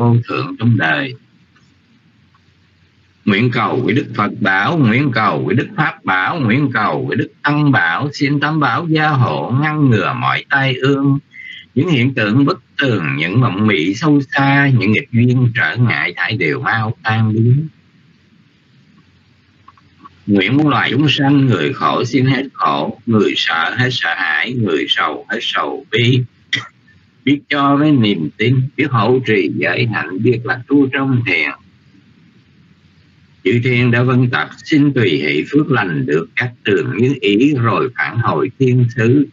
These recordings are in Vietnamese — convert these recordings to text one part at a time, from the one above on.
vô thượng trong đời. Nguyện cầu với đức phật bảo, nguyện cầu với đức pháp bảo, nguyện cầu với đức tăng bảo, xin tam bảo gia hộ ngăn ngừa mọi tai ương. Những hiện tượng bất tường, những mộng mị sâu xa, những nghịch duyên trở ngại thải đều mau tan biến nguyện muôn loài chúng sanh, người khổ xin hết khổ, người sợ hết sợ hãi, người sầu hết sầu bi biết cho với niềm tin, biết hậu trì giới hạnh biết là tu trong thiền chữ thiên đã vân tập, xin tùy hệ phước lành được các tường như ý rồi phản hồi thiên sứ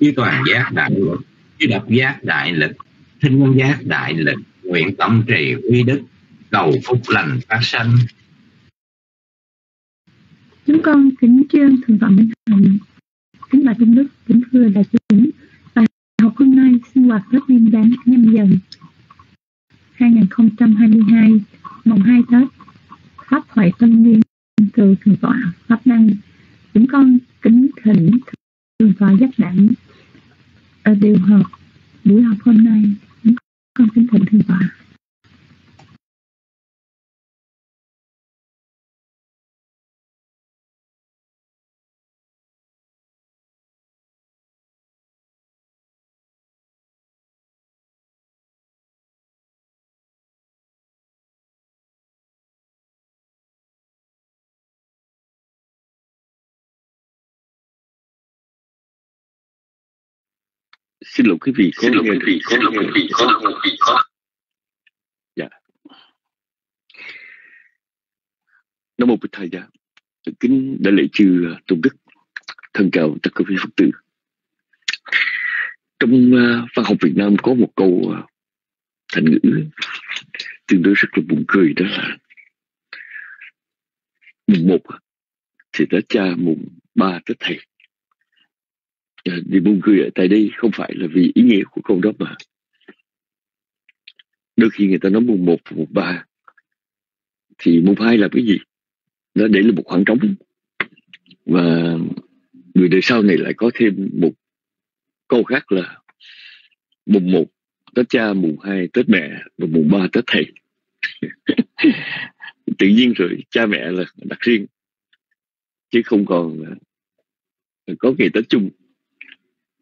với toàn giác đại lực chư đập giác đại lực, thinh nhân giác đại lực, nguyện tâm trì uy đức, cầu phúc lành phát sanh. Chúng con kính trương thượng tọa minh hồng kính bà trung đức, kính thưa đại chúng hôm nay sinh hoạt tết nguyên đán nhâm dần. 2022 mùng 2 Tết, Pháp thoại tân niên từ Thượng tọa Pháp Năng chúng con kính thỉnh Thượng tọa giác đẳng ở điều hợp buổi học hôm nay, chúng con kính thỉnh Thượng tọa. Xin lỗi quý vị có xin lỗi quý vị xin lỗi quý vị có quý vị có dạ. Nam mô bích thầy dạ kính đã lễ à, tôn đức thân chào tất cả quý phật tử. Trong uh, văn học Việt Nam có một câu uh, thành ngữ tương đối rất là buồn cười đó là mùng một thì tới cha mùng ba tới thầy Ờ, đi buông cười ở tại đây không phải là vì ý nghĩa của câu đó mà. Đôi khi người ta nói mùng một mùng ba thì mùng hai là cái gì? Nó để là một khoảng trống. Và người đời sau này lại có thêm một câu khác là mùng một, tết cha, mùng hai, tết mẹ và mùng ba, tết thầy. Tự nhiên rồi, cha mẹ là đặt riêng, chứ không còn có ngày tết chung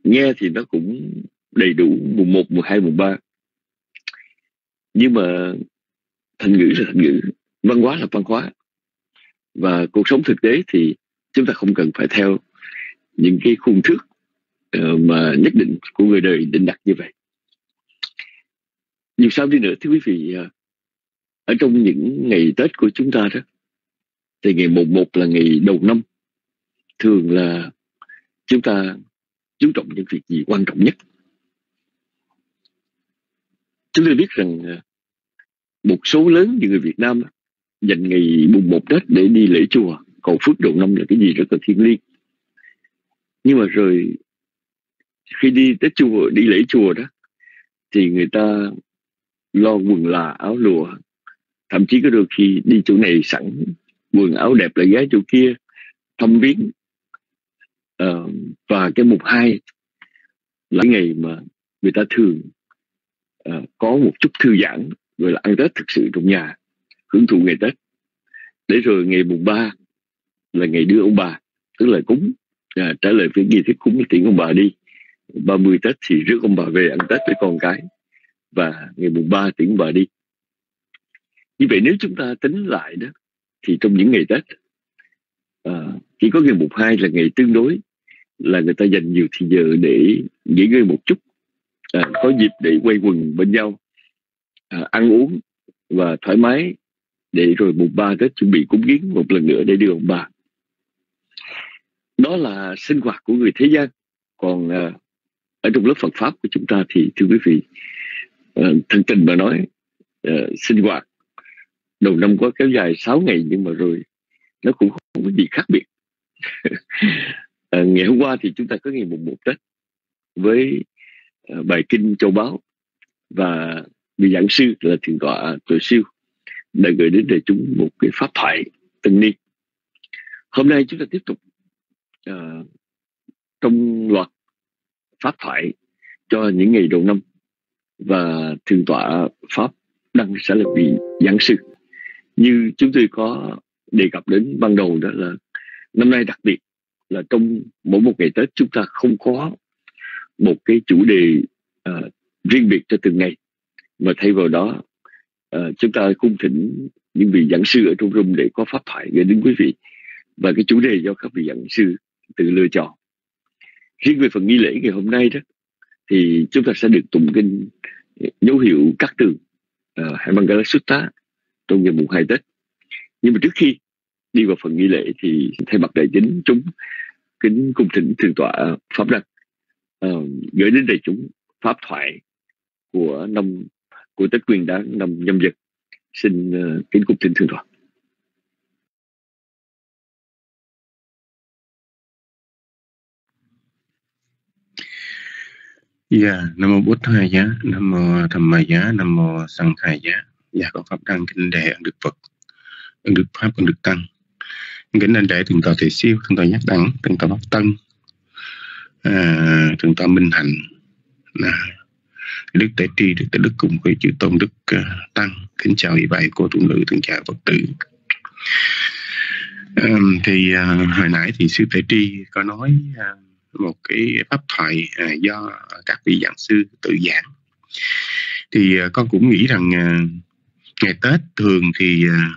nghe thì nó cũng đầy đủ mùng 1, mùng 2, mùng 3 nhưng mà thành ngữ là thành ngữ văn hóa là văn hóa. Và cuộc sống thực tế thì chúng ta không cần phải theo những cái khuôn thước ờ, mà nhất định của người đời định đặt như vậy. Nhưng sao đi nữa thưa quý vị ờ, ở trong những ngày Tết của chúng ta đó thì ngày mùng một là ngày đầu năm. Thường là chúng ta chú trọng những việc gì quan trọng nhất? Chúng tôi biết rằng à, một số lớn những người Việt Nam dành ngày mùng một Tết để đi lễ chùa, cầu phước đầu năm là cái gì rất là thiêng liêng. Nhưng mà rồi khi đi tới chùa, đi lễ chùa đó, thì người ta lo quần là áo lụa. Thậm chí có đôi khi đi chỗ này sẵn quần áo đẹp lại gái chỗ kia, thăm viếng uh, và cái mục hai là ngày mà người ta thường uh, có một chút thư giãn gọi là ăn tết thực sự trong nhà hưởng thụ ngày tết. Để rồi ngày mùng ba là ngày đưa ông bà tức là cúng à, trả lời với nghi thức cúng tiễn ông bà đi. 30 Tết thì rước ông bà về ăn Tết với con cái và ngày mùng ba tiễn bà đi. Như vậy nếu chúng ta tính lại đó thì trong những ngày Tết à, chỉ có ngày mùng hai là ngày tương đối là người ta dành nhiều thời giờ để nghỉ ngơi một chút. À, có dịp để quay quần bên nhau à, ăn uống và thoải mái. Để rồi mùng ba tết chuẩn bị cúng kiến một lần nữa để đưa ông bà. Đó là sinh hoạt của người thế gian. Còn à, ở trong lớp Phật pháp của chúng ta thì thưa quý vị à, thân tình mà nói à, sinh hoạt đầu năm có kéo dài 6 ngày nhưng mà rồi nó cũng không có gì khác biệt. à, ngày hôm qua thì chúng ta có ngày mùng một tết với à, bài kinh châu báu và vị giảng sư là thượng tọa tuệ siêu đã gửi đến đại chúng một cái pháp thoại tân niên hôm nay chúng ta tiếp tục à, trong loạt pháp thoại cho những ngày đầu năm và thượng tọa pháp đăng sẽ là vị giảng sư. Như chúng tôi có đề cập đến ban đầu đó là năm nay đặc biệt là trong mỗi một ngày Tết chúng ta không có một cái chủ đề uh, riêng biệt cho từng ngày. Mà thay vào đó uh, chúng ta cung thỉnh những vị giảng sư ở trong room để có pháp thoại gửi đến quý vị. Và cái chủ đề do các vị giảng sư tự lựa chọn. Riêng về phần nghi lễ ngày hôm nay đó thì chúng ta sẽ được tụng kinh dấu hiệu các tường à, uh, hay Mangala Sutta trong ngày mùng hai Tết. Nhưng mà trước khi đi vào phần nghi lễ thì thay mặt đại chính chúng kính cung thỉnh thượng tọa pháp đăng uh, ờ, gửi đến đại chúng pháp thoại của năm của Tết Nguyên Đán năm nhâm dần xin uh, kính cung thỉnh thượng tọa Dạ, Nam mô Bút Thầy giá, Nam mô Tham Ma giá, Nam mô Sang Khai giá. Dạ, con pháp đăng kính đề ân đức Phật, ân đức Pháp, ân đức Tăng. Kính nên để thượng tọa thể Siêu, thượng tọa Nhắc Đẳng, thượng tọa Bắc Tân, à, thượng tọa Minh Hạnh, à, đức Đại Tri, đức Đại Đức cùng với chư tôn đức uh, Tăng. Kính chào vị bài cô tu nữ, thượng chào Phật tử. Um, thì uh, hồi nãy thì sư Đại Tri có nói uh, một cái pháp thoại à, do các vị giảng sư tự giảng thì à, con cũng nghĩ rằng à, ngày Tết thường thì à,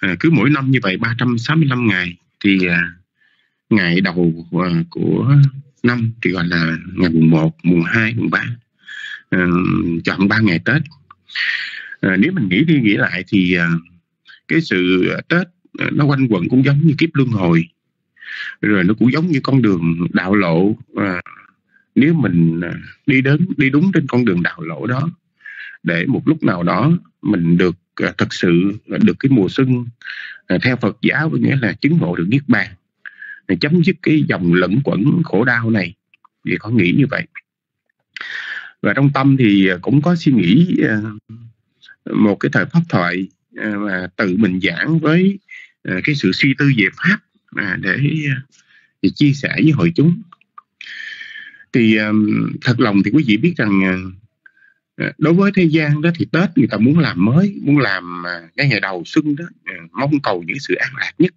à cứ mỗi năm như vậy 365 ngày thì à, ngày đầu à, của năm thì gọi là ngày mùng 1, mùng 2, mùng 3 à, chọn ba ngày Tết. À, nếu mình nghĩ đi nghĩ lại thì à, cái sự Tết à, nó quanh quẩn cũng giống như kiếp luân hồi. Rồi nó cũng giống như con đường đạo lộ à, nếu mình à, đi đến đi đúng trên con đường đạo lộ đó để một lúc nào đó mình được à, thật sự được cái mùa xuân à, theo Phật giáo có nghĩa là chứng ngộ được niết bàn. Chấm dứt cái dòng lẫn quẩn khổ đau này. Thì có nghĩ như vậy? Và trong tâm thì à, cũng có suy nghĩ à, một cái thời pháp thoại à, mà tự mình giảng với cái sự suy tư về pháp à, để, để chia sẻ với hội chúng. Thì thật lòng thì quý vị biết rằng Ờ, đối với thế gian đó thì tết người ta muốn làm mới muốn làm à, cái ngày đầu xuân đó à, mong cầu những sự an lạc nhất.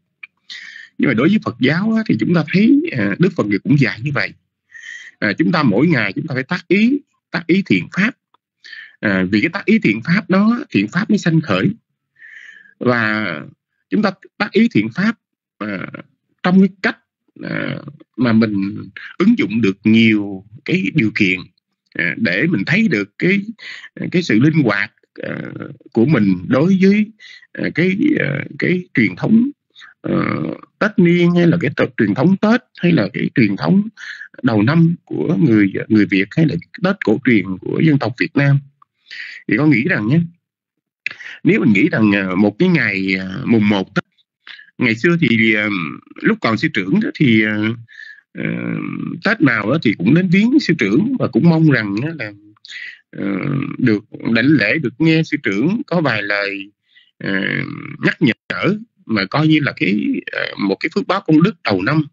Nhưng mà đối với phật giáo đó, thì chúng ta thấy à, đức phật cũng dạy như vậy. À, chúng ta mỗi ngày chúng ta phải tác ý tác ý thiện pháp. À, vì cái tác ý thiện pháp đó thiện pháp mới sanh khởi. Và chúng ta tác ý thiện pháp à, trong cái cách à, mà mình ứng dụng được nhiều cái điều kiện Ờ, để mình thấy được cái cái sự linh hoạt ờ, của mình đối với ờ, cái cái truyền thống uh, Tết niên hay là cái tập truyền thống Tết hay là cái truyền thống đầu năm của người người Việt hay là Tết cổ truyền của dân tộc Việt Nam. Thì con nghĩ rằng nhé nếu mình nghĩ rằng một cái ngày mùng 1 Tết ngày xưa thì uh, lúc còn sư trưởng đó thì uh, tết nào đó thì cũng đến viếng sư trưởng và cũng mong rằng đó là uh, được đảnh lễ được nghe sư trưởng có vài lời uh, nhắc nhở mà coi như là cái uh, một cái phước báo công đức đầu năm.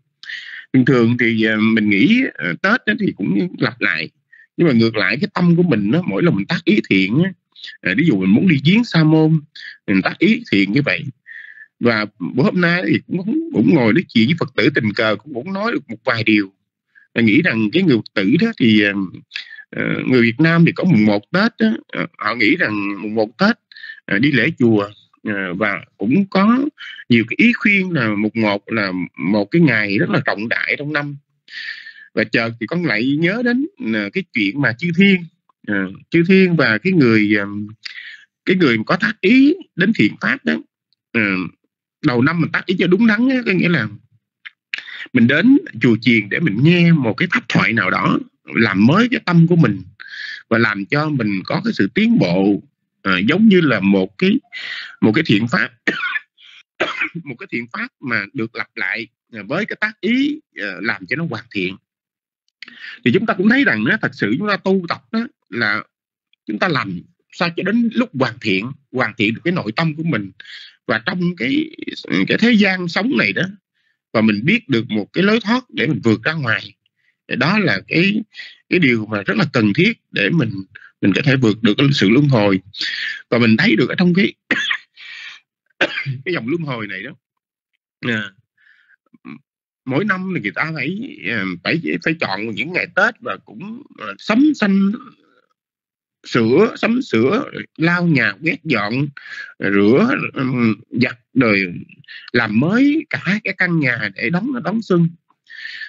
Thường thường thì uh, mình nghĩ uh, tết đó thì cũng lặp lại nhưng mà ngược lại cái tâm của mình đó, mỗi lần mình tác ý thiện uh, ví dụ mình muốn đi giếng sa môn mình tác ý thiện như vậy và bữa hôm nay thì cũng cũng ngồi nói chuyện với phật tử tình cờ cũng cũng nói được một vài điều. Và nghĩ rằng cái người phật tử đó thì uh, người Việt Nam thì có mùng một Tết đó, uh, ờ, họ nghĩ rằng mùng một Tết uh, đi lễ chùa và cũng có nhiều cái ý khuyên là mùng một là một cái ngày rất là trọng đại trong năm. Và chờ thì con lại nhớ đến cái chuyện mà chư thiên. Chư thiên và cái người cái người có tác ý đến thiện pháp đó đầu năm mình tác ý cho đúng đắn á, có nghĩa là mình đến chùa chiền để mình nghe một cái pháp thoại nào đó làm mới cái tâm của mình và làm cho mình có cái sự tiến bộ à, giống như là một cái một cái thiện pháp một cái thiện pháp mà được lặp lại với cái tác ý à, làm cho nó hoàn thiện. Thì chúng ta cũng thấy rằng nó thật sự chúng ta tu tập đó là chúng ta làm sao cho đến lúc hoàn thiện hoàn thiện được cái nội tâm của mình và trong cái cái thế gian sống này đó và mình biết được một cái lối thoát để mình vượt ra ngoài thì đó là cái cái điều mà rất là cần thiết để mình mình có thể vượt được cái sự luân hồi. Và mình thấy được ở trong cái cái dòng luân hồi này đó à, mỗi năm thì người ta phải à, phải phải chọn những ngày Tết và cũng à, sắm xanh sửa sắm sửa lau nhà quét dọn rửa giặt đời làm mới cả cái căn nhà để đóng đóng xuân.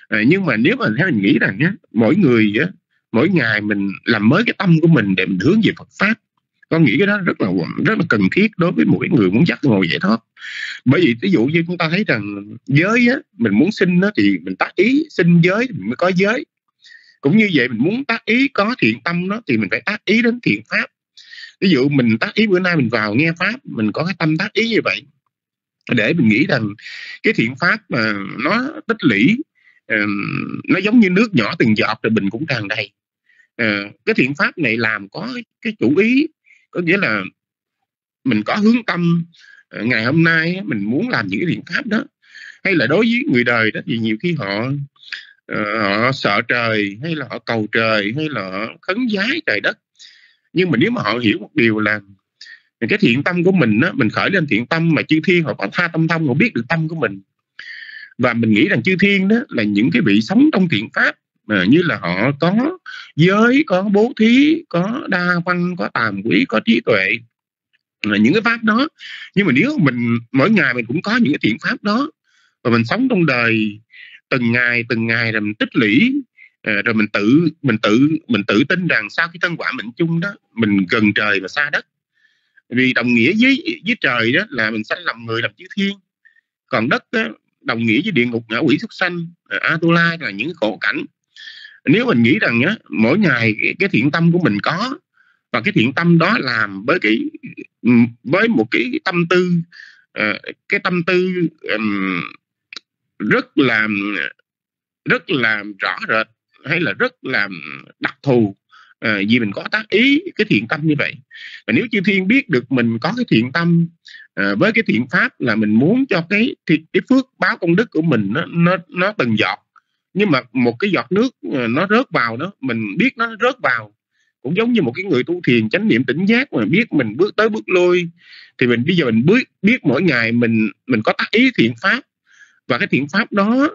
À, nhưng mà nếu mà theo mình nghĩ rằng nhé mỗi người á, mỗi ngày mình làm mới cái tâm của mình để mình hướng về Phật pháp con nghĩ cái đó rất là rất là cần thiết đối với mỗi người muốn dắt ngồi giải thoát bởi vì ví dụ như chúng ta thấy rằng giới á, mình muốn sinh đó thì mình tác ý sinh giới thì mình mới có giới cũng như vậy mình muốn tác ý có thiện tâm đó, thì mình phải tác ý đến thiện pháp. Ví dụ mình tác ý bữa nay mình vào nghe pháp, mình có cái tâm tác ý như vậy, để mình nghĩ rằng cái thiện pháp mà nó tích lũy nó giống như nước nhỏ từng giọt rồi bình cũng tràn đầy. Ờ, cái thiện pháp này làm có cái chủ ý, có nghĩa là mình có hướng tâm ờ, ngày hôm nay mình muốn làm những cái thiện pháp đó. Hay là đối với người đời đó thì nhiều khi họ Ờ, họ sợ trời hay là họ cầu trời hay là họ khấn giái trời đất. Nhưng mà nếu mà họ hiểu một điều là cái thiện tâm của mình á, mình khởi lên thiện tâm mà chư thiên họ có tha tâm thông họ biết được tâm của mình. Và mình nghĩ rằng chư thiên đó là những cái vị sống trong thiện pháp mà như là họ có giới có bố thí có đa văn có tàm quý có trí tuệ là những cái pháp đó. Nhưng mà nếu mình mỗi ngày mình cũng có những cái thiện pháp đó và mình sống trong đời từng ngày từng ngày rồi mình tích lũy ờ, rồi mình tự mình tự mình tự tin rằng sau cái thân quả mệnh chung đó mình gần trời và xa đất. Vì đồng nghĩa với với trời đó là mình sẽ làm người làm chữ thiên. Còn đất đó, đồng nghĩa với địa ngục ngã quỷ xuất sanh ờ, atula là những khổ cảnh. Nếu mình nghĩ rằng á, mỗi ngày cái, cái thiện tâm của mình có và cái thiện tâm đó làm với cái với một cái tâm tư ờ, cái tâm tư um, rất là rất là rõ rệt hay là rất là đặc thù. À, vì mình có tác ý cái thiện tâm như vậy. Và nếu chư thiên biết được mình có cái thiện tâm à, với cái thiện pháp là mình muốn cho cái cái phước báo công đức của mình nó nó nó từng giọt. Nhưng mà một cái giọt nước à, nó rớt vào đó mình biết nó rớt vào cũng giống như một cái người tu thiền chánh niệm tỉnh giác mà biết mình bước tới bước lui thì mình bây giờ mình biết biết mỗi ngày mình mình có tác ý thiện pháp và cái thiện pháp đó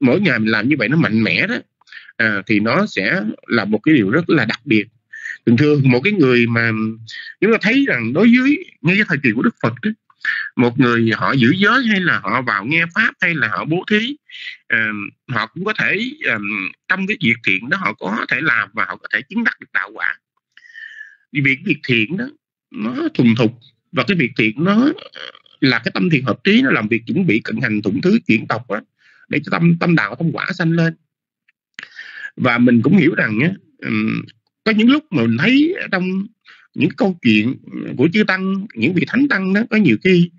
mỗi ngày mình làm như vậy nó mạnh mẽ đó à, thì nó sẽ là một cái điều rất là đặc biệt. Thường thường một cái người mà chúng ta thấy rằng đối với ngay cái thời kỳ của đức phật đó, một người họ giữ giới hay là họ vào nghe pháp hay là họ bố thí à, họ cũng có thể à, trong cái việc thiện đó họ có thể làm và họ có thể chứng đắc được đạo quả. Vì việc việc thiện đó nó thuần thục và cái việc thiện nó là cái tâm thiện hợp trí nó làm việc chuẩn bị cận hành thuận thứ chuyển tộc đó, để cho tâm tâm đạo tâm quả sanh lên. Và mình cũng hiểu rằng á, có những lúc mà mình thấy trong những câu chuyện của chư tăng những vị thánh tăng đó có nhiều khi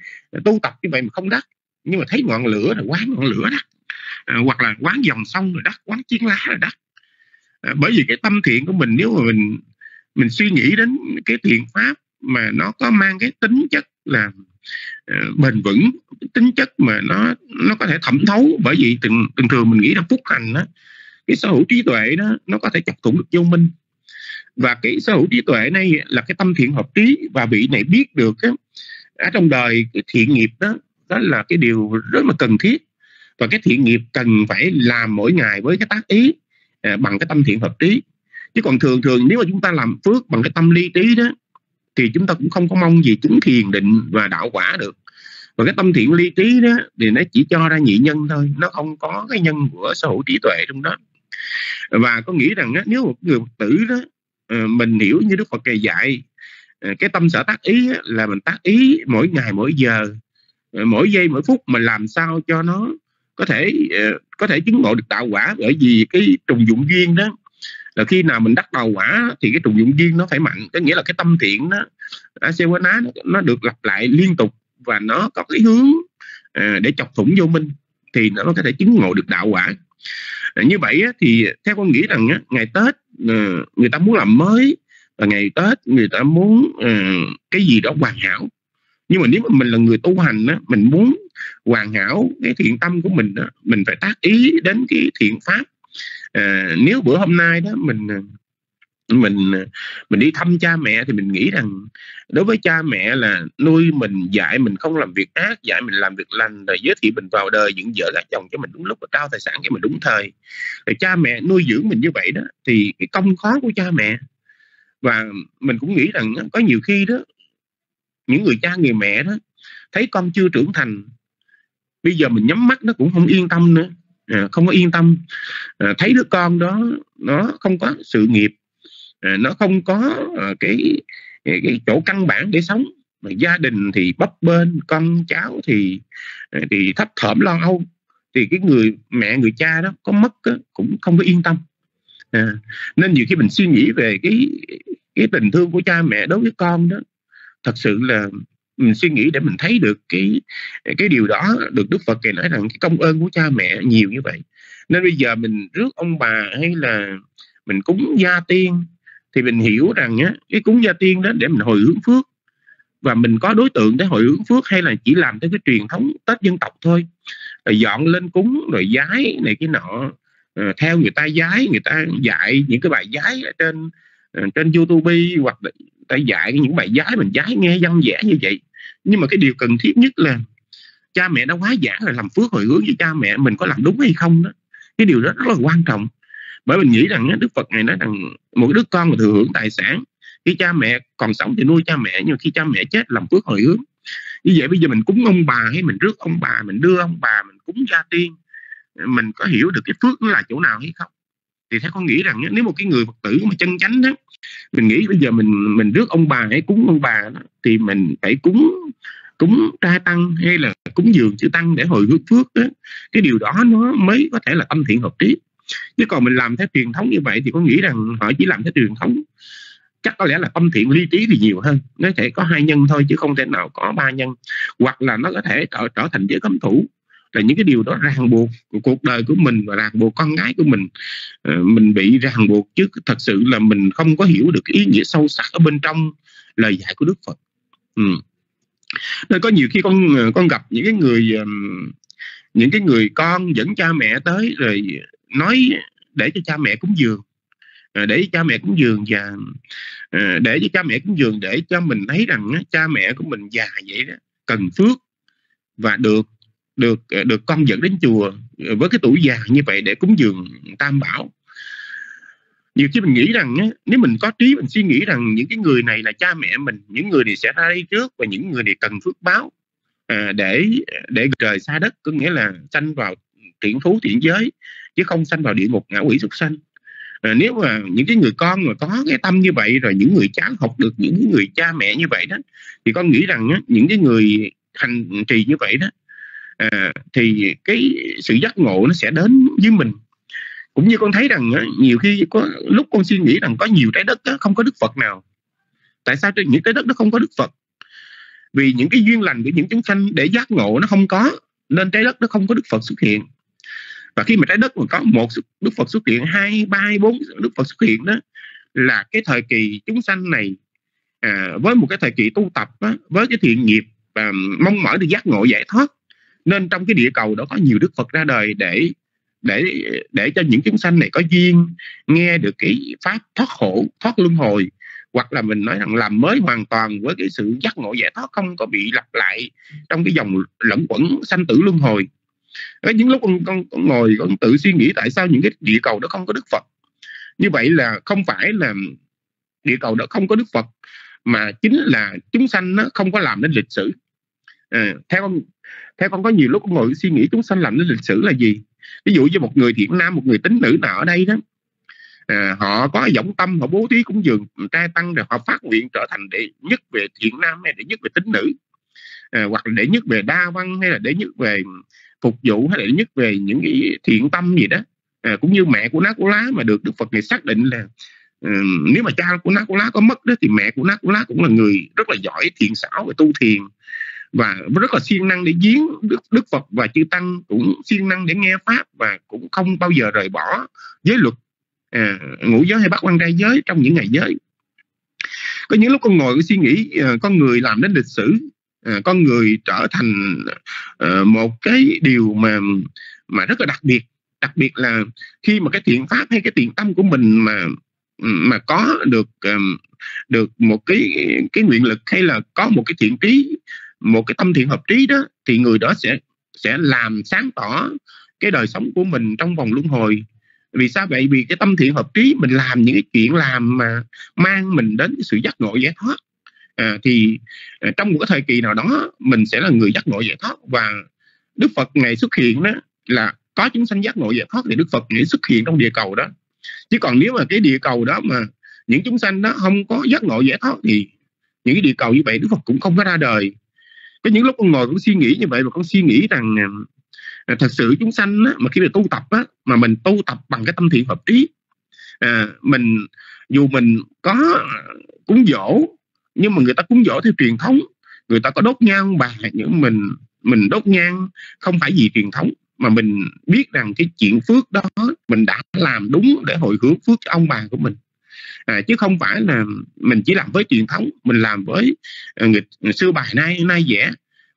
tu tập như vậy mà không đắc nhưng mà thấy ngọn lửa là quán ngọn lửa đắc à, hoặc là quán dòng sông rồi đắc quán chiến lá rồi đắc. À, bởi vì cái tâm thiện của mình nếu mà mình mình suy nghĩ đến cái thiện pháp mà nó có mang cái tính chất là uh, Ờ, bền vững. Tính chất mà nó nó có thể thẩm thấu bởi vì từng từng thường mình nghĩ là phúc hành đó cái sở hữu trí tuệ đó nó có thể chọc thủng được vô minh. Và cái sở hữu trí tuệ này là cái tâm thiện hợp trí và vị này biết được á, ở trong đời cái thiện nghiệp đó đó là cái điều rất là cần thiết. Và cái thiện nghiệp cần phải làm mỗi ngày với cái tác ý à, bằng cái tâm thiện hợp trí. Chứ còn thường thường nếu mà chúng ta làm phước bằng cái tâm ly trí đó thì chúng ta cũng không có mong gì chứng thiền định và đạo quả được. Và cái tâm thiện ly trí đó thì nó chỉ cho ra nhị nhân thôi nó không có cái nhân của sở hữu trí tuệ trong đó. Và có nghĩ rằng đó, nếu một người Phật tử đó ờ, mình hiểu như Đức Phật kề dạy ờ, cái tâm sở tác ý là mình tác ý mỗi ngày mỗi giờ ờ, mỗi giây mỗi phút mà làm sao cho nó có thể có thể chứng ngộ được đạo quả. Bởi vì cái trùng dụng duyên đó là khi nào mình đắc đạo quả thì cái trùng dụng duyên nó phải mạnh có nghĩa là cái tâm thiện đó Asewana nó, nó được lặp lại liên tục và nó có cái hướng à, để chọc thủng vô minh thì nó có thể chứng ngộ được đạo quả. À, như vậy thì theo con nghĩ rằng ngày Tết à, người ta muốn làm mới và ngày Tết người ta muốn à, cái gì đó hoàn hảo. Nhưng mà nếu mà mình là người tu hành á, mình muốn hoàn hảo cái thiện tâm của mình á, mình phải tác ý đến cái thiện pháp à, nếu bữa hôm nay đó mình ờ, mình ờ, mình đi thăm cha mẹ thì mình nghĩ rằng đối với cha mẹ là nuôi mình dạy mình không làm việc ác dạy mình làm việc lành rồi giới thiệu mình vào đời những vợ gả chồng cho mình đúng lúc và trao tài sản cho mình đúng thời. Rồi cha mẹ nuôi dưỡng mình như vậy đó thì cái công khó của cha mẹ. Và mình cũng nghĩ rằng có nhiều khi đó những người cha người mẹ đó thấy con chưa trưởng thành bây giờ mình nhắm mắt nó cũng không yên tâm nữa. Ờ, không có yên tâm. Ờ, thấy đứa con đó nó không có sự nghiệp. Ờ, nó không có cái, cái chỗ căn bản để sống. Mà gia đình thì bấp bên con cháu thì thì thấp thỏm lo âu. Thì cái người mẹ người cha đó có mất đó, cũng không có yên tâm. À, nên nhiều khi mình suy nghĩ về cái cái tình thương của cha mẹ đối với con đó thật sự là mình suy nghĩ để mình thấy được cái cái điều đó được Đức Phật kể nói rằng cái công ơn của cha mẹ nhiều như vậy. Nên bây giờ mình rước ông bà hay là mình cúng gia tiên thì mình hiểu rằng á, cái cúng gia tiên đó để mình hồi hướng phước. Và mình có đối tượng để hồi hướng phước hay là chỉ làm theo cái truyền thống Tết dân tộc thôi. Rồi dọn lên cúng rồi giái này cái nọ à, theo người ta giái người ta dạy những cái bài giái ở trên ờ, trên YouTube hoặc là ta dạy những bài giái mình giái nghe văn vẻ như vậy nhưng mà cái điều cần thiết nhất là cha mẹ đã quá giảng là làm phước hồi hướng với cha mẹ, mình có làm đúng hay không đó. Cái điều đó rất là quan trọng. Bởi mình nghĩ rằng Đức Phật này nói rằng một đứa con mà thừa hưởng tài sản, khi cha mẹ còn sống thì nuôi cha mẹ, nhưng mà khi cha mẹ chết làm phước hồi hướng. Như vậy bây giờ mình cúng ông bà hay mình rước ông bà, mình đưa ông bà, mình cúng gia tiên, mình có hiểu được cái phước nó là chỗ nào hay không? Thì theo con nghĩ rằng nếu một cái người phật tử mà chân chánh đó mình nghĩ bây giờ mình mình rước ông bà hay cúng ông bà đó, thì mình phải cúng cúng trai tăng hay là cúng dường chữ tăng để hồi hướng phước đó. Cái điều đó nó mới có thể là tâm thiện hợp trí. Chứ còn mình làm theo truyền thống như vậy thì có nghĩ rằng họ chỉ làm theo truyền thống chắc có lẽ là tâm thiện ly trí thì nhiều hơn. Nó thể có hai nhân thôi chứ không thể nào có ba nhân. Hoặc là nó có thể trở trở thành giới cấm thủ là những cái điều đó ràng buộc cuộc đời của mình và ràng buộc con gái của mình. Ờ, mình bị ràng buộc chứ thật sự là mình không có hiểu được ý nghĩa sâu sắc ở bên trong lời dạy của Đức Phật. Ừ. nên có nhiều khi con ờ, con gặp những cái người những cái người con dẫn cha mẹ tới rồi nói để cho cha mẹ cúng dường. Ờ, để để cha mẹ cúng dường và để cho cha mẹ cúng dường để cho mình thấy rằng cha mẹ của mình già vậy đó, cần phước và được được ờ, được con dẫn đến chùa ờ, với cái tuổi già như vậy để cúng dường tam bảo. Nhiều khi mình nghĩ rằng nếu mình có trí mình suy nghĩ rằng những cái người này là cha mẹ mình những người này sẽ ra đây trước và những người này cần phước báo à, để để trời xa đất có nghĩa là sanh vào thiện thú thiện giới chứ không sanh vào địa ngục ngã quỷ súc sanh. À, nếu mà những cái người con mà có cái tâm như vậy rồi những người cháu học được những người cha mẹ như vậy đó thì con nghĩ rằng những cái người thành trì như vậy đó à, thì cái sự giác ngộ nó sẽ đến với mình. Cũng như con thấy rằng nhiều khi có lúc con suy nghĩ rằng có nhiều trái đất đó, không có đức phật nào. Tại sao trên những trái đất nó không có đức phật? Vì những cái duyên lành của những chúng sanh để giác ngộ nó không có nên trái đất nó không có đức phật xuất hiện. Và khi mà trái đất mà có một đức phật xuất hiện hai ba bốn đức phật xuất hiện đó là cái thời kỳ chúng sanh này à, với một cái thời kỳ tu tập đó, với cái thiện nghiệp và mong mỏi được giác ngộ giải thoát nên trong cái địa cầu đó có nhiều đức phật ra đời để để để cho những chúng sanh này có duyên nghe được cái pháp thoát khổ thoát luân hồi. Hoặc là mình nói rằng làm mới hoàn toàn với cái sự giác ngộ giải thoát không có bị lặp lại trong cái dòng lẫn quẩn sanh tử luân hồi. Có những lúc con, con, con ngồi con tự suy nghĩ tại sao những cái địa cầu đó không có đức phật. Như vậy là không phải là địa cầu đó không có đức phật mà chính là chúng sanh nó không có làm nên lịch sử à, theo con theo con có nhiều lúc con ngồi suy nghĩ chúng sanh làm lịch sử là gì? Ví dụ như một người thiện nam một người tính nữ nào ở đây đó à, họ có giọng tâm họ bố thí cũng dường trai tăng rồi họ phát nguyện trở thành đệ nhất về thiện nam hay đệ nhất về tính nữ. À, hoặc là đệ nhất về đa văn hay là đệ nhất về phục vụ hay là đệ nhất về những cái thiện tâm gì đó. À, cũng như mẹ của nát của lá mà được đức phật này xác định là um, nếu mà cha của nát của lá có mất đó thì mẹ của nát của lá cũng là người rất là giỏi thiện xảo về tu thiền và rất là siêng năng để giếng đức, đức Phật và chư tăng cũng siêng năng để nghe pháp và cũng không bao giờ rời bỏ giới luật à, ngũ giới hay bắt quan trai giới trong những ngày giới. Có những lúc con ngồi suy nghĩ à, con người làm đến lịch sử à, con người trở thành à, một cái điều mà mà rất là đặc biệt. Đặc biệt là khi mà cái thiện pháp hay cái thiện tâm của mình mà mà có được à, được một cái cái nguyện lực hay là có một cái thiện trí một cái tâm thiện hợp trí đó thì người đó sẽ sẽ làm sáng tỏ cái đời sống của mình trong vòng luân hồi. Vì sao vậy? Vì cái tâm thiện hợp trí mình làm những cái chuyện làm mà mang mình đến sự giác ngộ giải thoát. À, thì à, trong một cái thời kỳ nào đó mình sẽ là người giác ngộ giải thoát và đức phật ngày xuất hiện đó là có chúng sanh giác ngộ giải thoát thì đức phật nghĩ xuất hiện trong địa cầu đó. Chứ còn nếu mà cái địa cầu đó mà những chúng sanh đó không có giác ngộ giải thoát thì những cái địa cầu như vậy đức phật cũng không có ra đời có những lúc con ngồi cũng suy nghĩ như vậy và con suy nghĩ rằng à, à, thật sự chúng sanh á, mà khi mà tu tập á, mà mình tu tập bằng cái tâm thiện hợp trí à, mình dù mình có cúng dỗ nhưng mà người ta cúng dỗ theo truyền thống người ta có đốt nhang bà nhưng mình mình đốt nhang không phải vì truyền thống mà mình biết rằng cái chuyện phước đó mình đã làm đúng để hồi hướng phước cho ông bà của mình à, chứ không phải là mình chỉ làm với truyền thống mình làm với uh, người, xưa bài nay nay vẽ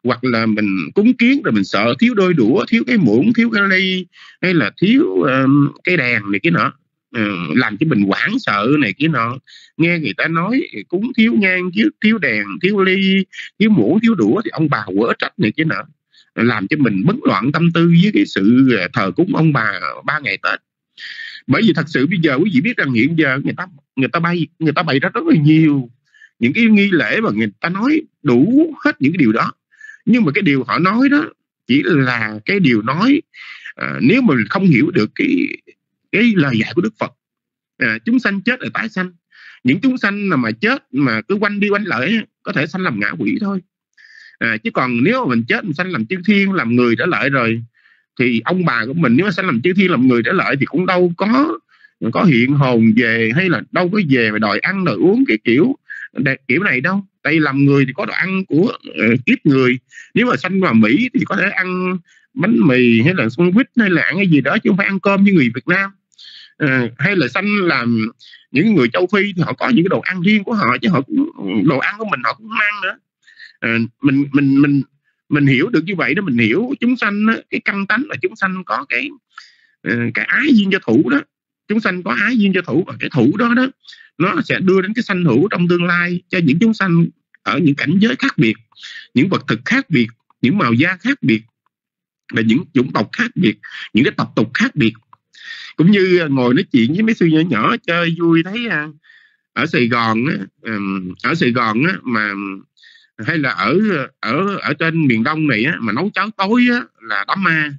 hoặc là mình cúng kiến rồi mình sợ thiếu đôi đũa thiếu cái muỗng thiếu cái ly hay là thiếu um, cái đèn này cái nọ. Uh, làm cho mình hoảng sợ này kia nọ. Nghe người ta nói cúng thiếu nhang thiếu thiếu đèn thiếu ly thiếu muỗng thiếu đũa thì ông bà quở trách này kia nọ. Làm cho mình bấn loạn tâm tư với cái sự ờ, thờ cúng ông bà ba ngày tết bởi vì thật sự bây giờ quý vị biết rằng hiện giờ người ta người ta bay người ta bày ra rất là nhiều những cái nghi lễ mà người ta nói đủ hết những cái điều đó. Nhưng mà cái điều họ nói đó chỉ là cái điều nói à, nếu mà không hiểu được cái cái lời dạy của đức phật. À, chúng sanh chết rồi tái sanh. Những chúng sanh mà chết mà cứ quanh đi quanh lại có thể sanh làm ngã quỷ thôi. À, chứ còn nếu mà mình chết mình sanh làm chư thiên làm người trở lại rồi thì ông bà của mình nếu mà sanh làm chư thiên làm người trở lại thì cũng đâu có có hiện hồn về hay là đâu có về mà đòi ăn đòi uống cái kiểu kiểu này đâu. Tại làm người thì có đồ ăn của uh, kiếp người. Nếu mà sanh vào mỹ thì có thể ăn bánh mì hay là sandwich hay là ăn cái gì đó chứ không phải ăn cơm như người việt nam. Uh, hay là sanh làm những người châu phi thì họ có những cái đồ ăn riêng của họ chứ họ cũng, đồ ăn của mình họ cũng ăn nữa. Uh, mình mình mình mình hiểu được như vậy đó mình hiểu chúng sanh đó, cái căn tánh là chúng sanh có cái ờ, cái ái duyên cho thủ đó. Chúng sanh có ái duyên cho thủ và cái thủ đó đó nó sẽ đưa đến cái sanh hữu trong tương lai cho những chúng sanh ở những cảnh giới khác biệt những vật thực khác biệt những màu da khác biệt và những chủng tộc khác biệt những cái tập tục khác biệt. Cũng như ờ, ngồi nói chuyện với mấy sư nhỏ nhỏ chơi vui thấy ờ, ở Sài Gòn ở Sài Gòn mà hay là ở ở ở trên miền Đông này mà nấu cháo tối là đám ma.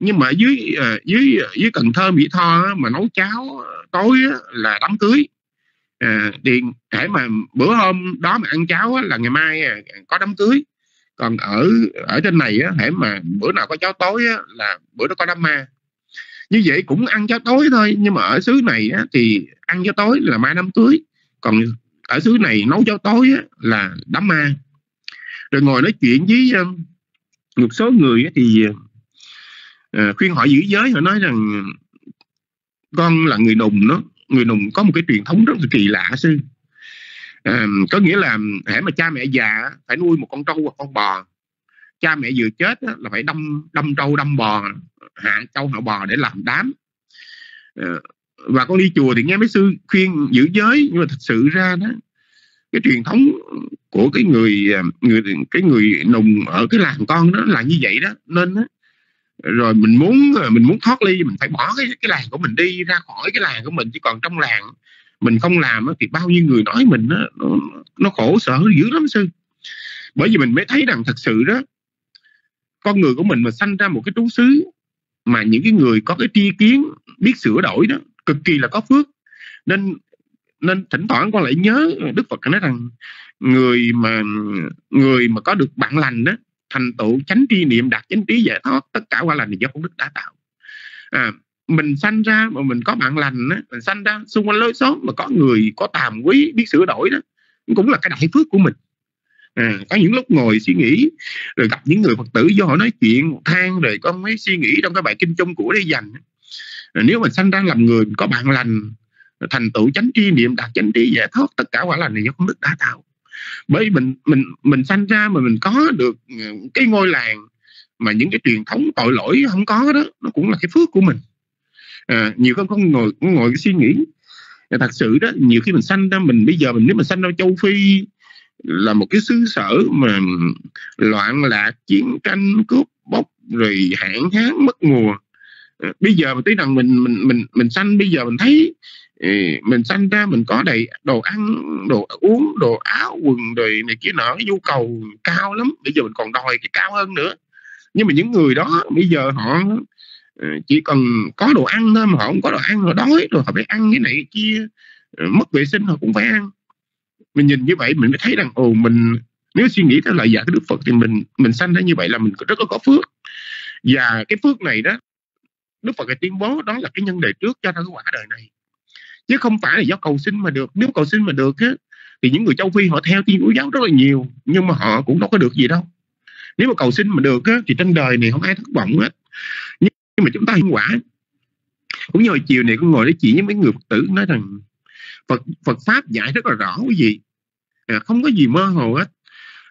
Nhưng mà dưới ờ, dưới dưới Cần Thơ Mỹ Tho mà nấu cháo tối là đám cưới. À, thì để mà bữa hôm đó mà ăn cháo là ngày mai à, có đám cưới. Còn ở ở trên này á hãy mà bữa nào có cháo tối á, là bữa đó có đám ma. Như vậy cũng ăn cháo tối thôi nhưng mà ở xứ này á, thì ăn cháo tối là mai đám cưới. Còn ở xứ này nấu cháo tối á, là đám ma. Rồi ngồi nói chuyện với ờ, một số người á, thì à, khuyên họ giữ giới. Họ nói rằng con là người nùng đó. Người nùng có một cái truyền thống rất là kỳ lạ sư. À, có nghĩa là hễ mà cha mẹ già phải nuôi một con trâu hoặc con bò cha mẹ vừa chết á, là phải đâm đâm trâu đâm bò hạ trâu hạ bò để làm đám. À, và con đi chùa thì nghe mấy sư khuyên giữ giới nhưng mà thật sự ra đó cái truyền thống của cái người à, người cái người nùng ở cái làng con đó là như vậy đó. Nên đó, rồi mình muốn à, mình muốn thoát ly mình phải bỏ cái cái làng của mình đi ra khỏi cái làng của mình. Chỉ còn trong làng mình không làm thì bao nhiêu người nói mình nó, nó khổ sở dữ lắm sư. Bởi vì mình mới thấy rằng thật sự đó con người của mình mà sanh ra một cái trú xứ mà những cái người có cái tri kiến biết sửa đổi đó cực kỳ là có phước. Nên nên thỉnh thoảng con lại nhớ đức phật nói rằng người mà người mà có được bạn lành đó thành tựu chánh tri niệm đạt chánh trí giải thoát tất cả qua lành thì do công đức đã tạo. À, mình sanh ra mà mình có bạn lành đó mình sanh ra xung quanh lối xóm mà có người có tàm quý biết sửa đổi đó cũng là cái đại phước của mình. À, có những lúc ngồi suy nghĩ rồi gặp những người phật tử do họ nói chuyện than rồi con mới suy nghĩ trong cái bài kinh chung của đây dành nếu mình sanh ra làm người có bạn lành thành tựu chánh tri niệm đạt chánh trí giải thoát tất cả quả lành này do công đức đã tạo. Bởi mình mình mình sanh ra mà mình có được ờ, cái ngôi làng mà những cái truyền thống tội lỗi không có đó nó cũng là cái phước của mình. À, nhiều con con ngồi con ngồi suy nghĩ thật sự đó nhiều khi mình sanh ra mình bây giờ mình nếu mình sanh ra châu phi là một cái xứ sở mà loạn lạc chiến tranh cướp bóc rồi hạn hán mất mùa bây giờ mà tí rằng mình mình mình mình sanh, bây giờ mình thấy ừ, mình sanh ra mình có đầy đồ ăn, đồ uống, đồ áo quần rồi này kia nọ, cái nhu cầu cao lắm. Bây giờ mình còn đòi cái cao hơn nữa. Nhưng mà những người đó, bây giờ họ ừ, chỉ cần có đồ ăn thôi mà họ không có đồ ăn, họ đói rồi họ phải ăn cái này cái kia ừ, mất vệ sinh họ cũng phải ăn. Mình nhìn như vậy mình mới thấy rằng, ồ, mình, nếu suy nghĩ theo lời dạy của Đức Phật thì mình mình sanh ra như vậy là mình rất là có phước. Và cái phước này đó Đức Phật tuyên bố đó là cái nhân đề trước cho ra cái quả đời này. Chứ không phải là do cầu sinh mà được. Nếu cầu sinh mà được á thì những người châu phi họ theo tiên chúa giáo rất là nhiều nhưng mà họ cũng đâu có được gì đâu. Nếu mà cầu sinh mà được á, thì trên đời này không ai thất vọng hết. Nhưng mà chúng ta hiện quả. Cũng như hồi chiều này con ngồi nói chuyện với mấy người phật tử nói rằng Phật Phật pháp dạy rất là rõ cái gì à, không có gì mơ hồ hết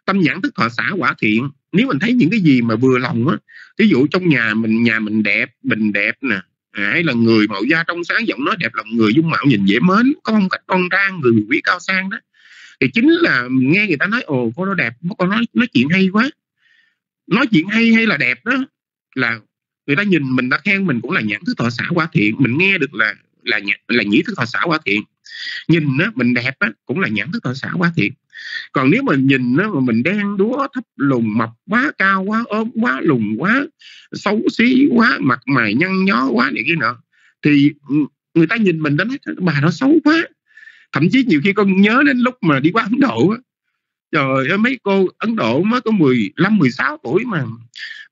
tâm nhãn thức thọ xã quả thiện. Nếu mình thấy những cái gì mà vừa lòng á ví dụ trong nhà mình nhà mình đẹp bình đẹp nè à, hay là người mạo da trong sáng giọng nói đẹp lòng người dung mạo nhìn dễ mến có phong cách con trang người quý cao sang đó thì chính là nghe người ta nói ồ cô đó đẹp con nói nói chuyện hay quá. Nói chuyện hay hay là đẹp đó là người ta nhìn mình ta khen mình cũng là nhãn thức thọ xã quả thiện. Mình nghe được là là nhãn, là nhĩ thức thọ xã quả thiện. Nhìn á mình đẹp á cũng là nhãn thức thọ xã quả thiện còn nếu mà nhìn nó mà mình đen đúa, thấp lùn, mập quá, cao quá, ốm quá, lùn quá, xấu xí quá, mặt mày nhăn nhó quá này kia nọ, thì người ta nhìn mình đó nói, bà nó xấu quá. Thậm chí nhiều khi con nhớ đến lúc mà đi qua Ấn Độ á. Trời ơi, mấy cô Ấn Độ mới có 15 16 tuổi mà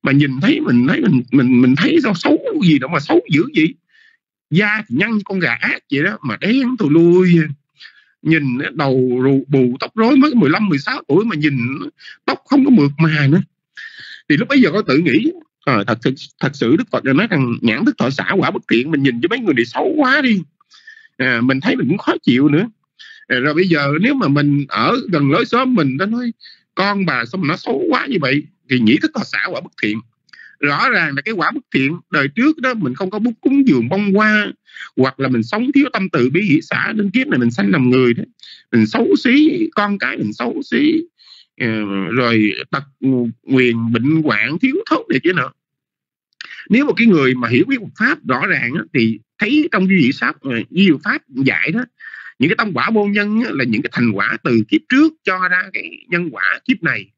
mà nhìn thấy mình thấy mình mình mình thấy sao xấu gì đâu mà xấu dữ vậy. Da thì nhăn, con gà ác vậy đó, mà đen tù lui nhìn đầu rù, bù tóc rối mới 15 16 tuổi mà nhìn tóc không có mượt mà nữa. Thì lúc bấy giờ có tự nghĩ à, thật thật thật sự đức phật nói rằng nhãn thức thọ xã quả bất thiện mình nhìn cho mấy người này xấu quá đi. À, mình thấy mình cũng khó chịu nữa. À, rồi bây giờ nếu mà mình ở gần lối xóm mình nó nói con bà sao mà nó xấu quá như vậy? Thì nhĩ thức thọ xã quả bất thiện rõ ràng là cái quả bất thiện đời trước đó mình không có bút cúng dường bông hoa hoặc là mình sống thiếu tâm từ bi hỷ xã đến kiếp này mình sanh làm người đó. Mình xấu xí con cái mình xấu xí ờ, rồi tật nguyền bệnh hoạn thiếu thốn này chứ nữa nếu một cái người mà hiểu biết Phật pháp rõ ràng đó, thì thấy trong duy vị pháp ờ, duy pháp dạy đó những cái tâm quả vô nhân là những cái thành quả từ kiếp trước cho ra cái nhân quả kiếp này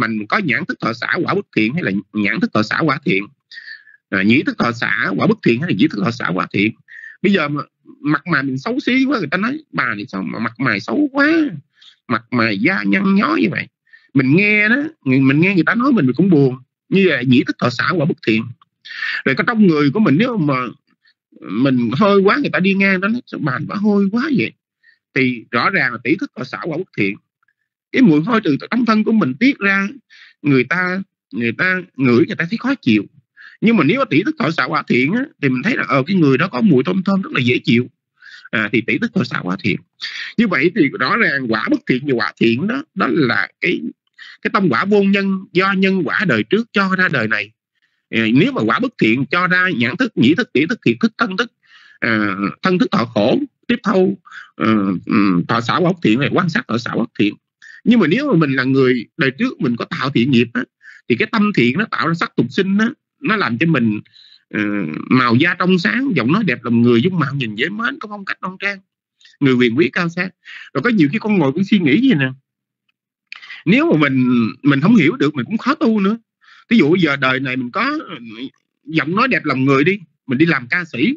mình có nhãn thức thọ xã quả bất thiện hay là nhãn thức thọ xã quả thiện? À, nhĩ thức thọ xã quả bất thiện hay là nhĩ thức thọ xã quả thiện? Bây giờ mà mặt mày mình xấu xí quá người ta nói bà này sao mà mặt mày xấu quá mặt mày da nhăn nhó như vậy. Mình nghe đó mình nghe người ta nói mình, mình cũng buồn. Như vậy nhĩ thức thọ xã quả bất thiện. Rồi có trong người của mình nếu mà mình hơi quá người ta đi ngang đó nói bà bà hơi quá vậy? Thì rõ ràng là tỷ thức thọ xã quả bất thiện cái mùi hôi từ trong thân của mình tiết ra người ta người ta ngửi người ta thấy khó chịu. Nhưng mà nếu mà tỷ thức thọ xạ quả thiện á, thì mình thấy là ở ờ, cái người đó có mùi thơm thơm rất là dễ chịu. À, thì tỷ thức thọ xạ quả thiện. Như vậy thì rõ ràng quả bất thiện và quả thiện đó đó là cái cái tâm quả vô nhân do nhân quả đời trước cho ra đời này. À, nếu mà quả bất thiện cho ra nhãn thức nhĩ thức tỷ thức thiệt thức thân thức à, thân thức thọ khổ tiếp thâu uh, thọ xảo quả bất thiện này quan sát thọ xảo bất thiện nhưng mà nếu mà mình là người đời trước mình có tạo thiện nghiệp á, thì cái tâm thiện nó tạo ra sắc tục sinh á, nó làm cho mình uh, màu da trong sáng giọng nói đẹp lòng người dung mạo nhìn dễ mến có phong cách đoan trang người quyền quý cao sang rồi có nhiều khi con ngồi cũng suy nghĩ gì nè. Nếu mà mình mình không hiểu được mình cũng khó tu nữa. Ví dụ giờ đời này mình có ừ, giọng nói đẹp lòng người đi mình đi làm ca sĩ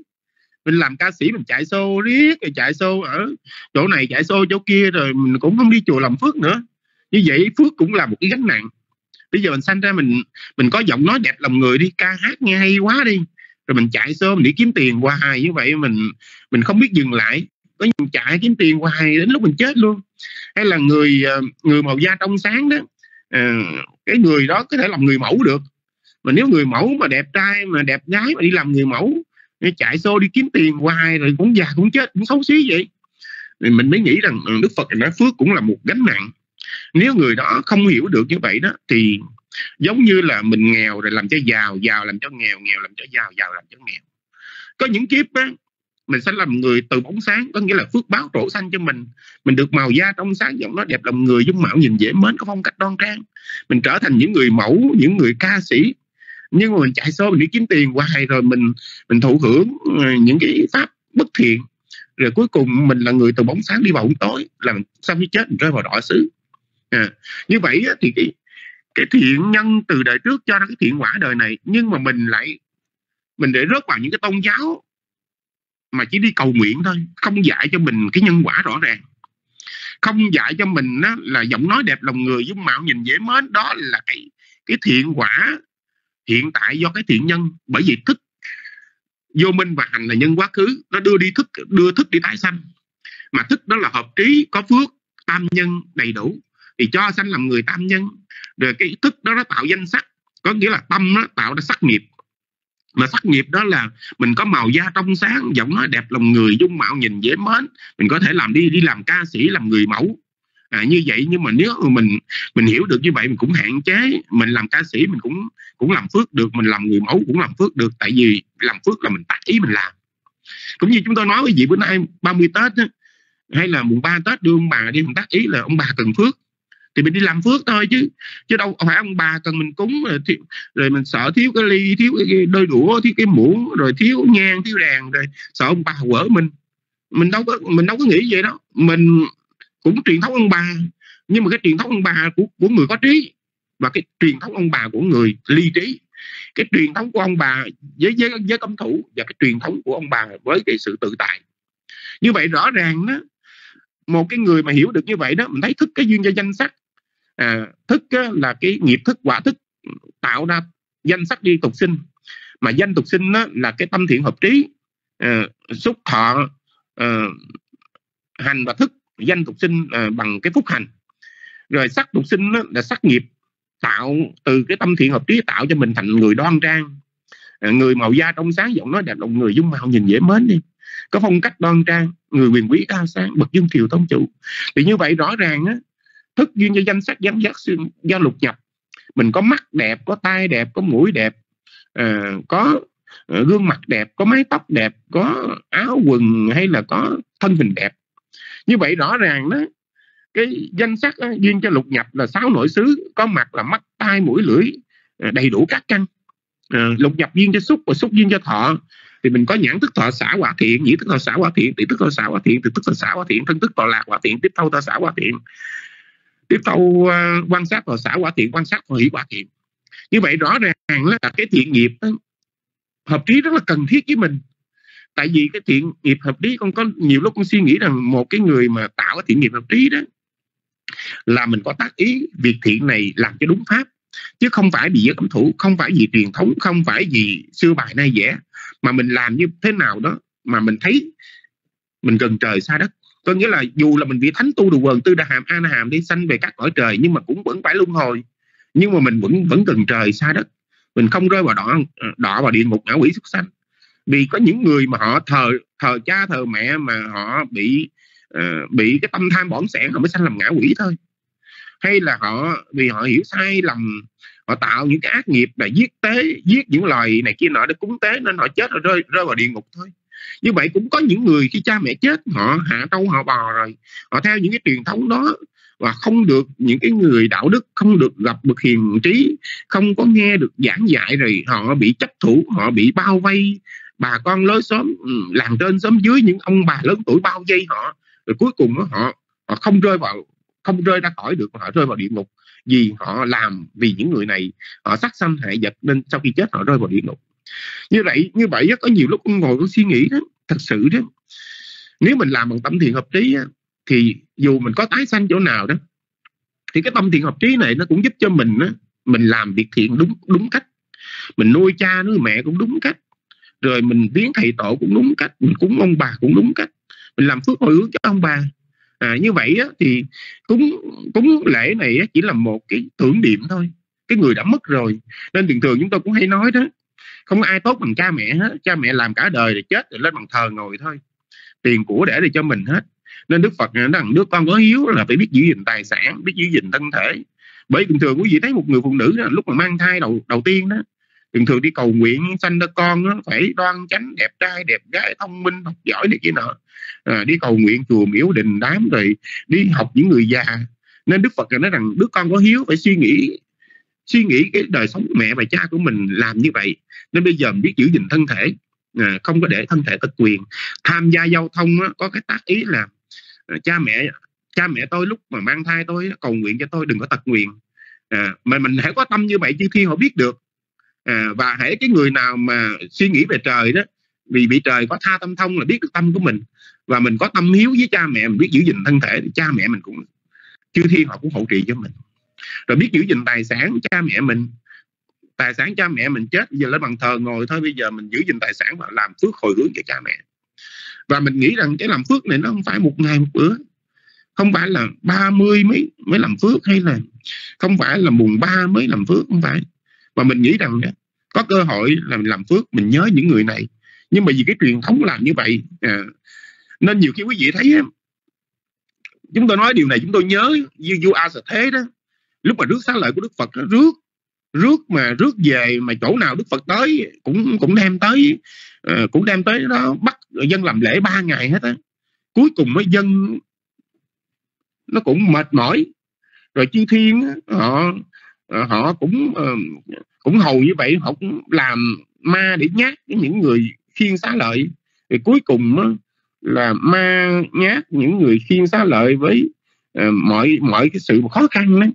mình làm ca sĩ mình chạy show riết rồi chạy show ở chỗ này chạy show chỗ kia rồi mình cũng không đi chùa làm phước nữa. Như vậy phước cũng là một cái gánh nặng. Bây giờ mình sanh ra mình mình có giọng nói đẹp lòng người đi ca hát nghe hay quá đi. Rồi mình chạy show mình đi kiếm tiền hoài như vậy mình mình không biết dừng lại. Có mình chạy kiếm tiền hoài đến lúc mình chết luôn. Hay là người ờ, người màu da trong sáng đó à, cái người đó có thể làm người mẫu được. Mà nếu người mẫu mà đẹp trai mà đẹp gái mà đi làm người mẫu chạy xô, đi kiếm tiền hoài, rồi cũng già cũng chết, cũng xấu xí vậy. Thì mình mới nghĩ rằng ừ, Đức Phật nói phước cũng là một gánh nặng. Nếu người đó không hiểu được như vậy đó, thì giống như là mình nghèo rồi làm cho giàu giàu làm cho nghèo nghèo làm cho giàu giàu làm cho nghèo. Có những kiếp á, mình sẽ làm người từ bóng sáng, có nghĩa là phước báo trổ xanh cho mình. Mình được màu da trong sáng, giọng nó đẹp, lòng người dung mạo nhìn dễ mến, có phong cách đoan trang. Mình trở thành những người mẫu, những người ca sĩ nhưng mà mình chạy xô mình đi kiếm tiền hoài rồi mình mình thụ hưởng ờ, những cái pháp bất thiện. Rồi cuối cùng mình là người từ bóng sáng đi vào bóng tối là sau khi chết mình rơi vào đỏ xứ. À, như vậy thì cái cái thiện nhân từ đời trước cho ra cái thiện quả đời này nhưng mà mình lại mình để rớt vào những cái tôn giáo mà chỉ đi cầu nguyện thôi không dạy cho mình cái nhân quả rõ ràng. Không dạy cho mình á, là giọng nói đẹp lòng người dung mạo nhìn dễ mến đó là cái cái thiện quả hiện tại do cái thiện nhân, bởi vì thức vô minh và hành là nhân quá khứ, nó đưa đi thức, đưa thức đi tái sanh. Mà thức đó là hợp trí, có phước, tam nhân đầy đủ. Thì cho sanh làm người tam nhân. Rồi cái thức đó nó tạo danh sắc, có nghĩa là tâm nó tạo ra sắc nghiệp. Mà sắc nghiệp đó là mình có màu da trong sáng, giọng nói đẹp, lòng người dung mạo, nhìn dễ mến. Mình có thể làm đi đi làm ca sĩ, làm người mẫu à, như vậy nhưng mà nếu mà mình mình hiểu được như vậy mình cũng hạn chế mình làm ca sĩ mình cũng cũng làm phước được mình làm người mẫu cũng làm phước được tại vì làm phước là mình tác ý mình làm. Cũng như chúng tôi nói với vị bữa nay 30 tết đó, hay là mùng 3 tết đưa ông bà đi mình tác ý là ông bà cần phước. Thì mình đi làm phước thôi chứ chứ đâu phải ông bà cần mình cúng rồi, thiếu, rồi mình sợ thiếu cái ly thiếu cái đôi đũa thiếu cái muỗng rồi thiếu nhang thiếu đèn rồi sợ ông bà quở mình. Mình đâu có mình đâu có nghĩ vậy đó. Mình cũng truyền thống ông bà. Nhưng mà cái truyền thống ông bà của của người có trí và cái truyền thống ông bà của người ly trí. Cái truyền thống của ông bà với với với cấm thủ và cái truyền thống của ông bà với cái sự tự tại. Như vậy rõ ràng đó một cái người mà hiểu được như vậy đó mình thấy thức cái duyên cho danh sắc. À, thức á, là cái nghiệp thức quả thức tạo ra danh sắc đi tục sinh. Mà danh tục sinh đó là cái tâm thiện hợp trí à, xúc thọ à, hành và thức danh tục sinh là bằng cái phúc hành. Rồi sắc tục sinh đó là sắc nghiệp tạo từ cái tâm thiện hợp trí tạo cho mình thành người đoan trang. À, người màu da trong sáng giọng nói đẹp lòng người dung mạo nhìn dễ mến đi. Có phong cách đoan trang người quyền quý cao sáng bậc dương thiều tôn chủ. Thì như vậy rõ ràng á thức duyên cho danh sắc giám giác do lục nhập. Mình có mắt đẹp có tai đẹp có mũi đẹp uh, có uh, gương mặt đẹp có mái tóc đẹp có áo quần hay là có thân hình đẹp như vậy rõ ràng đó cái danh sắc đó, duyên cho lục nhập là sáu nội xứ có mặt là mắt tai mũi lưỡi à, đầy đủ các căn. À, lục nhập duyên cho xúc và xúc duyên cho thọ thì mình có nhãn thức thọ xả quả thiện nhĩ thức thọ xả quả thiện tỷ thức thọ xả quả thiện từ thức thọ xả quả thiện thân thức thọ lạc quả thiện tiếp thâu thọ xả quả thiện. Tiếp thâu uh, quan sát thọ xả quả thiện quan sát thọ hỷ quả thiện. Như vậy rõ ràng là cái thiện nghiệp đó, hợp trí rất là cần thiết với mình tại vì cái thiện nghiệp hợp lý, con có nhiều lúc con suy nghĩ rằng một cái người mà tạo cái thiện nghiệp hợp lý đó là mình có tác ý việc thiện này làm cho đúng pháp. Chứ không phải vì giới cấm thủ, không phải vì truyền thống, không phải vì xưa bài nay vẽ mà mình làm như thế nào đó mà mình thấy mình gần trời xa đất. Có nghĩa là dù là mình vị thánh tu đồ quần, tư đà hàm, a na hàm đi, sanh về các cõi trời, nhưng mà cũng vẫn phải luân hồi. Nhưng mà mình vẫn vẫn gần trời xa đất. Mình không rơi vào đỏ đỏ vào địa ngục ngã quỷ xuất sanh vì có những người mà họ thờ thờ cha thờ mẹ mà họ bị uh, bị cái tâm tham bỏng sẻn họ mới sanh làm ngã quỷ thôi. Hay là họ vì họ hiểu sai lầm họ tạo những cái ác nghiệp là giết tế giết những loài này kia nọ để cúng tế nên họ chết rồi rơi rơi vào địa ngục thôi. Như vậy cũng có những người khi cha mẹ chết họ hạ trâu họ bò rồi họ theo những cái truyền thống đó và không được những cái người đạo đức không được gặp bậc hiền trí không có nghe được giảng dạy rồi họ bị chấp thủ họ bị bao vây bà con lối xóm ừ, làng trên xóm dưới những ông bà lớn tuổi bao dây họ rồi cuối cùng họ họ không rơi vào không rơi ra khỏi được họ rơi vào địa ngục. Vì họ làm vì những người này họ sát sanh hại vật nên sau khi chết họ rơi vào địa ngục. Như vậy như vậy có nhiều lúc con ngồi con suy nghĩ đó thật sự đó. Nếu mình làm bằng tâm thiện hợp trí thì dù mình có tái sanh chỗ nào đó thì cái tâm thiện hợp trí này nó cũng giúp cho mình đó, mình làm việc thiện đúng đúng cách. Mình nuôi cha nuôi mẹ cũng đúng cách rồi mình viếng thầy tổ cũng đúng cách mình cúng ông bà cũng đúng cách. Mình làm phước hồi hướng cho ông bà. À, như vậy á, thì cúng cúng lễ này á, chỉ là một cái tưởng niệm thôi. Cái người đã mất rồi. Nên thường thường chúng tôi cũng hay nói đó không có ai tốt bằng cha mẹ hết. Cha mẹ làm cả đời rồi chết rồi lên bằng thờ ngồi thôi. Tiền của để để cho mình hết. Nên đức phật nói rằng đứa con có hiếu là phải biết giữ gìn tài sản biết giữ gìn thân thể. Bởi thường thường quý vị thấy một người phụ nữ đó, lúc mà mang thai đầu đầu tiên đó thường thường đi cầu nguyện sanh ra con đó, phải đoan chánh đẹp trai đẹp gái thông minh học giỏi này kia nọ. À, đi cầu nguyện chùa miếu đình đám rồi đi học những người già. Nên đức phật nói rằng đứa con có hiếu phải suy nghĩ suy nghĩ cái đời sống mẹ và cha của mình làm như vậy. Nên bây giờ mình biết giữ gìn thân thể à, không có để thân thể tật quyền tham gia giao thông á, có cái tác ý là à, cha mẹ cha mẹ tôi lúc mà mang thai tôi cầu nguyện cho tôi đừng có tật nguyền. À, mà mình hãy có tâm như vậy chư thiên họ biết được à, và hãy cái người nào mà suy nghĩ về trời đó vì bị trời có tha tâm thông là biết được tâm của mình và mình có tâm hiếu với cha mẹ mình biết giữ gìn thân thể thì cha mẹ mình cũng chư thiên họ cũng hậu trì cho mình. Rồi biết giữ gìn tài sản cha mẹ mình tài sản cha mẹ mình chết giờ lên bằng thờ ngồi thôi bây giờ mình giữ gìn tài sản và làm phước hồi hướng cho cha mẹ. Và mình nghĩ rằng cái làm phước này nó không phải một ngày một bữa không phải là 30 mới mới làm phước hay là không phải là mùng ba mới làm phước không phải và mình nghĩ rằng có cơ hội là mình làm phước mình nhớ những người này. Nhưng mà vì cái truyền thống làm như vậy à, nên nhiều khi quý vị thấy chúng tôi nói điều này chúng tôi nhớ như vua a thế đó. Lúc mà rước xá lợi của đức phật nó rước rước mà rước về mà chỗ nào đức phật tới cũng cũng đem tới uh, cũng đem tới đó bắt dân làm lễ ba ngày hết á. Cuối cùng mới dân nó cũng mệt mỏi. Rồi chư thiên họ Ờ, họ cũng ờ, cũng hầu như vậy họ cũng làm ma để nhát với những người khiên xá lợi. Thì cuối cùng là ma nhát những người khiên xá lợi với uh, mọi mọi cái sự khó khăn đó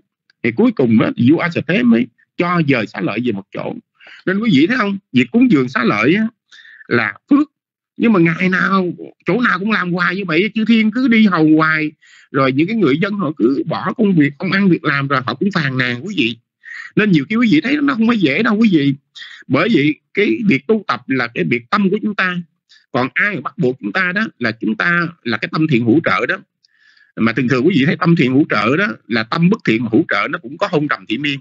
thì cuối cùng á vua a thế mới cho dời xá lợi về một chỗ. Nên quý vị thấy không? Việc cúng dường xá lợi á, là phước. Nhưng mà ngày nào chỗ nào cũng làm hoài như vậy chư thiên cứ đi hầu hoài. Rồi những cái người dân họ cứ bỏ công việc không ăn việc làm rồi họ cũng phàn nàn quý vị nên nhiều khi quý vị thấy nó không có dễ đâu quý vị. Bởi vì cái việc tu tập là cái việc tâm của chúng ta. Còn ai bắt buộc chúng ta đó là chúng ta là cái tâm thiện hỗ trợ đó. Mà thường thường quý vị thấy tâm thiện hỗ trợ đó là tâm bất thiện mà hỗ trợ nó cũng có hôn trầm thị miên.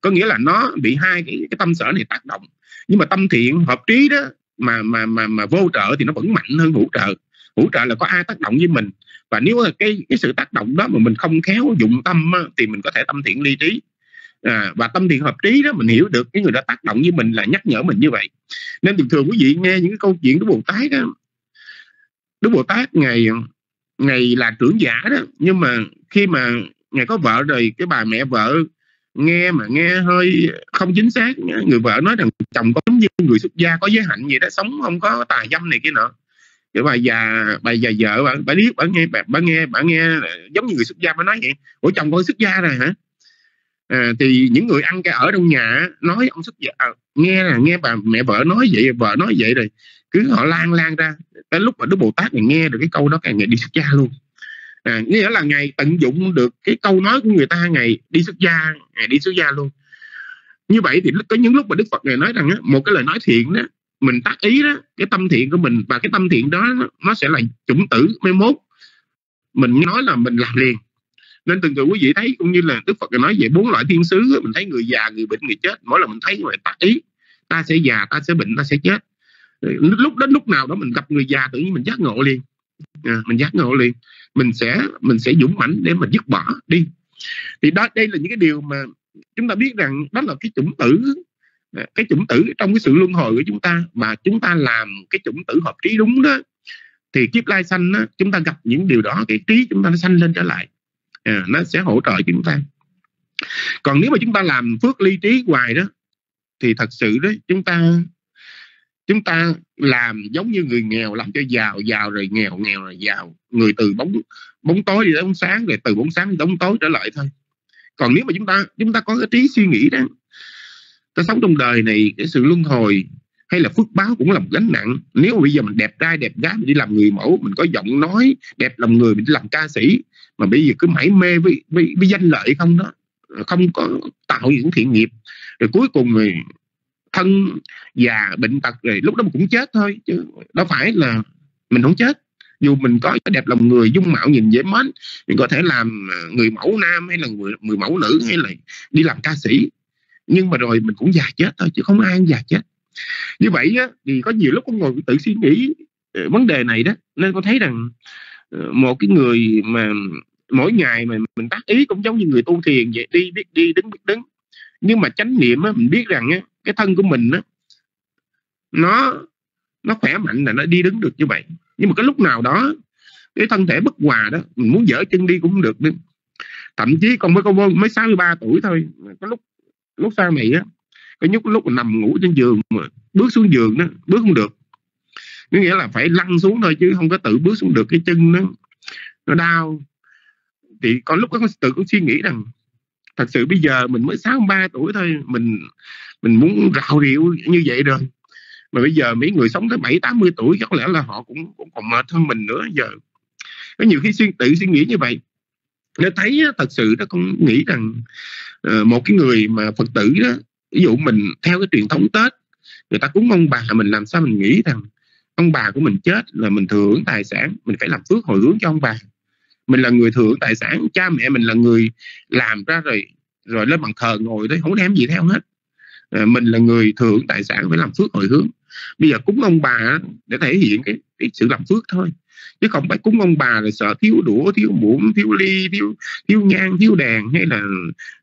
Có nghĩa là nó bị hai cái, cái tâm sở này tác động. Nhưng mà tâm thiện hợp trí đó mà mà mà mà vô trợ thì nó vẫn mạnh hơn hỗ trợ. Hỗ trợ là có ai tác động với mình. Và nếu là cái cái sự tác động đó mà mình không khéo dụng tâm á, thì mình có thể tâm thiện ly trí à, và tâm thiện hợp trí đó mình hiểu được cái người đã tác động với mình là nhắc nhở mình như vậy. Nên thường thường quý vị nghe những cái câu chuyện của bồ tát đó, đức bồ tát ngày ngày là trưởng giả đó nhưng mà khi mà ngày có vợ rồi cái bà mẹ vợ nghe mà nghe hơi không chính xác người vợ nói rằng chồng có giống như người xuất gia có giới hạnh gì đó sống không có tà dâm này kia nọ. Cái bà già bà già vợ bà, bà biết bà nghe bà, bà nghe bà nghe giống như người xuất gia bà nói vậy. Ủa chồng con xuất gia rồi hả? À, thì những người ăn cái ở trong nhà nói ông xuất gia à, nghe là nghe bà mẹ vợ nói vậy vợ nói vậy rồi cứ họ lan lan ra tới lúc mà đức bồ tát này nghe được cái câu đó càng ngày đi xuất gia luôn. À, nghĩa là ngày tận dụng được cái câu nói của người ta ngày đi xuất gia ngày đi xuất gia luôn. Như vậy thì có những lúc mà đức phật này nói rằng một cái lời nói thiện đó mình tác ý đó cái tâm thiện của mình và cái tâm thiện đó nó sẽ là chủng tử mai mốt. Mình nói là mình làm liền nên từng người quý vị thấy cũng như là đức phật nói về bốn loại thiên sứ mình thấy người già người bệnh người chết mỗi lần mình thấy người ta ý ta sẽ già ta sẽ bệnh ta sẽ chết. Lúc đến lúc nào đó mình gặp người già tự nhiên mình giác ngộ liền. À, mình giác ngộ liền. Mình sẽ mình sẽ dũng mãnh để mình dứt bỏ đi. Thì đó đây là những cái điều mà chúng ta biết rằng đó là cái chủng tử à, cái chủng tử trong cái sự luân hồi của chúng ta. Mà chúng ta làm cái chủng tử hợp trí đúng đó thì kiếp lai sanh đó, chúng ta gặp những điều đó cái trí chúng ta nó sanh lên trở lại à, nó sẽ hỗ trợ chúng ta. Còn nếu mà chúng ta làm phước ly trí hoài đó thì thật sự đó chúng ta chúng ta làm giống như người nghèo làm cho giàu giàu rồi nghèo nghèo rồi giàu. Người từ bóng bóng tối đi đến bóng sáng rồi từ bóng sáng đi bóng tối trở lại thôi. Còn nếu mà chúng ta chúng ta có cái trí suy nghĩ đó ta sống trong đời này cái sự luân hồi hay là phước báo cũng là một gánh nặng. Nếu mà bây giờ mình đẹp trai đẹp gái mình đi làm người mẫu mình có giọng nói đẹp lòng người mình đi làm ca sĩ mà bây giờ cứ mãi mê với, với, với danh lợi không đó không có tạo những thiện nghiệp. Rồi cuối cùng rồi thân già bệnh tật rồi lúc đó mình cũng chết thôi chứ đâu phải là mình không chết. Dù mình có đẹp lòng người dung mạo nhìn dễ mến mình có thể làm à, người mẫu nam hay là người, người mẫu nữ hay là đi làm ca sĩ. Nhưng mà rồi mình cũng già chết thôi chứ không ai già chết. Như vậy á, thì có nhiều lúc con ngồi tự suy nghĩ ờ, vấn đề này đó nên con thấy rằng Ờ, một cái người mà mỗi ngày mà mình tác ý cũng giống như người tu thiền vậy đi biết đi đứng biết đứng. Nhưng mà chánh niệm á, mình biết rằng á, cái thân của mình á nó nó khỏe mạnh là nó đi đứng được như vậy. Nhưng mà cái lúc nào đó cái thân thể bất hòa đó mình muốn dở chân đi cũng được nữa. Thậm chí con mới con mới 63 tuổi thôi. Cái lúc lúc sau này á cái nhúc lúc nằm ngủ trên giường mà bước xuống giường đó bước không được có nghĩa là phải lăn xuống thôi chứ không có tự bước xuống được cái chân nó nó đau. Thì có lúc con tự cũng suy nghĩ rằng, thật sự bây giờ mình mới 63 tuổi thôi, mình mình muốn rào rượu như vậy rồi. Mà bây giờ mấy người sống tới bảy tám mươi tuổi chắc lẽ là họ cũng cũng còn mệt hơn mình nữa giờ. Có nhiều khi suy, tự suy nghĩ như vậy. Nó thấy thật sự nó cũng nghĩ rằng ờ, một cái người mà phật tử đó, ví dụ mình theo cái truyền thống tết, người ta cúng ông bà mình, làm sao mình nghĩ rằng ông bà của mình chết là mình thừa hưởng tài sản mình phải làm phước hồi hướng cho ông bà. Mình là người thừa hưởng tài sản cha mẹ mình là người làm ra rồi rồi lên bằng thờ ngồi đấy không đem gì theo hết. Ờ, mình là người thừa hưởng tài sản phải làm phước hồi hướng. Bây giờ cúng ông bà để thể hiện cái, cái sự làm phước thôi chứ không phải cúng ông bà là sợ thiếu đũa thiếu muỗng thiếu ly thiếu thiếu nhang thiếu đèn hay là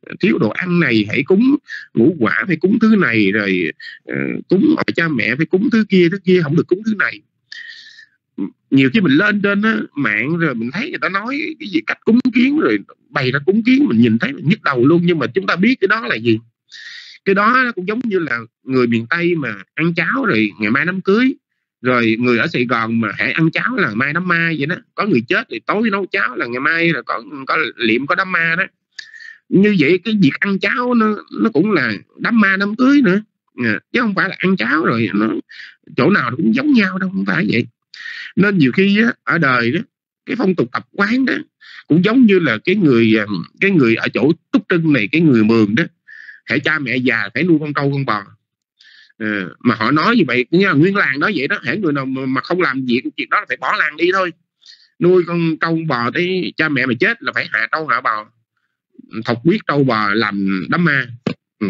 ờ, thiếu đồ ăn này hãy cúng ngũ quả phải cúng thứ này rồi uh, cúng ở cha mẹ phải cúng thứ kia thứ kia không được cúng thứ này. Nhiều khi mình lên trên á, mạng rồi mình thấy người ta nói cái gì cách cúng kiến rồi bày ra cúng kiến mình nhìn thấy mình nhức đầu luôn. Nhưng mà chúng ta biết cái đó là gì? Cái đó cũng giống như là người miền tây mà ăn cháo rồi ngày mai đám cưới rồi người ở Sài Gòn mà hãy ăn cháo là mai đám ma vậy đó. Có người chết thì tối nấu cháo là ngày mai là có có liệm có đám ma đó. Như vậy cái việc ăn cháo nó nó cũng là đám ma đám cưới nữa. À, chứ không phải là ăn cháo rồi nó chỗ nào cũng giống nhau đâu không phải vậy. Nên nhiều khi á, ở đời đó cái phong tục tập quán đó cũng giống như là cái người à, cái người ở chỗ túc trưng này cái người mường đó. Hãy cha mẹ già phải nuôi con trâu con bò à, mà họ nói như vậy như là nguyên làng nói vậy đó hãy người nào mà không làm việc chuyện đó là phải bỏ làng đi thôi. Nuôi con trâu bò tới cha mẹ mà chết là phải hạ trâu hạ bò thọc quyết trâu bò làm đám ma. Ừ.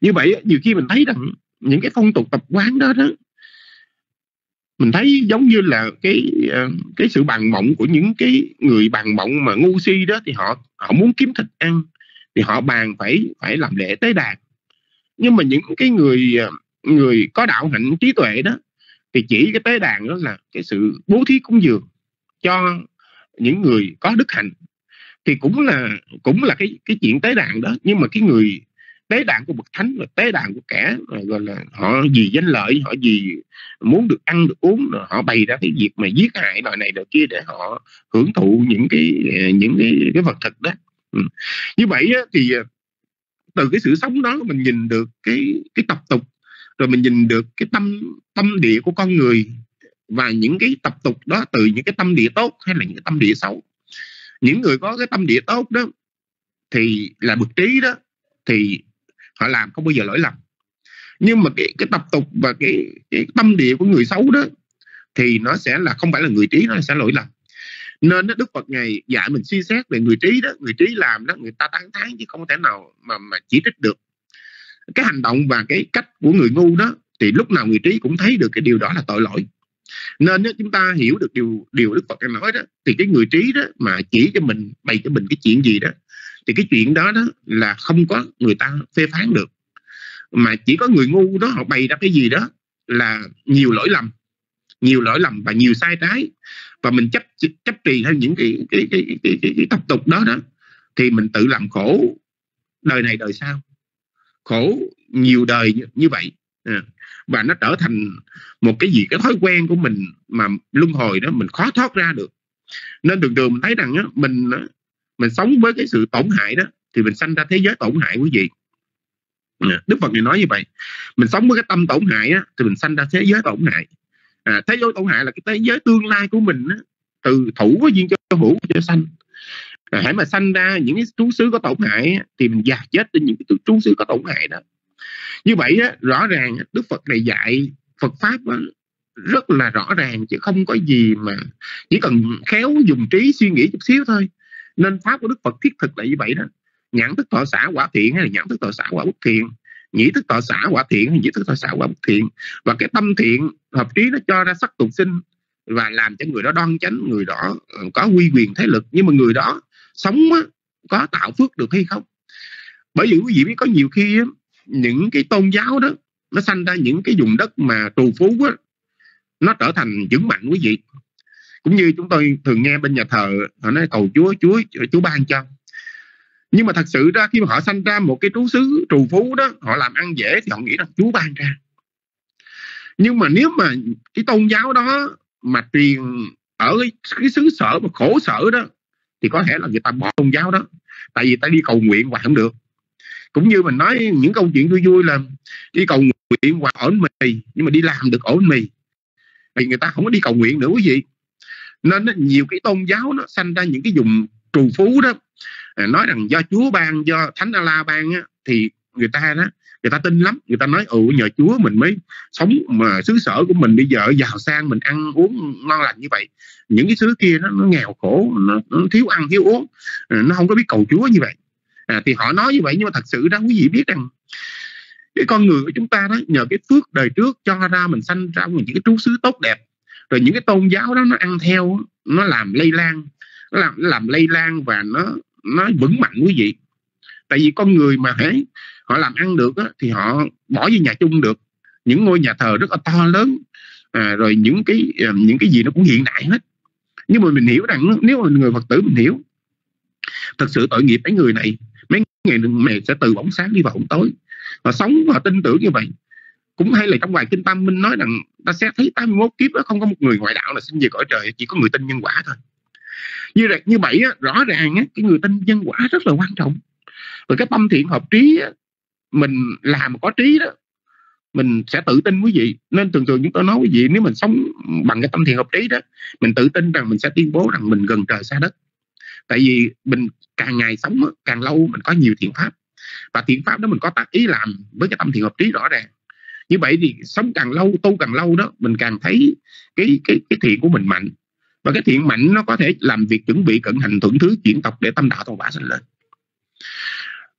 như vậy nhiều khi mình thấy rằng những cái phong tục tập quán đó đó mình thấy giống như là cái ờ, cái sự bàn mộng của những cái người bàn mộng mà ngu si đó thì họ họ muốn kiếm thịt ăn thì họ bàn phải phải làm lễ tế đàn nhưng mà những cái người à, người có đạo hạnh trí tuệ đó thì chỉ cái tế đàn đó là cái sự bố thí cúng dường cho những người có đức hạnh. Thì cũng là cũng là cái cái chuyện tế đàn đó. Nhưng mà cái người tế đàn của bậc thánh và tế đàn của kẻ gọi là họ vì danh lợi họ vì muốn được ăn được uống rồi họ bày ra cái việc mà giết hại loại này loại kia để họ hưởng thụ những cái à, những cái, cái vật thực đó. Ừ. như vậy á, thì à, từ cái sự sống đó mình nhìn được cái cái tập tục rồi mình nhìn được cái tâm tâm địa của con người và những cái tập tục đó từ những cái tâm địa tốt hay là những cái tâm địa xấu. Những người có cái tâm địa tốt đó thì là bậc trí đó thì họ làm không bao giờ lỗi lầm. Nhưng mà cái cái tập tục và cái, cái tâm địa của người xấu đó thì nó sẽ là không phải là người trí nó sẽ lỗi lầm nên đó, Đức Phật ngày dạy mình suy xét về người trí đó người trí làm đó người ta tán thán chứ không thể nào mà mà chỉ trích được. Cái hành động và cái cách của người ngu đó thì lúc nào người trí cũng thấy được cái điều đó là tội lỗi. Nên nếu chúng ta hiểu được điều điều Đức Phật đang nói đó thì cái người trí đó mà chỉ cho mình bày cho mình cái chuyện gì đó thì cái chuyện đó đó là không có người ta phê phán được. Mà chỉ có người ngu đó họ bày ra cái gì đó là nhiều lỗi lầm nhiều lỗi lầm và nhiều sai trái và mình chấp chấp trì theo những cái cái cái, cái, cái, cái, tập tục đó đó thì mình tự làm khổ đời này đời sau. Khổ nhiều đời như, vậy. À. và nó trở thành một cái gì cái thói quen của mình mà luân hồi đó mình khó thoát ra được. Nên đường đường mình thấy rằng á, mình mình sống với cái sự tổn hại đó thì mình sanh ra thế giới tổn hại quý vị à, Đức Phật này nói như vậy. Mình sống với cái tâm tổn hại á, thì mình sanh ra thế giới tổn hại à, thế giới tổn hại là cái thế giới tương lai của mình á, từ thủ có duyên cho hữu cho sanh. À, hãy mà sanh ra những cái trú xứ có tổn hại á, thì mình già chết trên những cái trú xứ có tổn hại đó. Như vậy á, rõ ràng Đức Phật này dạy Phật pháp á, rất là rõ ràng chứ không có gì mà chỉ cần khéo dùng trí suy nghĩ chút xíu thôi. Nên pháp của đức phật thiết thực là như vậy đó. Nhãn thức thọ xã quả thiện hay là nhãn thức thọ xã quả bất thiện nhĩ thức thọ xã quả thiện hay nhĩ thức thọ xã quả bất thiện. Và cái tâm thiện hợp trí nó cho ra sắc tục sinh và làm cho người đó đoan chánh người đó ờ, có quy quyền thế lực. Nhưng mà người đó sống á, có tạo phước được hay không? Bởi vì quý vị biết có nhiều khi á, những cái tôn giáo đó nó sanh ra những cái vùng đất mà trù phú á nó trở thành vững mạnh quý vị. Cũng như chúng tôi thường nghe bên nhà thờ họ nói cầu chúa chúa chúa ban cho nhưng mà thật sự ra khi mà họ sanh ra một cái trú xứ trù phú đó họ làm ăn dễ thì họ nghĩ rằng chúa ban ra. Nhưng mà nếu mà cái tôn giáo đó mà truyền ở cái, xứ sở mà khổ sở đó thì có thể là người ta bỏ tôn giáo đó tại vì ta đi cầu nguyện hoài không được. Cũng như mình nói những câu chuyện vui vui là đi cầu nguyện hoài ổn mì nhưng mà đi làm được ổn mì thì người ta không có đi cầu nguyện nữa quý vị. Nên nhiều cái tôn giáo nó sanh ra những cái vùng trù phú đó À, nói rằng do Chúa ban do Thánh Allah ban á, thì người ta đó người ta tin lắm người ta nói ừ nhờ Chúa mình mới sống mà xứ sở của mình bây giờ giàu sang mình ăn uống ngon lành như vậy. Những cái xứ kia nó, nó nghèo khổ nó, nó thiếu ăn thiếu uống à, nó không có biết cầu Chúa như vậy. À, thì họ nói như vậy nhưng mà thật sự đó quý vị biết rằng cái con người của chúng ta đó nhờ cái phước đời trước cho ra mình sanh ra những cái trú xứ tốt đẹp rồi những cái tôn giáo đó nó ăn theo nó làm lây lan nó làm nó làm lây lan và nó nó vững mạnh quý vị. Tại vì con người mà hãy họ làm ăn được á, thì họ bỏ vô nhà chung được. Những ngôi nhà thờ rất là to lớn. À, rồi những cái à, những cái gì nó cũng hiện đại hết. Nhưng mà mình hiểu rằng nếu mà người phật tử mình hiểu thật sự tội nghiệp mấy người này mấy ngày mẹ sẽ từ bóng sáng đi vào bóng tối. Và sống họ tin tưởng như vậy. Cũng hay là trong bài kinh tâm minh nói rằng ta sẽ thấy 81 kiếp đó không có một người ngoại đạo là sinh về cõi trời chỉ có người tin nhân quả thôi như vậy như vậy á, rõ ràng á, cái người tin nhân quả rất là quan trọng. Và cái tâm thiện hợp trí á, mình làm có trí đó mình sẽ tự tin quý vị. Nên thường thường chúng tôi nói quý vị nếu mình sống bằng cái tâm thiện hợp trí đó mình tự tin rằng mình sẽ tuyên bố rằng mình gần trời xa đất. Tại vì mình càng ngày sống càng lâu mình có nhiều thiện pháp. Và thiện pháp đó mình có tác ý làm với cái tâm thiện hợp trí rõ ràng. Như vậy thì sống càng lâu tu càng lâu đó mình càng thấy cái cái cái thiện của mình mạnh và cái thiện mạnh nó có thể làm việc chuẩn bị cận hành thuận thứ chuyển tộc để tâm đạo thông quả sinh lên.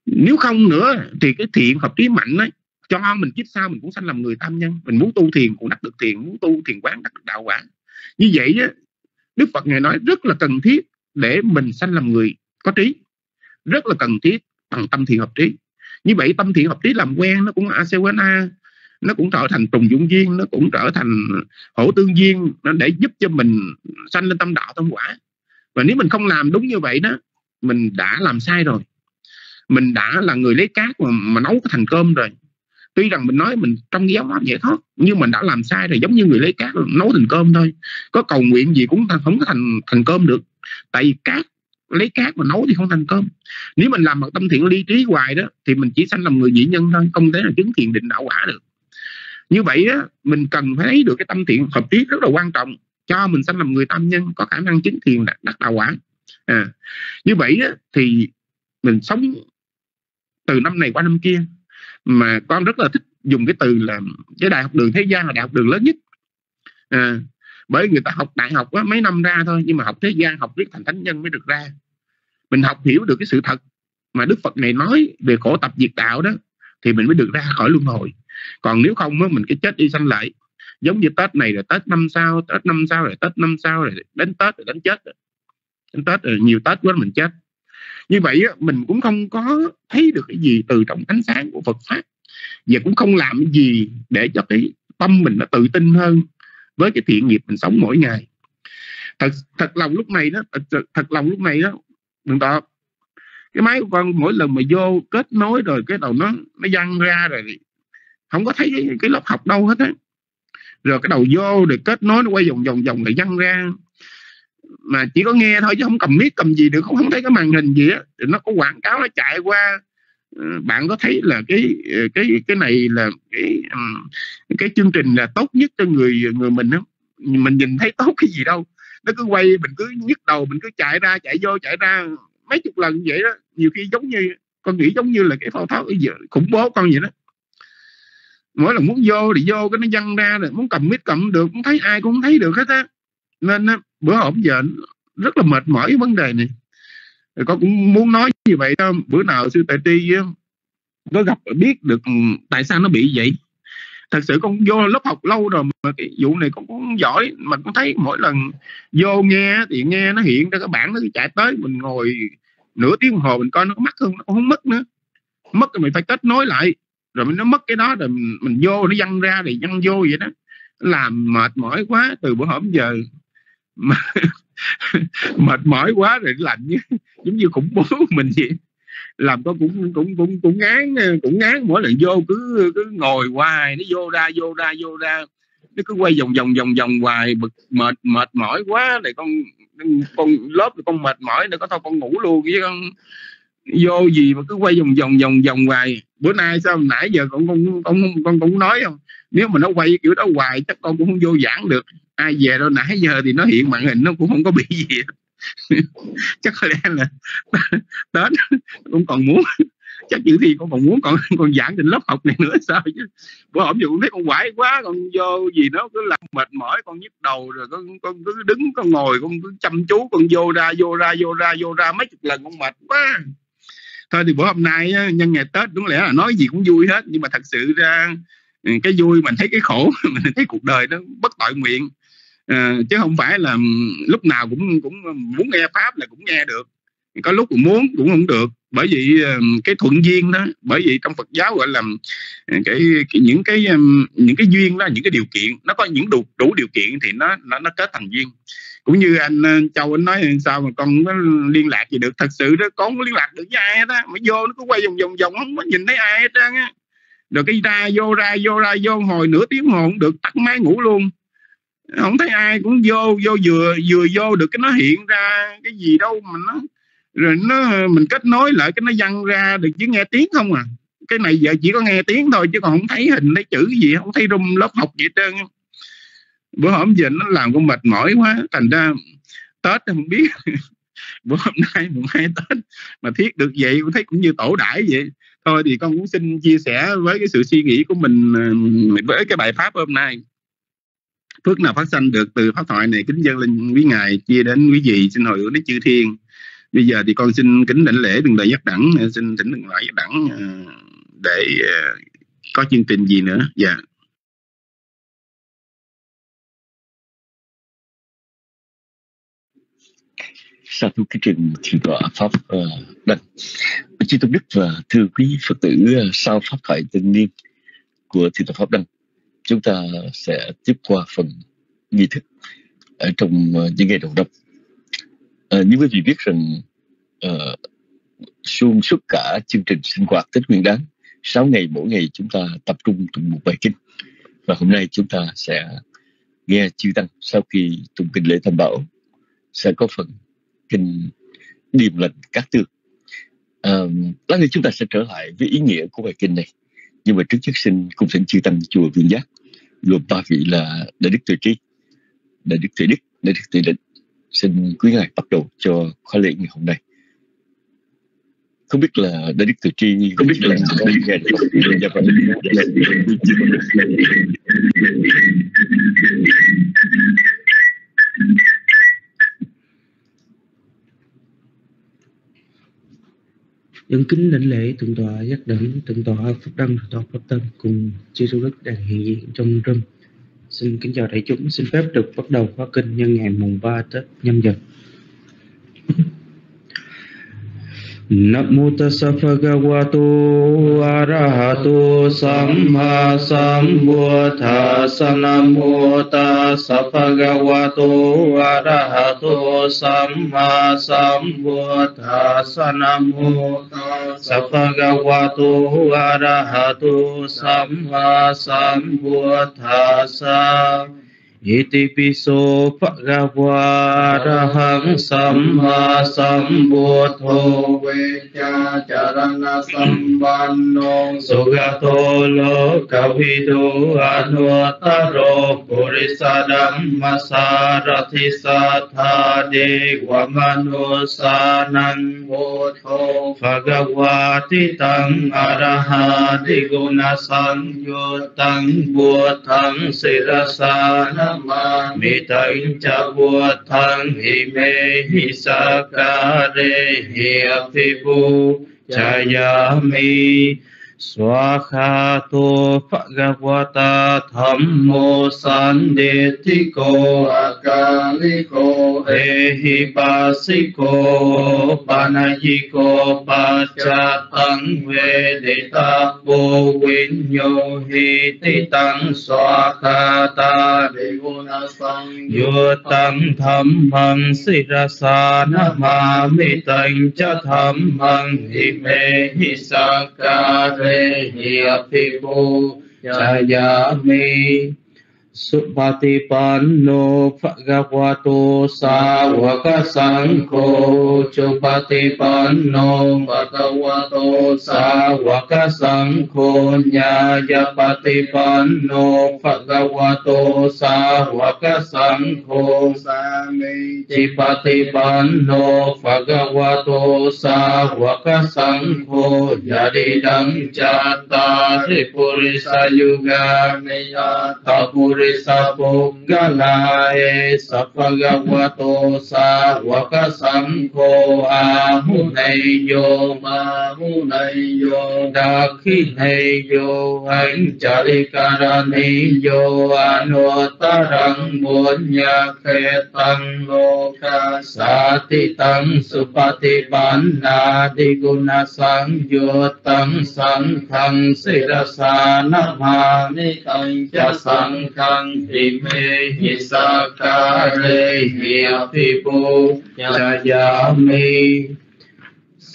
Nếu không nữa thì cái thiện hợp trí mạnh ấy, cho mình kiếp sau mình cũng sanh làm người tam nhân. Mình muốn tu thiền cũng đắc được thiền muốn tu thiền quán đắc được đạo quả. Như vậy á, đức phật ngài nói rất là cần thiết để mình sanh làm người có trí. Rất là cần thiết bằng tâm thiện hợp trí. Như vậy tâm thiện hợp trí làm quen nó cũng a se quán a nó cũng trở thành trùng dụng duyên nó cũng trở thành hổ tương duyên nó để giúp cho mình sanh lên tâm đạo tâm quả. Và nếu mình không làm đúng như vậy đó mình đã làm sai rồi. Mình đã là người lấy cát mà, mà nấu cái thành cơm rồi. Tuy rằng mình nói mình trong giáo pháp giải thoát nhưng mình đã làm sai rồi giống như người lấy cát nấu thành cơm thôi. Có cầu nguyện gì cũng không có thành thành cơm được. Tại vì cát lấy cát mà nấu thì không thành cơm. Nếu mình làm bằng tâm thiện ly trí hoài đó thì mình chỉ sanh làm người nhị nhân thôi không thể là chứng thiền định đạo quả được như vậy á mình cần phải thấy được cái tâm thiện hợp trí rất là quan trọng cho mình sanh làm người tam nhân có khả năng chứng thiền đắc, đắc đạo quả. À, như vậy á, thì mình sống từ năm này qua năm kia mà con rất là thích dùng cái từ là cái đại học đường thế gian là đại học đường lớn nhất. À, bởi người ta học đại học á, mấy năm ra thôi nhưng mà học thế gian học biết thành thánh nhân mới được ra. Mình học hiểu được cái sự thật mà đức phật này nói về khổ tập diệt đạo đó thì mình mới được ra khỏi luân hồi còn nếu không á, mình cái chết đi sanh lại. Giống như tết này rồi tết năm sau tết năm sau rồi tết năm sau rồi đến tết rồi đến chết. Đến tết rồi nhiều tết quá mình chết. Như vậy á, mình cũng không có thấy được cái gì từ trong ánh sáng của Phật pháp. Và cũng không làm cái gì để cho cái tâm mình nó tự tin hơn với cái thiện nghiệp mình sống mỗi ngày. Thật thật lòng lúc này đó thật, thật lòng lúc này đó đừng tỏ cái máy của con mỗi lần mà vô kết nối rồi cái đầu nó nó văng ra rồi không có thấy cái, cái lớp học đâu hết á. Rồi cái đầu vô rồi kết nối nó quay vòng vòng vòng rồi văng ra. Mà chỉ có nghe thôi chứ không cầm mic cầm gì được không không thấy cái màn hình gì á. Nó có quảng cáo nó chạy qua. Ờ, bạn có thấy là cái ờ, cái cái này là cái cái chương trình là tốt nhất cho người người mình không? Mình nhìn thấy tốt cái gì đâu. Nó cứ quay mình cứ nhức đầu mình cứ chạy ra chạy vô chạy ra mấy chục lần vậy đó. Nhiều khi giống như con nghĩ giống như là cái phao tháo khủng bố con vậy đó mỗi lần muốn vô thì vô cái nó văng ra rồi muốn cầm mít cầm được muốn thấy ai cũng thấy được hết á. Nên á, bữa hổm giờ rất là mệt mỏi cái vấn đề này. Rồi con cũng muốn nói như vậy đó. bữa nào sư tại ti có gặp biết được tại sao nó bị vậy. Thật sự con vô lớp học lâu rồi mà cái vụ này con cũng giỏi mà con thấy mỗi lần vô nghe thì nghe nó hiện ra cái bản nó chạy tới mình ngồi nửa tiếng hồ mình coi nó có mất không nó không mất nữa. Mất thì mình phải kết nối lại rồi nó mất cái đó rồi mình, mình vô nó văng ra thì văng vô vậy đó. Làm mệt mỏi quá từ bữa hổm giờ mà mệt mỏi quá rồi lạnh như, giống như khủng bố mình vậy. Làm có cũng cũng cũng cũng ngán cũng ngán mỗi lần vô cứ cứ ngồi hoài nó vô ra vô ra vô ra. Nó cứ quay vòng vòng vòng vòng hoài bực mệt mệt mỏi quá này con con lớp con mệt mỏi nữa có thôi con ngủ luôn với con vô gì mà cứ quay vòng vòng vòng vòng hoài. Bữa nay sao nãy giờ con con con con cũng nói không? Nếu mà nó quay kiểu đó hoài, chắc con cũng không vô giảng được. Ai về đâu, nãy giờ thì nó hiện màn hình, nó cũng không có bị gì chắc có lẽ là tết cũng còn muốn, chắc chữ gì con còn muốn còn còn giảng trên lớp học này nữa, sao chứ? Bữa hổm giờ cũng thấy con quải quá, con vô gì nó cứ làm mệt mỏi, con nhức đầu rồi, con con cứ đứng, con ngồi, con cứ chăm chú, con vô ra vô ra vô ra vô ra mấy chục lần, con mệt quá thôi thì bữa hôm nay nhân ngày tết đúng lẽ là nói gì cũng vui hết. Nhưng mà thật sự ra ừ, cái vui mình thấy cái khổ mình thấy cuộc đời nó bất tội nguyện. À, chứ không phải là ừ, lúc nào cũng cũng muốn nghe pháp là cũng nghe được. Có lúc cũng muốn cũng không được. Bởi vì ừ, cái thuận duyên đó bởi vì trong Phật giáo gọi là cái, cái những cái những cái duyên đó những cái điều kiện nó có những đủ đủ điều kiện thì nó nó nó kết thành duyên cũng như anh ờ, Châu anh nói sao mà con liên lạc gì được. Thật sự đó, con có liên lạc được với ai hết á. Mà vô nó cứ quay vòng vòng vòng, không có nhìn thấy ai hết trơn á. Rồi cái ra, vô ra vô ra, vô hồi, nửa tiếng hồ không được, tắt máy ngủ luôn. Không thấy ai cũng vô vô vừa vừa vô được cái nó hiện ra cái gì đâu mà nó, rồi nó, mình kết nối lại cái nó văng ra được chứ nghe tiếng không à. Cái này giờ chỉ có nghe tiếng thôi chứ còn không thấy hình, thấy chữ gì, không thấy rung lớp học gì hết trơn bữa hôm giờ nó làm con mệt mỏi quá, thành ra tết không biết. Bữa hôm nay mùng hai tết mà thiết được vậy, cũng thấy cũng như tổ đãi vậy. Thôi thì con cũng xin chia sẻ với cái sự suy nghĩ của mình ờ, với cái bài pháp hôm nay. Phước nào phát sanh được từ pháp thoại này, kính dân linh quý ngài chia đến quý vị. Xin hồi hướng đến chư thiên. Bây giờ thì con xin kính đảnh lễ đừng đại giác đẳng. Xin thỉnh đừng đại giác đẳng ờ, để ờ, có chương trình gì nữa? Dạ. yeah. Sau thú cái trình thiền tọa pháp ờ, uh, đăng chư tôn đức và thưa quý phật tử uh, sau pháp thoại tân niên của thiền tọa pháp đăng chúng ta sẽ tiếp qua phần nghi thức ở trong uh, những ngày đầu năm. À, như quý vị biết rằng uh, xuyên suốt cả chương trình sinh hoạt Tết Nguyên Đán 6 ngày mỗi ngày chúng ta tập trung tụng một bài kinh. Và hôm nay chúng ta sẽ nghe chư tăng sau khi tụng kinh lễ tam bảo sẽ có phần kinh điềm lệnh các tường um, lát nữa chúng ta sẽ trở lại với ý nghĩa của bài kinh này. Nhưng mà trước nhất xin cùng thỉnh chư tăng chùa Viên Giác gồm ba vị là đại đức tuệ trí đại đức tuệ đức đại đức tuệ định. Xin quý ngài bắt đầu cho khóa lễ ngày hôm nay. Không biết là đại đức tuệ tri không biết là nghe được dạ dẫn kính lãnh lễ thượng tọa giác đẳng thượng tọa Phật Đăng thượng tọa Pháp Tân cùng chư sư đức đang hiện diện trong râm. Xin kính chào đại chúng, xin phép được bắt đầu khóa kinh nhân ngày mùng 3 Tết nhâm dần. Namo tassa bhagavato arahato samma sambuddhassa Namo tassa bhagavato arahato samma sambuddhassa Namo tassa bhagavato arahato samma sambuddhassa Iti piso phagava rahang samma sambuddho vecha charana sambanno sugato lokavido anuttaro ปุริสดัมมสารทิสัทธาเดวะมนุสานังโหโทภกวาติตังอรหาติกุณสังโยตังบัวทังศิรสานามามิตาอินจบัวทังหิเมหิสาการเรหิอภิบูชายามี Swakha tu Bhagavata thi Sanditiko Akaliko Ehipasiko Panayiko Pachatang Vedita Bo Vinyo si Swakata Degunasang na Dhammang Sirasana Mamitang Cha Dhammang Himehisakare ही अतिपो छाया में Supatipanno Bhagavato Sāvaka Sankho Supatipanno Bhagavato Sāvaka Sankho Nyayapatipanno Bhagavato Sāvaka Sankho Sāmijipatipanno Bhagavato Sāvaka Sankho Yaridang Chattari Purisa Yuga Niyata Purisa ริสปุงกลาเอสัพกวโตสาวกสังโฆอาหุเนยโยมาหุเนยโยดักขิเนยโยอัญจริการณิโยอนุตรังบุญญาเขตังโลกาสาติตังสุปฏิปันนาดิกุณสังโยตังสังฆังสิรสานมานิตังจะสังฆางอิเมหิสักการะหิอภิปุจยามิ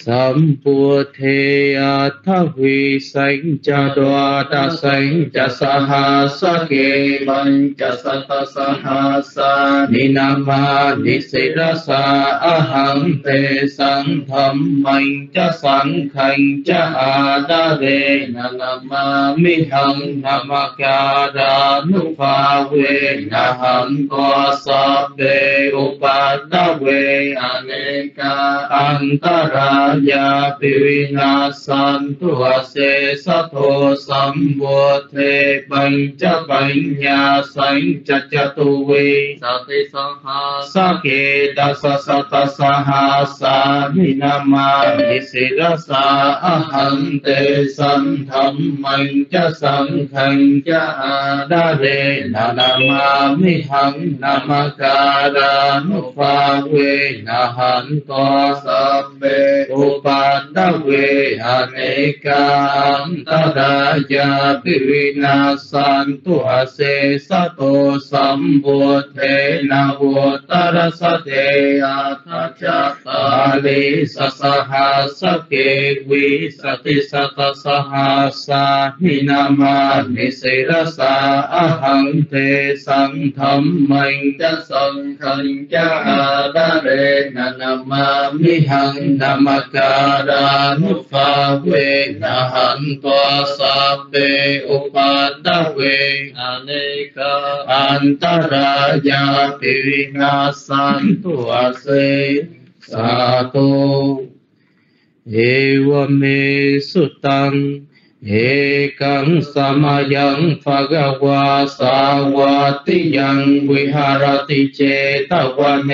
Sâm Pua Thê A Tha Huy Sánh Cha Đoa Ta Sánh Cha Sa Ha Sa Kê Văn, Cha Sa Ta Sa Ha Sa Ni Nam Ma Ni se Ra Sa A Hằng Tê Sang tham Mạnh Cha Sang Khanh, Cha A Đa Rê Na Nam Ma Mi Hằng Nam Ma Kya Đa Nu Pha Huê, Na Hằng Qua Sa Bê Upa Ta Huê ta ra ญาปิวินาสันตุเสสะโทสัมบุเทปัญจปัญญาสัญจจตุวิสติสังหาสเกตัสสะตัสหาสามินามาหิสิรสาอหันเตสันธรรมัญจะสังขัญจะอาดาเรนานามามิหังนามาการานุภาเวนะหันตสัมเปปานทเวอเนกันตดายาปิวินาสันตุอเสสโตสัมบุเทนาวุตระสเตอาทัจตาลิสสหัสเกวิสติสตสหัสาหินามานิสิรสาอหังเทสังธรรมังจะสังขังจะอาดาเรนนามามิหังนามัการานุภาเวนะหันตัวสัพเพอุปาตเวอเนกาอันตรายาติวินาสันตุอาเสสาตุเอวเมสุตัง เอกังสมยังภะกวาสาวาติยังวิหารติเจตวเน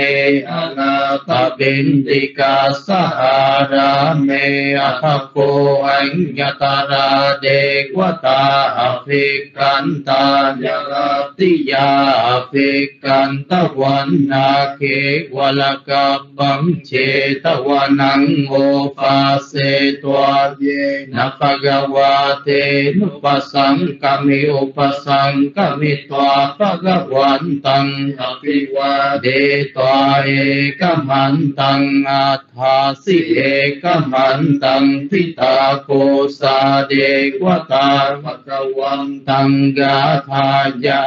อนาตบินติกาสหารามเมอะทโกอัญญตาราเดกวตาอภิกันตาญลติยาอภิกันตวันนาเกวลกัปปังเจตวนังโอภาเสตวเยนะภะกวาเตนุปสังกมิอุปสังกมิตวาภะกวันตังอภิวาเดตวาเอกมันตังอาทาสิเอกมันตังทิตาโกสาเดกวตาภะกวันตังกาทายา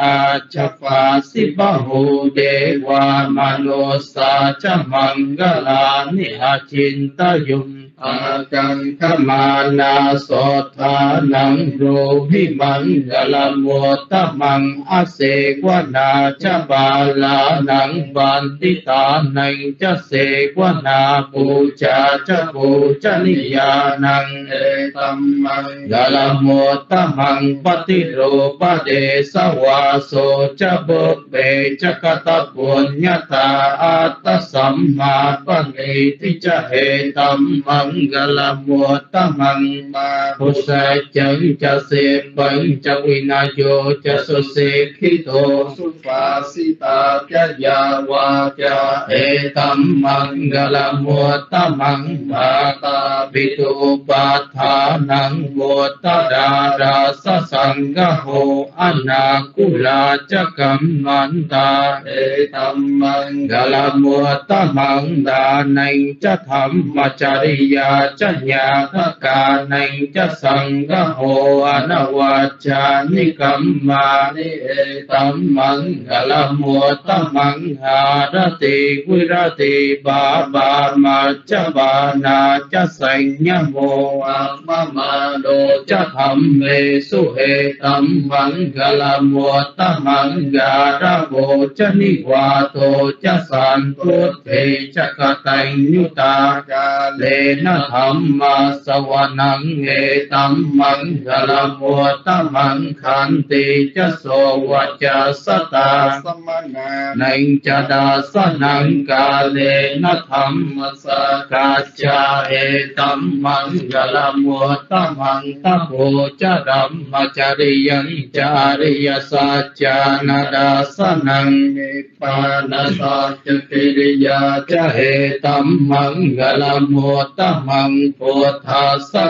จฟาสิบหูเดวามโนสาจมังกลานิหาจินตยุม อากังขมานาสทานังโรวิมังกลโมตมังอาเสวนาจบาลานังบันติตานังจะเสวนาปูชาจะปูชนิยานังเอตัมมังกลโมตมังปฏิโรปเดสวาโสจะบุเบจะกตปุญญาตาอัตสัมมาปเนติจะเหตัมมัง hi gà bu cha ta mi mangala muattamang sa chẳng cha se bang cha quy na vô cha sô xe khi thô su pha si ta cha yawa cha e tâm măng gà là mùa ta măng bà ta bi tu ba tha năng mùa ta etam mangala muattamang Bata pitu pathanang muattadara sasangaho la cha cam man ta e tâm măng gà kammanta etam ta măng đà nành cha tham ma cha ยาจะยาคกานังจะสังกโหอนวัชานิกัมมานิเอตัมมังกลมุตตมังหารติวิรติบาบามาจะบานาจะสัญญโมอัมมาโดจะธรรมเมสุเอตัมมังกลมุตตมังกาดาโวจะนิวาโตจะสันตุเทจะกตัญญุตาจาเลนะ ri ya cha nhà tha ca nành cha sang ga ho ana wa cha ni kam ma ni e tam mang ga la mu tam mang ha ra ti quy ra ti ba ba ma cha ba na cha sanh nha mô a ma ma đô cha tham mê su he tam mang ga la mu tam mang ga ra vô cha ni wa to cha san tu te cha ka tanh nhu ta ca lê na tham ma sa wa năng nghệ tam mang ga la mu tam mang khan ti cha so wa cha sa ta nành cha đa sa năng ca lê na tham mang tam tha sa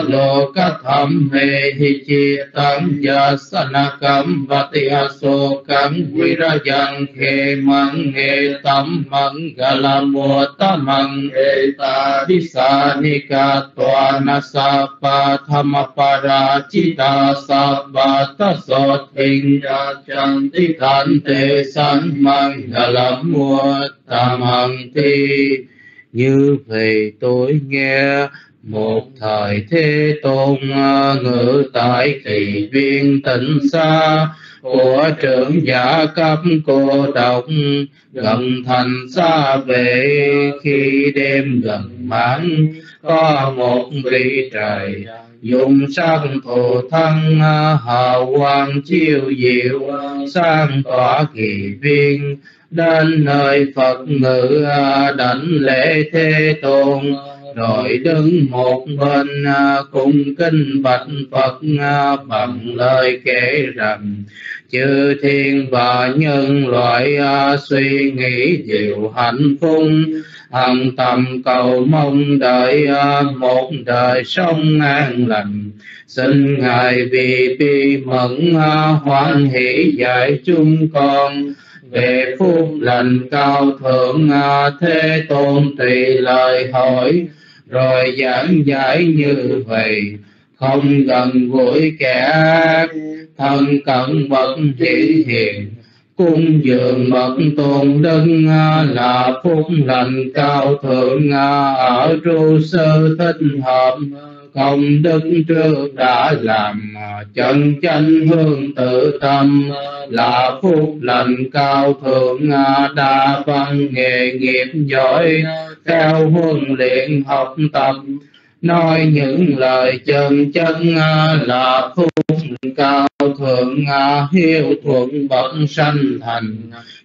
tham hi chi tam ya sa na kam va ti a so ra yang khe mang he tam mang ga la tam mang he ta di sa ni na sa pa tham pa ra chi ta sa ba ta so thinh ya chan ti te san mang ga la tam mang ti như vậy tôi nghe, một thời thế tôn à, ngự tại kỳ viên tịnh xa của trưởng giả cấp cô độc, gần thành xa về khi đêm gần mãn, có một vị trời, dùng sắc thổ thân à, hào quang chiêu diệu, sang tỏa kỳ viên đến nơi Phật ngự à, đảnh lễ thế tôn. Rồi đứng một bên à, cung kinh bạch Phật à, bằng lời kể rằng, chư thiên và nhân loại suy nghĩ điều hạnh phúc. Hằng tầm cầu mong đợi một đời sống an lành. Xin ngài vì bi mẫn hoan hỷ dạy chúng con về phúc lành cao thượng à, thế tôn tùy lời hỏi, rồi giảng giải như vậy. Không gần gũi kẻ, thân cận bậc chỉ hiền, cung dường bậc tôn đức à, là phúc lành cao thượng à, ở trụ sơ thích hợp không đức trước đã làm, chân chánh hương tự tâm, là phúc lành cao thượng. Đa văn nghề nghiệp giỏi, theo huấn luyện học tập. Nói những lời chân chân là phúc cao thượng. Hiếu thuận bậc sanh thành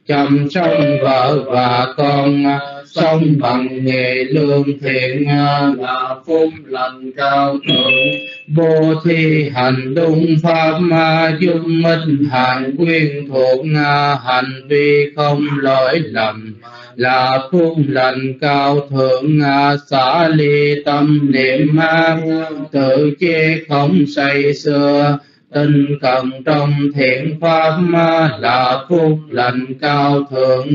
chăm sóc vợ và con, sống bằng nghề lương thiện, là phúc lành cao thượng. Bố thi hành đúng pháp dung minh hàng quyên thuộc, hành vi không lỗi lầm, là phúc lành cao thượng. Xả ly tâm niệm, tự chế không say xưa tinh cần trong thiện pháp là phúc lành cao thượng,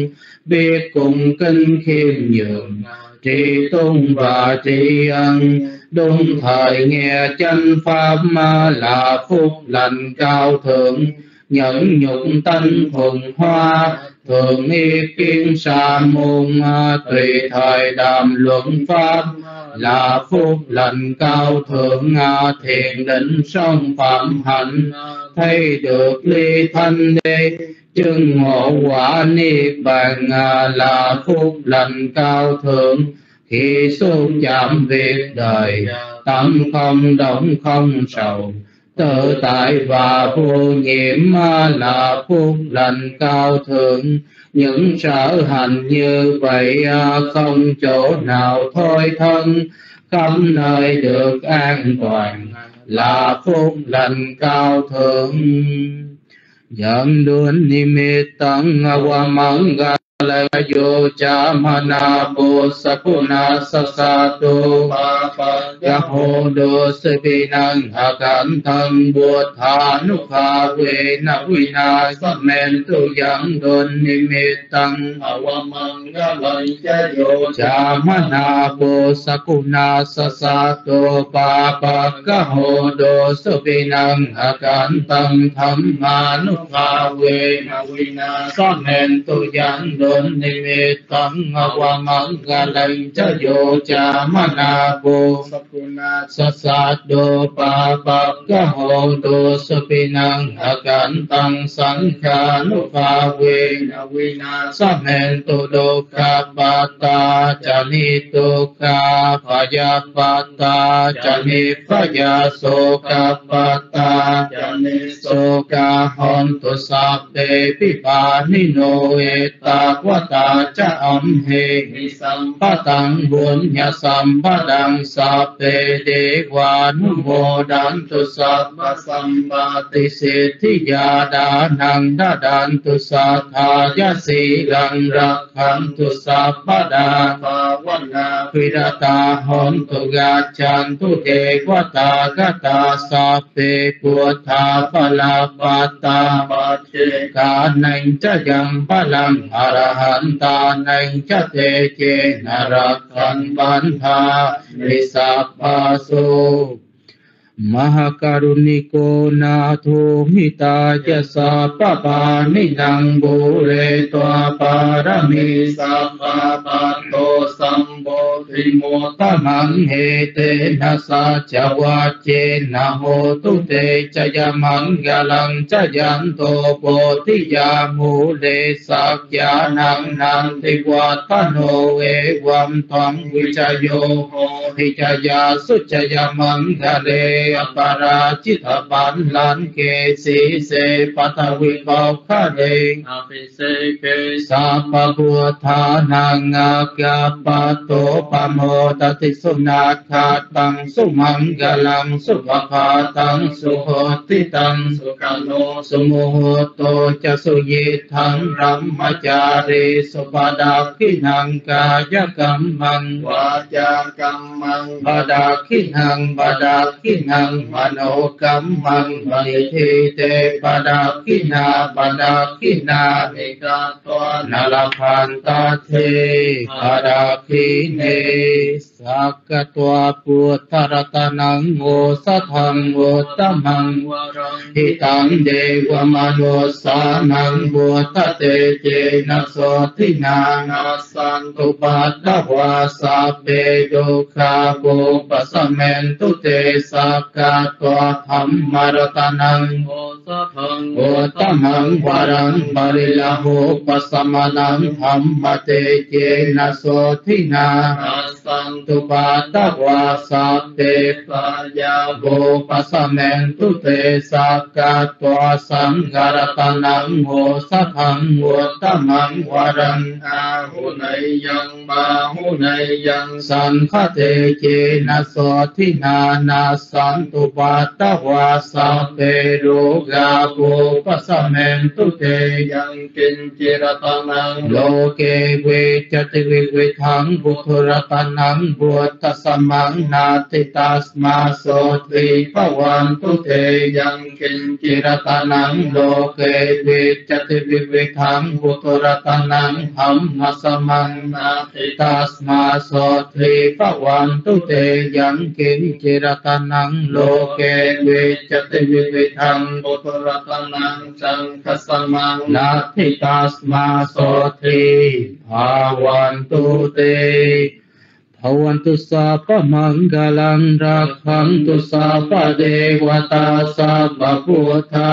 biết cùng kinh khiêm nhường trì tôn và trì ân. Đúng thời nghe chân pháp là phúc lành cao thượng, nhẫn nhục tân thuần hoa. Thường y kiến sa môn tùy thời đàm luận pháp là phúc lành cao thượng thiền định song phạm hạnh. Thấy được ly thanh đế chứng ngộ quả niết bàn, là phúc lành cao thượng. Khi xuống chạm việc đời, tâm không động, không sầu. Tự tại và vô nhiễm, là phúc lành cao thượng những sở hành như vậy à, không chỗ nào thôi thân. Khắp nơi được an toàn, là phúc lành cao thượng. Dẫn đuôn nimitang awamanga Layo Jamana Bosakuna Sasato Yahodo Sebinang Hakantam Bodhanukha Vena Vina Samentu Yang Don Nimitang Awamangalayo Jamana Bosakuna Sasato Papa Kahodo Sebinang Hakantam Dhammanukha Vena Vina Samentu Yang Donนิมิตังอวามังกา ลังจะโยจามนาโบสกุณาสสัตโดปาปักกะโหโดสปินังอากันตังสังขานุภาเวนะวินาสเมนตุโดคาปาตาจานิตุคาพยาปาตาจานิพยาโสกาปาตาจานิโสกาหอนตุสัพเตปิปานิโนเอตา วตาจะอัมเหหิสัมปตังบุญญาสัมปดังสัพเพเดวานุโมดันตุสัพพสัมปติสิทธิยาดานังดาดันตุสัทธายาสีลังรักขันตุสัพพดาภาวนาพิรตาหอนตุกาจันตุเทวตากตาสัพเพปุถธาปลาปัตตาปัจเจกานังจะยังพลังอร หันตานังชะเตเกนรักขันบันทาริสัพพาโสมหากรุณิโกนาโทมิตาจะสัพปานินังบุเรตวปารมิสัพพะปัตโตสัมโบ विमोतमं हेतेन स च वाच्येन होतु ते च यमङ्गलं च यन्तोपोति या मूले साख्यानां नान्ति वातनो एवं त्वं विचयो हि च यासु च यमङ्गले अपराचितपल्लं केसि से पथवि बौखरे अपि से के सा पगुथानाङ्गापतो ปโมตติสุนาคาตังสุมังกลังสุภคาตังสุโหติตังสุขันโนสุโมโหโตจะสุยิทังรัมมจารีสุปดาคินังกายกรรมังวาจากรรมังบดาคินังบดาคินังมโนกัมมังมณิทิเตปดาคินาปดาคินาเอกาตัวนาลพันตาเทปดาคิเน สักตัวปุถธรตนังโมสัทังโมตมังวรังหิตังเดวมโนสานังโมทะเตเจนะโสทินานาสันตุปัตตวาสัพเปโดคาโบปะสะเมนตุเตสักกาตัวธรรมรตนังโอสัทังโอตมังวรังบริลาโหปัสมนังธรรมเตเจนะโสทินานา สันตุปัตตวาสัพเตปายาโบปะสะเมนตุเตสักกาตัวสังฆรตนังโอสัทังโอตมังวรังอาหุนยยังบาหุนยยังสันฆเตเจนะโสทินานาสันตุปัตตวาสัพเพโรกาโภปะสะเมนตุเตยังกินจิรตนังโลเกเวจติวิเวทังบุตร ตนังบุตสมังนาติตัสมาโสติปวันตุเตยังกินจิรตนังโลเกเวจติวิเวทังบุตรตนังหัมมสมังนาติตัสมาโสติปวันตุเตยังกินจิรตนังโลเกเวจติวิเวทังบุตรตนังสังคสมังนาทิตัสมาโสติภาวันตุเต भवन्तु सापमङ्गलं रक्षन्तु सापदेवता सापभूता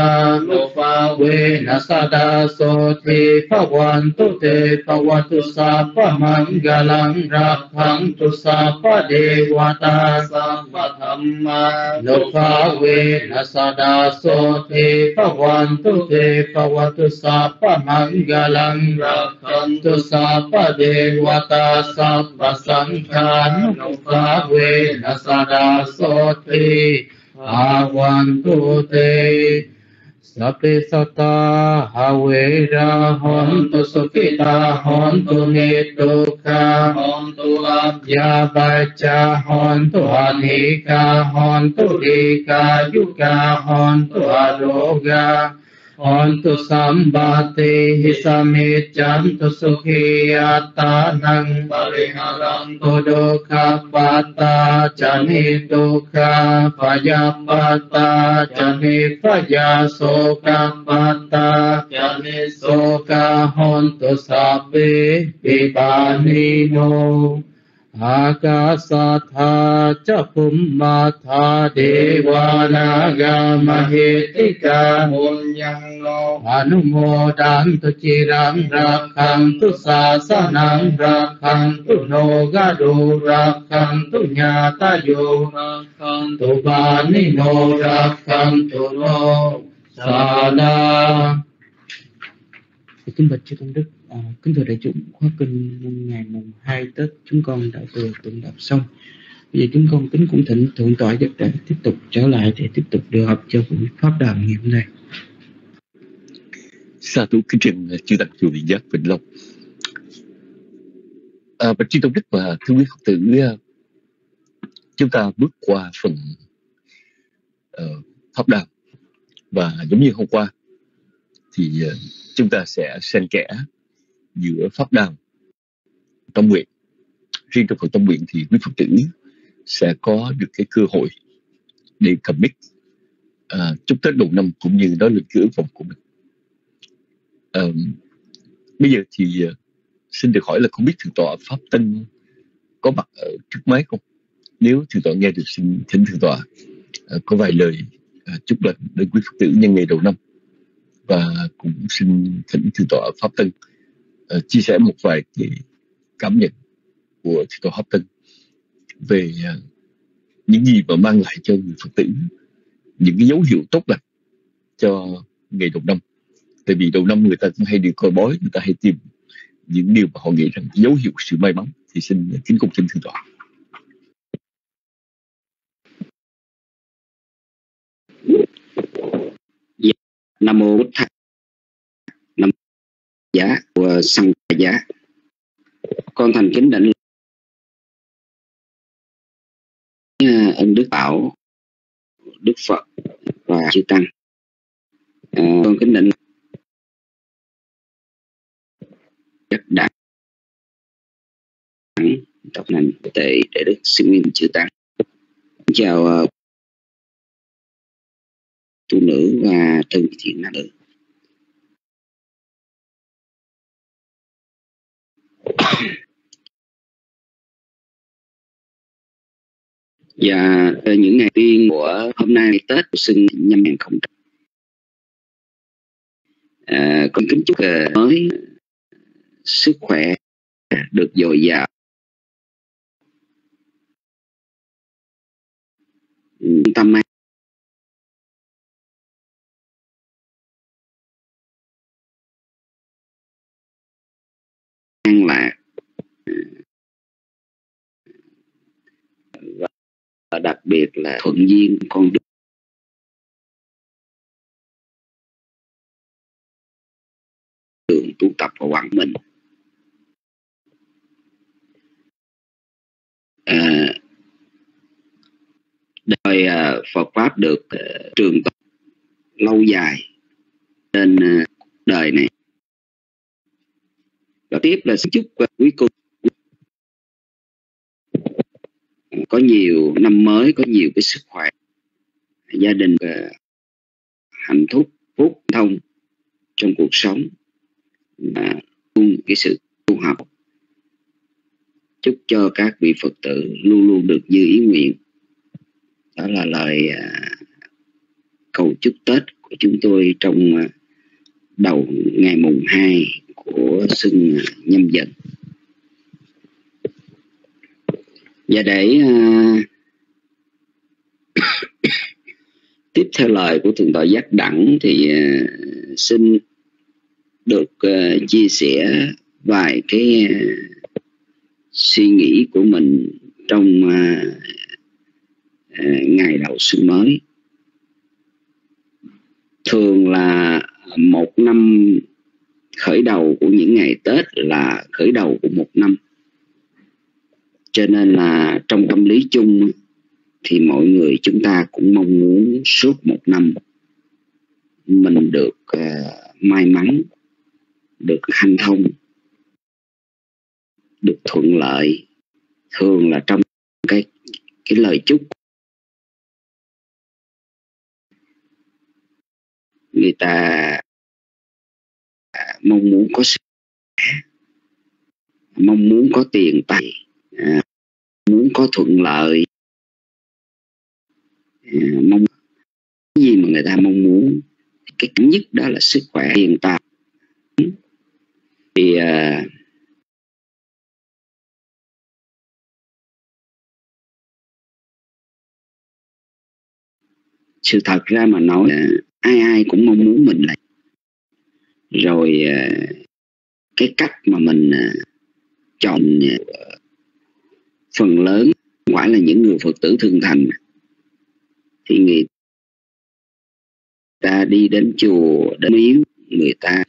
नुपावेन सदा सोति भवन्तु ते भवतु सापमङ्गलं रक्षन्तु सापदेवता सापधम्मा नुपावेन सदा सोति भवन्तु ते भवतु सापमङ्गलं रक्षन्तु सापदेवता सापसङ्घ านุภาเวนัสดาโสติอาวันตุเตสัพพิสัตตาหาเวราหอนตุสุขิตาหอนตุเนตุกาหอนตุอัพยาปัจจาหอนตุอเนกาหอนตุเดกายุกาหอนตุอโรกา Hantu sambate hisame jantu suhi atanang Paliharang kuduka pata jani duka Paya pata jani paya suka pata Jani suka hontu sabi bibani nung ทธาจะภุมมาธาเดวานากามเหติกาหุญยังโลอนุโมดันตุจิรังรักขังตุสาสนังรักขังตุโนกะดูรักขังตุญาตโยรักขังตุบานิโนรักขังตุโนสาดา Kính bạch chư tôn đức, à, kính thưa đại chúng, khóa kinh ngày mùng 2 Tết chúng con đã vừa tụng đọc xong. Bây giờ chúng con kính cũng thỉnh thượng tọa giác để tiếp tục trở lại để tiếp tục được học cho buổi pháp đàm ngày hôm nay. Sa thú kính trình chư tăng chùa Vị Giác Vĩnh Long. À, bạch chư tôn đức và thưa quý phật tử, à, chúng ta bước qua phần uh, pháp đàm và giống như hôm qua thì uh, chúng ta sẽ xen kẽ giữa pháp đàm tâm nguyện. Riêng trong phần tâm nguyện thì quý phật tử sẽ có được cái cơ hội để commit à, chúc tết đầu năm cũng như đó là cái ước vọng của mình. À, bây giờ thì à, xin được hỏi là không biết thượng tọa pháp tân có mặt ở trước máy không? Nếu thượng tọa nghe được xin thỉnh thượng tọa à, có vài lời à, chúc lành đến quý phật tử nhân ngày đầu năm. Và cũng xin thỉnh thượng tọa pháp tân uh, chia sẻ một vài cái cảm nhận của thượng tổ pháp tân về uh, những gì mà mang lại cho người phật tử những cái dấu hiệu tốt lành cho ngày đầu năm. Tại vì đầu năm người ta cũng hay đi coi bói người ta hay tìm những điều mà họ nghĩ rằng dấu hiệu sự may mắn. Thì xin kính cung kính thượng tọa dạ, nam mô Bụt thầy giá của sanh giá. Con thành kính định à, ân đức bảo đức phật và chư tăng. À, con kính định rất đảng tập hành tệ để đức sư nguyên chư tăng. Chào à, uh, tu nữ và thân thiện nam nữ. Dạ, và những ngày tiên của hôm nay Tết sinh năm hai không à, con kính chúc à, uh, mới sức khỏe được dồi dào. Ừ, tâm an. Mạc và đặc biệt là thuận duyên con đường. Tu tập và quảng mình. À, đời à, Phật pháp được à, trường tồn lâu dài. Trên à, đời này đó tiếp là xin chúc quý cô. Có nhiều năm mới, có nhiều cái sức khỏe. Gia đình ờ, hạnh phúc phúc, thông trong cuộc sống. Và luôn cái sự tu học. Chúc cho các vị phật tử luôn luôn được như ý nguyện. Đó là lời ờ, cầu chúc tết của chúng tôi trong ờ, đầu ngày mùng 2 của xuân nhâm dần. Và để uh, tiếp theo lời của thượng tọa giác đẳng thì uh, xin được uh, chia sẻ vài cái uh, suy nghĩ của mình trong uh, uh, ngày đầu xuân mới. Thường là một năm khởi đầu của những ngày Tết là khởi đầu của một năm. Cho nên là trong tâm lý chung thì mọi người chúng ta cũng mong muốn suốt một năm mình được uh, may mắn được hanh thông được thuận lợi. Thường là trong cái cái lời chúc người ta mong muốn có sức mong muốn có tiền tài à, muốn có thuận lợi. À, mong gì mà người ta mong muốn? Cái nhất đó là sức khỏe tiền tài. Thì à, sự thật ra mà nói là ai ai cũng mong muốn mình là rồi ờ, cái cách mà mình ờ, chọn ờ, phần lớn phải là những người phật tử thường thành. Thì người ta đi đến chùa, đến miếu, người ta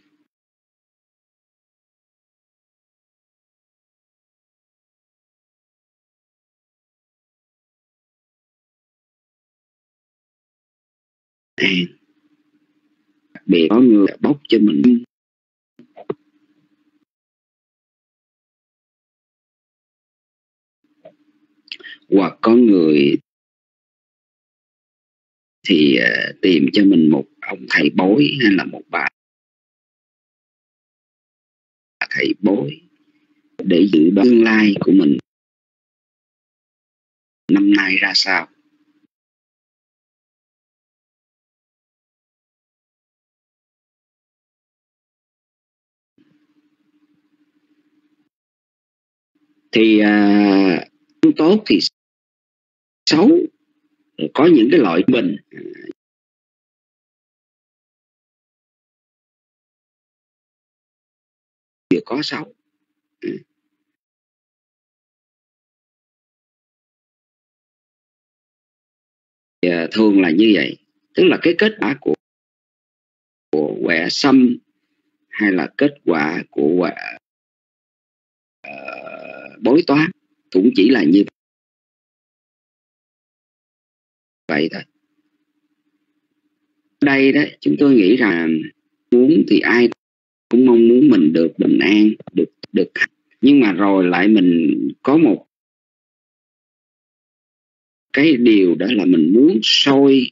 biệt có người bóc cho mình. Hoặc có người thì à, tìm cho mình một ông thầy bói hay là một bà thầy bói để dự đoán tương lai của mình. Năm nay ra sao? Thì à, tốt thì xấu có những cái loại bình vừa có xấu. À, thường là như vậy. Tức là cái kết quả của của quẹ xâm hay là kết quả của quẹ uh, bối toán cũng chỉ là như vậy thôi. Đây đó chúng tôi nghĩ rằng muốn thì ai cũng mong muốn mình được bình an được được nhưng mà rồi lại mình có một cái điều đó là mình muốn sôi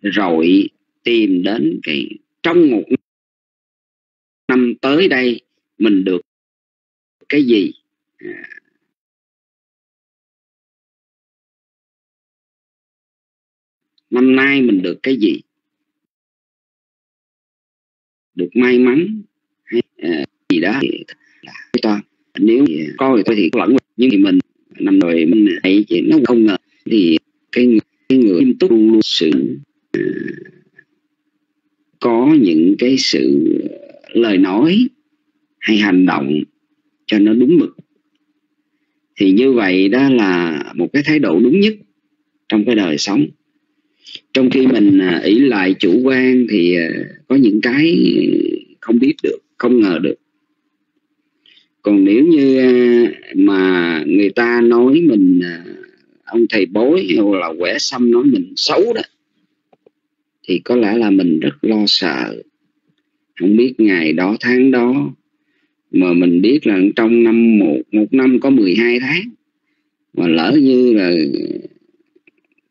rồi tìm đến cái trong một năm tới đây mình được cái gì? À, năm nay mình được cái gì? Được may mắn hay à, gì đó thì là nếu coi tôi thì lẫn nhưng thì mình năm rồi mình thấy thì nó không ngờ thì cái người, cái người nghiêm túc luôn luôn sự uh, có những cái sự lời nói hay hành động cho nó đúng mực. Thì như vậy đó là một cái thái độ đúng nhất trong cái đời sống. Trong khi mình ý ỷ lại chủ quan thì à, có những cái không biết được, không ngờ được. Còn nếu như à, mà người ta nói mình ông thầy bối hoặc là quẻ xăm nói mình xấu đó, thì có lẽ là mình rất lo sợ không biết ngày đó, tháng đó, mà mình biết là trong năm một một năm có 12 tháng, mà lỡ như là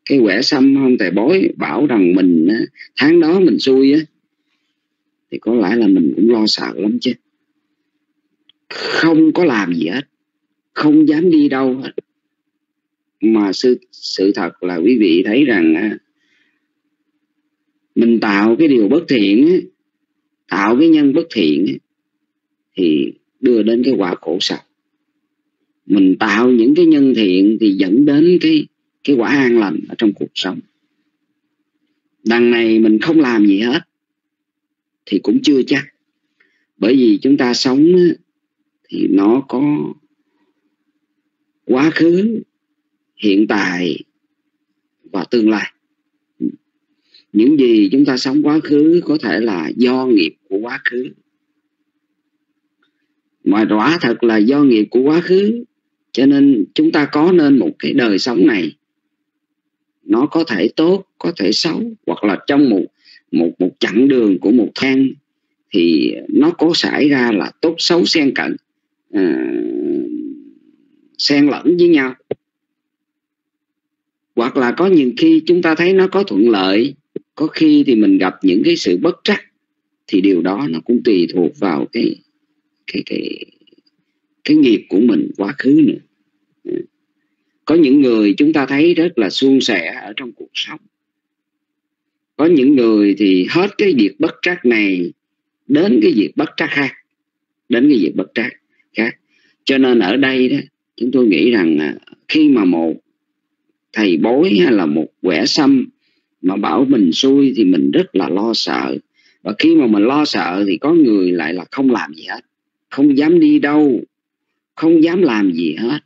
cái quẻ xăm không tài bói bảo rằng mình tháng đó mình xui á, thì có lẽ là mình cũng lo sợ lắm chứ. Không có làm gì hết, không dám đi đâu hết. Mà sự sự thật là quý vị thấy rằng mình tạo cái điều bất thiện tạo cái nhân bất thiện thì đưa đến cái quả khổ sầu mình tạo những cái nhân thiện thì dẫn đến cái cái quả an lành ở trong cuộc sống. Đằng này mình không làm gì hết, thì cũng chưa chắc. Bởi vì chúng ta sống thì nó có quá khứ, hiện tại và tương lai những gì chúng ta sống quá khứ có thể là do nghiệp của quá khứ. Mà quả thật là do nghiệp của quá khứ cho nên chúng ta có nên một cái đời sống này. Nó có thể tốt có thể xấu hoặc là trong một một một chặng đường của một thang thì nó có xảy ra là tốt xấu xen cận à, xen lẫn với nhau. Hoặc là có những khi chúng ta thấy nó có thuận lợi có khi thì mình gặp những cái sự bất trắc thì điều đó nó cũng tùy thuộc vào cái cái cái cái nghiệp của mình quá khứ nữa. Có những người chúng ta thấy rất là suôn sẻ ở trong cuộc sống. Có những người thì hết cái việc bất trắc này đến cái việc bất trắc khác, đến cái việc bất trắc khác. Cho nên ở đây đó, chúng tôi nghĩ rằng à, khi mà một thầy bối hay là một quẻ xăm mà bảo mình xui thì mình rất là lo sợ. Và khi mà mình lo sợ thì có người lại là không làm gì hết. Không dám đi đâu. Không dám làm gì hết.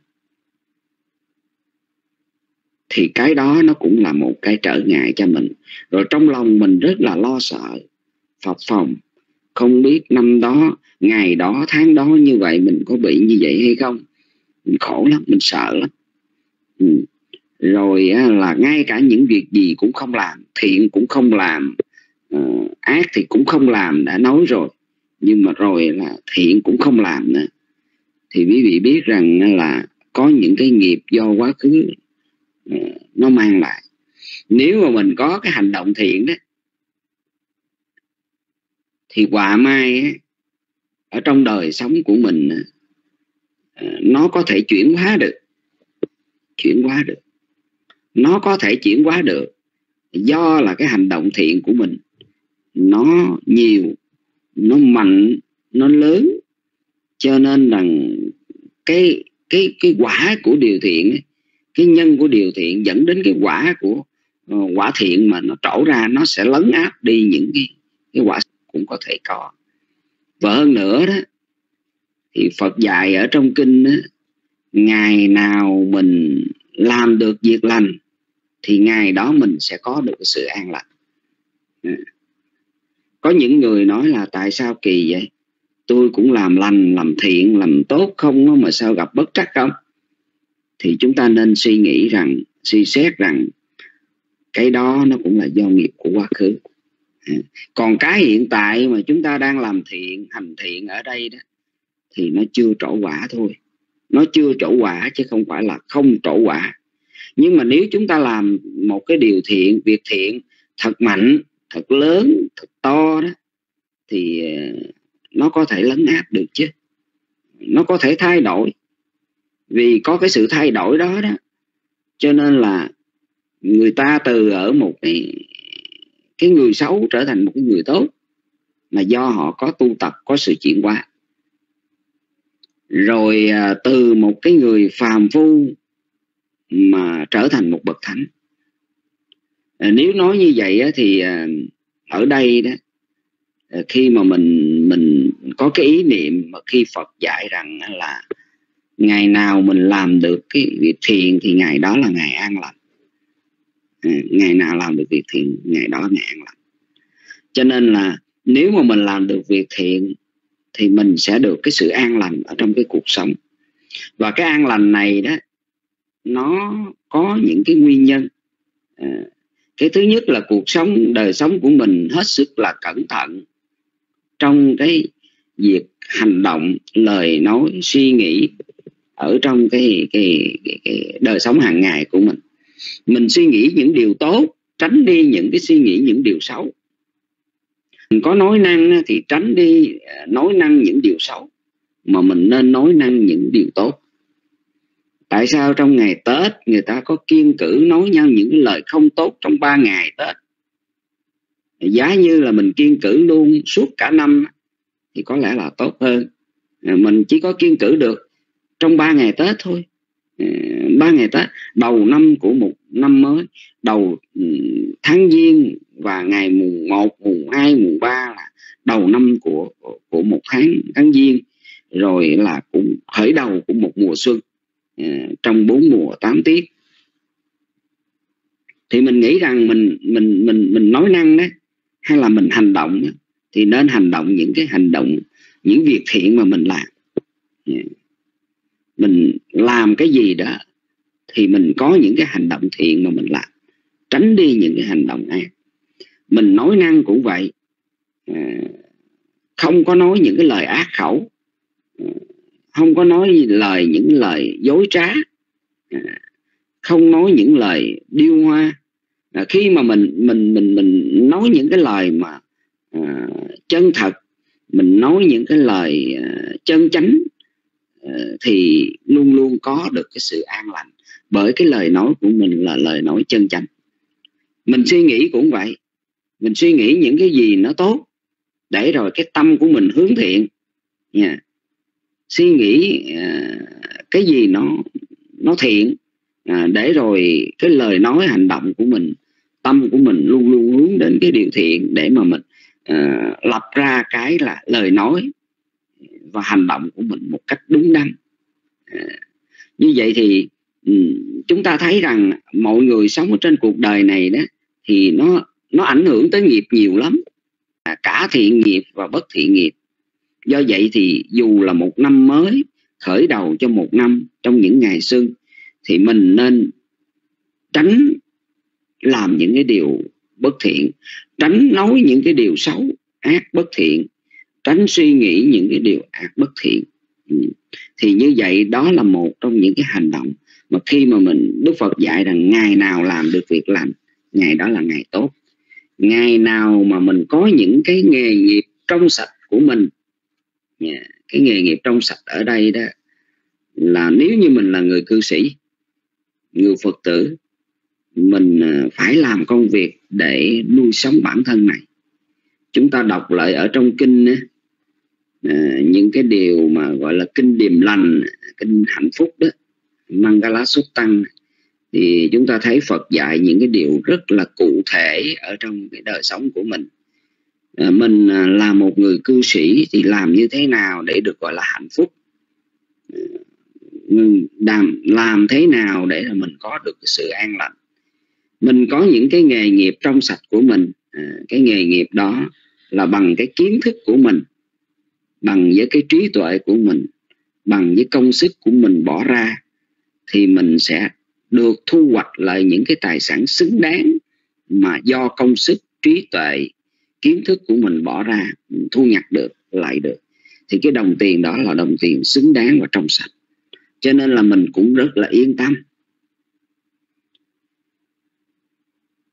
Thì cái đó nó cũng là một cái trở ngại cho mình. Rồi trong lòng mình rất là lo sợ. Phập phòng không biết năm đó, ngày đó, tháng đó như vậy mình có bị như vậy hay không? Mình khổ lắm, mình sợ lắm. Ừ rồi là ngay cả những việc gì cũng không làm thiện cũng không làm uh, ác thì cũng không làm đã nói rồi. Nhưng mà rồi là thiện cũng không làm nữa. Thì quý vị biết rằng là có những cái nghiệp do quá khứ uh, nó mang lại. Nếu mà mình có cái hành động thiện đó thì quả mai ở trong đời sống của mình ờ, nó có thể chuyển hóa được chuyển hóa được nó có thể chuyển hóa được do là cái hành động thiện của mình. Nó nhiều nó mạnh nó lớn. Cho nên rằng cái cái cái quả của điều thiện cái nhân của điều thiện dẫn đến cái quả của ờ, quả thiện mà nó trổ ra nó sẽ lấn áp đi những cái cái quả cũng có thể có. Và hơn nữa đó thì Phật dạy ở trong kinh đó, ngày nào mình làm được việc lành, thì ngày đó mình sẽ có được sự an lành. Ừ. Có những người nói là tại sao kỳ vậy? Tôi cũng làm lành, làm thiện, làm tốt không? Mà sao gặp bất trắc không? Thì chúng ta nên suy nghĩ rằng, suy xét rằng cái đó nó cũng là do nghiệp của quá khứ. Ừ. Còn cái hiện tại mà chúng ta đang làm thiện, hành thiện ở đây đó, thì nó chưa trổ quả thôi nó chưa trổ quả chứ không phải là không trổ quả. Nhưng mà nếu chúng ta làm một cái điều thiện, việc thiện thật mạnh, thật lớn, thật to đó, thì ờ, nó có thể lấn áp được chứ. Nó có thể thay đổi. Vì có cái sự thay đổi đó đó, cho nên là người ta từ ở một cái cái người xấu trở thành một cái người tốt là do họ có tu tập, có sự chuyển hóa rồi à, từ một cái người phàm phu mà trở thành một bậc thánh. À, nếu nói như vậy thì à, ở đây đó à, khi mà mình mình có cái ý niệm mà khi Phật dạy rằng là ngày nào mình làm được cái việc thiện thì ngày đó là ngày an lành. À, ngày nào làm được việc thiện ngày đó ngày an lành. Cho nên là nếu mà mình làm được việc thiện thì mình sẽ được cái sự an lành ở trong cái cuộc sống. Và cái an lành này đó nó có những cái nguyên nhân. À, cái thứ nhất là cuộc sống đời sống của mình hết sức là cẩn thận trong cái việc hành động lời nói suy nghĩ ở trong cái cái, cái, cái đời sống hàng ngày của mình. Mình suy nghĩ những điều tốt tránh đi những cái suy nghĩ những điều xấu có nói năng thì tránh đi à, nói năng những điều xấu, mà mình nên nói năng những điều tốt. Tại sao trong ngày tết người ta có kiên cử nói nhau những lời không tốt trong ba ngày tết? Giá như là mình kiên cử luôn suốt cả năm thì có lẽ là tốt hơn. À, mình chỉ có kiên cử được trong ba ngày tết thôi. Ờ, ba ngày tết đầu năm của một năm mới đầu ừ, tháng giêng và ngày mùng 1, mùng 2, mùng 3 là đầu năm của của một tháng tháng giêng. Rồi là cũng khởi đầu của một mùa xuân ờ, trong bốn mùa tám tiết. Thì mình nghĩ rằng mình mình mình mình nói năng đó hay là mình hành động đó, thì nên hành động những cái hành động những việc thiện mà mình làm. Dạ mình làm cái gì đó thì mình có những cái hành động thiện mà mình làm. Tránh đi những cái hành động ác. Mình nói năng cũng vậy. À, không có nói những cái lời ác khẩu. À, không có nói lời những lời dối trá. À, không nói những lời điêu hoa. À, khi mà mình mình mình mình nói những cái lời mà à, chân thật mình nói những cái lời à, chân chánh Ờ, thì luôn luôn có được cái sự an lành. Bởi cái lời nói của mình là lời nói chân chánh. Mình suy nghĩ cũng vậy. Mình suy nghĩ những cái gì nó tốt để rồi cái tâm của mình hướng thiện. Nha. Suy nghĩ uh, cái gì nó nó thiện uh, để rồi cái lời nói hành động của mình tâm của mình luôn luôn hướng đến cái điều thiện để mà mình uh, lập ra cái là lời nói và hành động của mình một cách đúng đắn. À, như vậy thì ừ, chúng ta thấy rằng mọi người sống ở trên cuộc đời này đó thì nó nó ảnh hưởng tới nghiệp nhiều lắm à, cả thiện nghiệp và bất thiện nghiệp. Do vậy thì dù là một năm mới khởi đầu cho một năm trong những ngày xuân thì mình nên tránh làm những cái điều bất thiện tránh nói những cái điều xấu ác bất thiện tránh suy nghĩ những cái điều ác bất thiện. Ừ. Thì như vậy đó là một trong những cái hành động mà khi mà mình, Đức Phật dạy rằng ngày nào làm được việc lành, ngày đó là ngày tốt. Ngày nào mà mình có những cái nghề nghiệp trong sạch của mình cái nghề nghiệp trong sạch ở đây đó, là nếu như mình là người cư sĩ, người phật tử, mình à, phải làm công việc để nuôi sống bản thân này. Chúng ta đọc lại ở trong kinh À, những cái điều mà gọi là kinh điềm lành, kinh hạnh phúc đó Mangala xuất Tăng, thì chúng ta thấy Phật dạy những cái điều rất là cụ thể ở trong cái đời sống của mình. À, mình à, là một người cư sĩ thì làm như thế nào để được gọi là hạnh phúc? Làm làm thế nào để là mình có được sự an lành? Mình có những cái nghề nghiệp trong sạch của mình cái nghề nghiệp đó là bằng cái kiến thức của mình bằng với cái trí tuệ của mình, bằng với công sức của mình bỏ ra, thì mình sẽ được thu hoạch lại những cái tài sản xứng đáng mà do công sức, trí tuệ, kiến thức của mình bỏ ra, mình thu nhặt được, lại được. Thì cái đồng tiền đó là đồng tiền xứng đáng và trong sạch. Cho nên là mình cũng rất là yên tâm.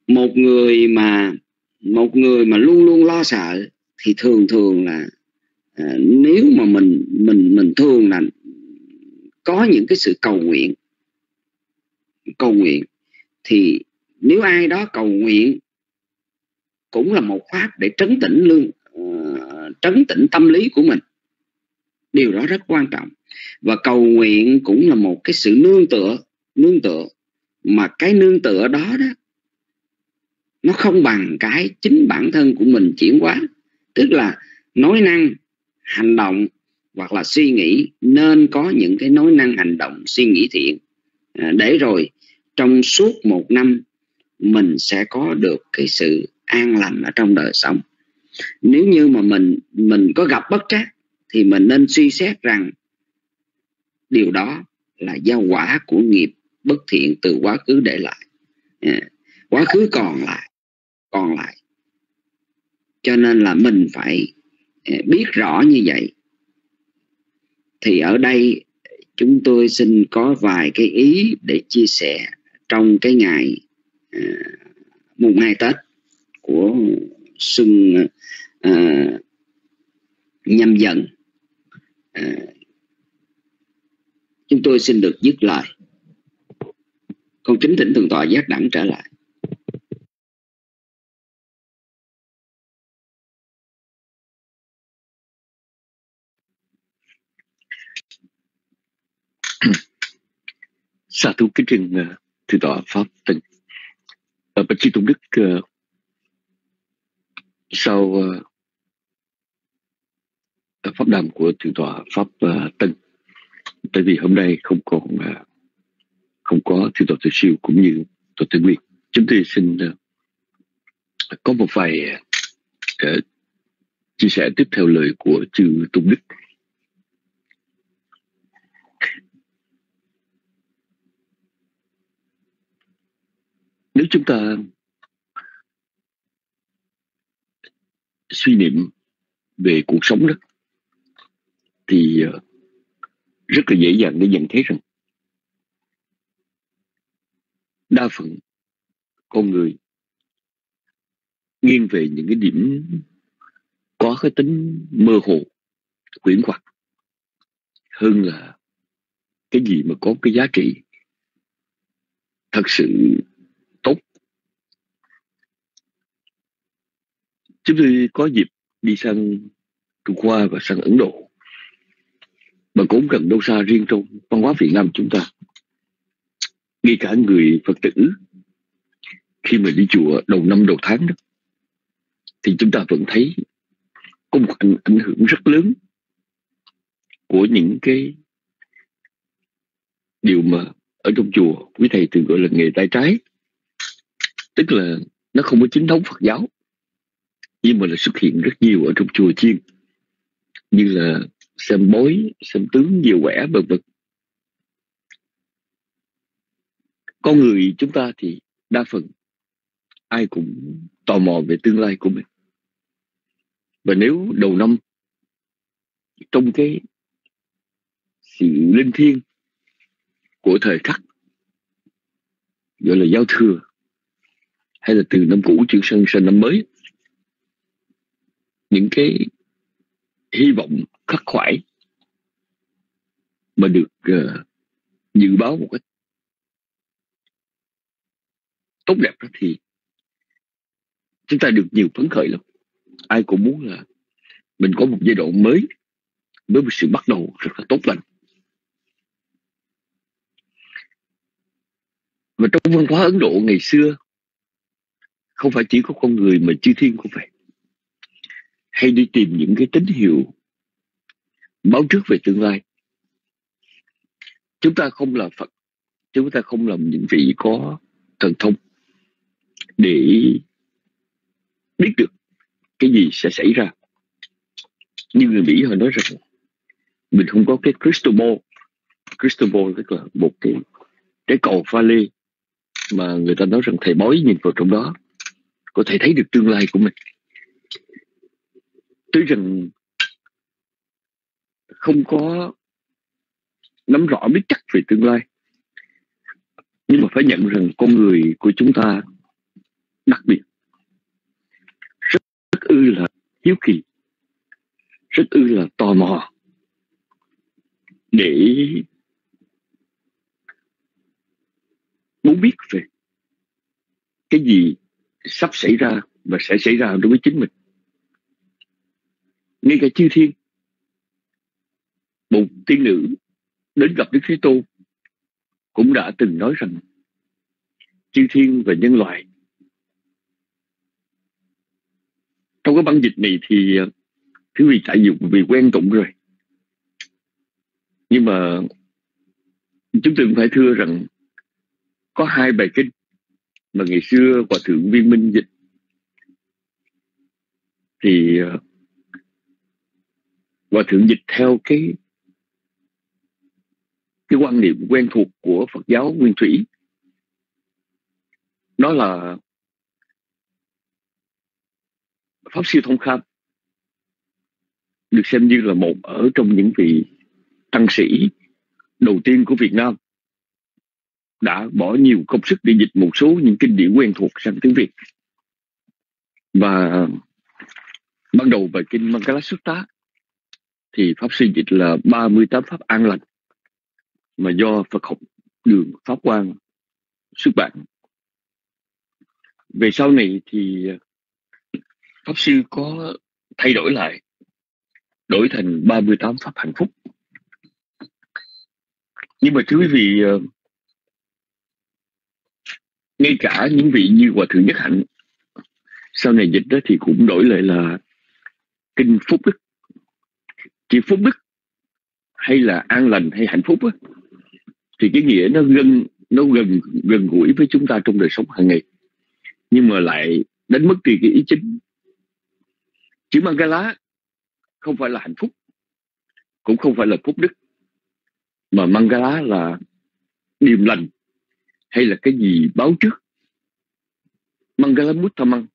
Một người mà, một người mà luôn luôn lo sợ thì thường thường là à, nếu mà mình mình mình thường là có những cái sự cầu nguyện cầu nguyện thì nếu ai đó cầu nguyện cũng là một pháp để trấn tĩnh lương uh, trấn tĩnh tâm lý của mình. Điều đó rất quan trọng. Và cầu nguyện cũng là một cái sự nương tựa nương tựa. Mà cái nương tựa đó đó nó không bằng cái chính bản thân của mình chuyển hóa. Tức là nói năng hành động hoặc là suy nghĩ nên có những cái nói năng hành động suy nghĩ thiện. À, để rồi trong suốt một năm mình sẽ có được cái sự an lành ở trong đời sống. Nếu như mà mình mình có gặp bất trắc thì mình nên suy xét rằng điều đó là do quả của nghiệp bất thiện từ quá khứ để lại. À, quá khứ còn lại còn lại. Cho nên là mình phải Ờ, biết rõ như vậy thì ở đây chúng tôi xin có vài cái ý để chia sẻ trong cái ngày uh, mùng hai Tết của xuân uh, nhâm dần. Uh, chúng tôi xin được dứt lời. Con kính thỉnh thượng tọa giác đẳng trở lại. Sa thú kính trình ờ, thượng tọa pháp tân ở ờ, bạch chi tôn đức uh, sau uh, pháp đàm của thượng tọa pháp uh, tân tại vì hôm nay không còn uh, không có thượng tọa tự siêu cũng như tọa tự nguyên chúng tôi xin uh, có một vài uh, chia sẻ tiếp theo lời của chư Tôn Đức. Chúng ta suy niệm về cuộc sống đó, thì ờ, rất là dễ dàng để nhận thấy rằng đa phần con người nghiêng về những cái điểm có cái tính mơ hồ, quyển hoặc hơn là cái gì mà có cái giá trị thật sự tốt chúng tôi có dịp đi sang Trung Hoa và sang Ấn Độ. Mà cũng gần đâu xa riêng trong văn hóa Việt Nam chúng ta. Ngay cả người Phật tử khi mà đi chùa đầu năm đầu tháng đó thì chúng ta vẫn thấy có một ảnh, ảnh hưởng rất lớn của những cái điều mà ở trong chùa quý thầy thường gọi là nghề tay trái. Tức là nó không có chính thống Phật giáo nhưng mà là xuất hiện rất nhiều ở trong chùa chiên. Như là xem bói, xem tướng, nhiều quẻ, vân vân. Con người chúng ta thì đa phần ai cũng tò mò về tương lai của mình. Và nếu đầu năm trong cái sự linh thiêng của thời khắc, gọi là giao thừa, hay là từ năm cũ chuyển sang sang năm mới những cái hy vọng khắc khoải mà được uh, dự báo một cách tốt đẹp đó thì chúng ta được nhiều phấn khởi lắm. Ai cũng muốn là mình có một giai đoạn mới với một sự bắt đầu rất là tốt lành. Và trong văn hóa Ấn Độ ngày xưa không phải chỉ có con người mà chư thiên cũng vậy hay đi tìm những cái tín hiệu báo trước về tương lai. Chúng ta không là Phật, chúng ta không làm những vị có thần thông để biết được cái gì sẽ xảy ra. Như người Mỹ họ nói rằng, mình không có cái crystal ball. Crystal ball tức là một cái cái cầu pha lê mà người ta nói rằng thầy bói nhìn vào trong đó có thể thấy được tương lai của mình tôi rằng không có nắm rõ biết chắc về tương lai. Nhưng mà phải nhận rằng con người của chúng ta đặc biệt rất rất ư là hiếu kỳ, rất ư là tò mò để muốn biết về cái gì sắp xảy ra và sẽ xảy ra đối với chính mình ngay cả chư thiên, một tiên nữ đến gặp đức thế tôn cũng đã từng nói rằng, chư thiên và nhân loại. Trong cái băng dịch này thì à, thứ vị trải dụng vì quen tụng rồi. Nhưng mà chúng tôi cũng phải thưa rằng, có hai bài kinh mà ngày xưa hòa thượng viên minh dịch. Thì à, hòa thượng dịch theo cái cái quan niệm quen thuộc của Phật giáo Nguyên Thủy. Đó là pháp sư thông kham được xem như là một ở trong những vị tăng sĩ đầu tiên của Việt Nam, đã bỏ nhiều công sức để dịch một số những kinh điển quen thuộc sang tiếng Việt. Và ban đầu bài kinh Mangala Sutta thì pháp sư dịch là 38 pháp an lành mà do Phật học đường Pháp Quang xuất bản. Về sau này thì Pháp Sư có thay đổi lại, đổi thành 38 pháp hạnh phúc. Nhưng mà thưa quý vị ờ, ngay cả những vị như hòa thượng nhất hạnh, sau này dịch đó thì cũng đổi lại là kinh phúc đức chỉ phúc đức hay là an lành hay hạnh phúc á, thì cái nghĩa nó gần nó gần gần gũi với chúng ta trong đời sống hàng ngày. Nhưng mà lại đánh mất đi cái ý chính. Chữ Mangala không phải là hạnh phúc cũng không phải là phúc đức mà Mangala là điềm lành hay là cái gì báo trước. Mangala Muttamang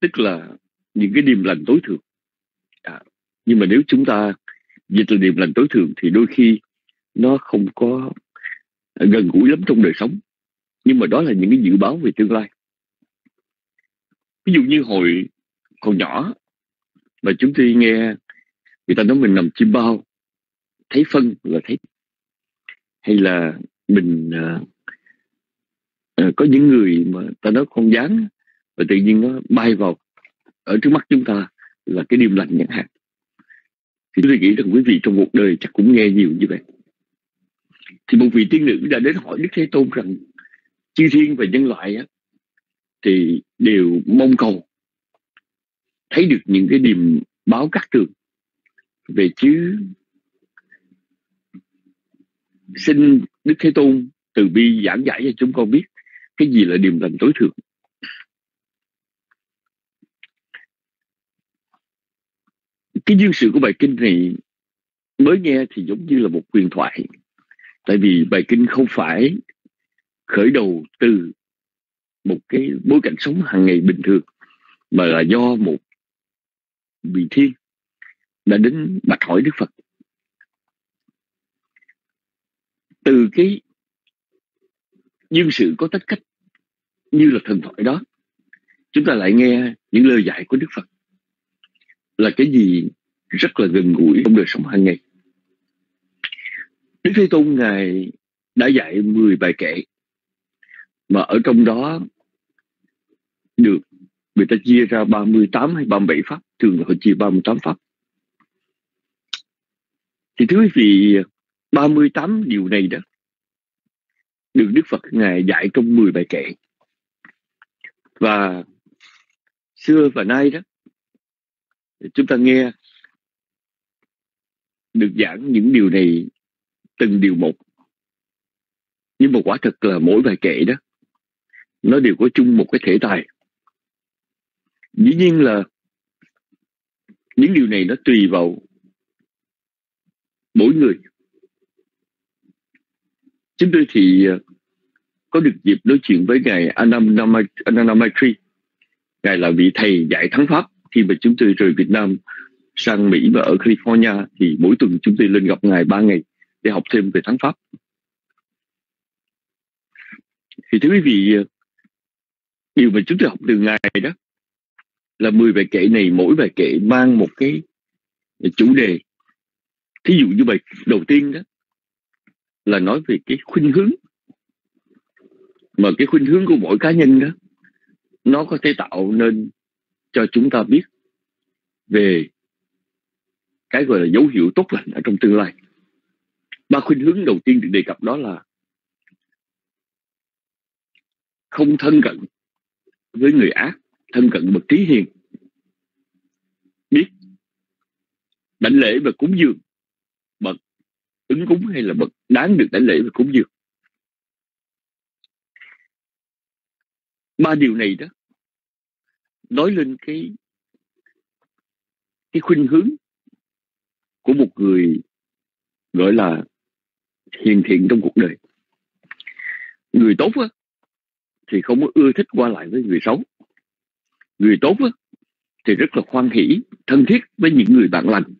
tức là những cái điềm lành tối thượng nhưng mà nếu chúng ta dịch là điềm lành tối thượng thì đôi khi nó không có gần gũi lắm trong đời sống. Nhưng mà đó là những cái dự báo về tương lai. Ví dụ như hồi còn nhỏ mà chúng tôi nghe người ta nói mình nằm chim bao thấy phân là thấy hay là mình uh, uh, có những người mà ta nói con dáng và tự nhiên nó bay vào ở trước mắt chúng ta là cái điềm lành chẳng hạn thì tôi nghĩ rằng quý vị trong cuộc đời chắc cũng nghe nhiều như vậy. Thì một vị tiên nữ đã đến hỏi đức thế tôn rằng chư thiên và nhân loại á, thì đều mong cầu thấy được những cái điềm báo cắt trường, về chứ xin đức thế tôn từ bi giảng giải cho chúng con biết cái gì là điềm lành tối thượng. Cái duyên sự của bài kinh này mới nghe thì giống như là một huyền thoại. Tại vì bài kinh không phải khởi đầu từ một cái bối cảnh sống hàng ngày bình thường, mà là do một vị thiên đã đến bạch hỏi đức phật. Từ cái dương sự có tất cách như là thần thoại đó, chúng ta lại nghe những lời dạy của đức phật là cái gì rất là gần gũi trong đời sống hàng ngày. Đức thế tôn ngài đã dạy 10 bài kệ mà ở trong đó được người ta chia ra 38 hay 37 pháp, thường là họ chia 38 pháp. Thì thưa quý vị 38 điều này đó được Đức Phật Ngài dạy trong 10 bài kệ. Và xưa và nay đó chúng ta nghe được giảng những điều này, từng điều một. Nhưng mà quả thực là mỗi bài kệ đó, nó đều có chung một cái thể tài. Dĩ nhiên là những điều này nó tùy vào mỗi người. Chúng tôi thì ờ, có được dịp nói chuyện với ngài Anam Anamaitri ngài là vị thầy dạy thắng pháp khi mà chúng tôi rời Việt Nam sang Mỹ và ở California thì mỗi tuần chúng tôi lên gặp ngài ba ngày để học thêm về thắng pháp. Thì thưa quý vị, điều mà chúng tôi học từ ngài đó là 10 bài kệ này, mỗi bài kệ mang một cái chủ đề. Thí dụ như bài đầu tiên đó là nói về cái khuynh hướng. Mà cái khuynh hướng của mỗi cá nhân đó, nó có thể tạo nên cho chúng ta biết về cái gọi là dấu hiệu tốt lành ở trong tương lai. Ba khuynh hướng đầu tiên được đề cập đó là không thân cận với người ác, thân cận bậc trí hiền, biết đảnh lễ và cúng dường, bậc ứng cúng hay là bậc đáng được đảnh lễ và cúng dường. Ba điều này đó nói lên cái cái khuynh hướng của một người gọi là hiền thiện trong cuộc đời. Người tốt á, thì không có ưa thích qua lại với người xấu. Người tốt á, thì rất là khoan hỷ thân thiết với những người bạn lành.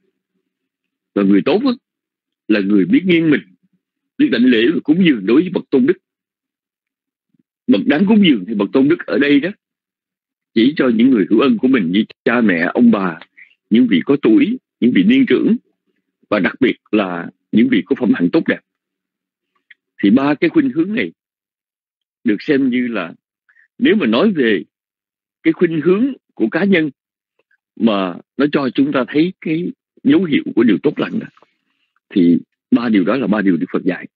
Và người tốt á, là người biết nghiêng mình biết đảnh lễ và cúng dường đối với bậc tôn đức. Bậc đáng cúng dường thì bậc tôn đức ở đây đó chỉ cho những người hữu ân của mình như cha mẹ, ông bà, những vị có tuổi, những vị niên trưởng, và đặc biệt là những vị có phẩm hạnh tốt đẹp. Thì ba cái khuynh hướng này được xem như là nếu mà nói về cái khuynh hướng của cá nhân mà nó cho chúng ta thấy cái dấu hiệu của điều tốt lành đó, thì ba điều đó là ba điều Đức Phật dạy.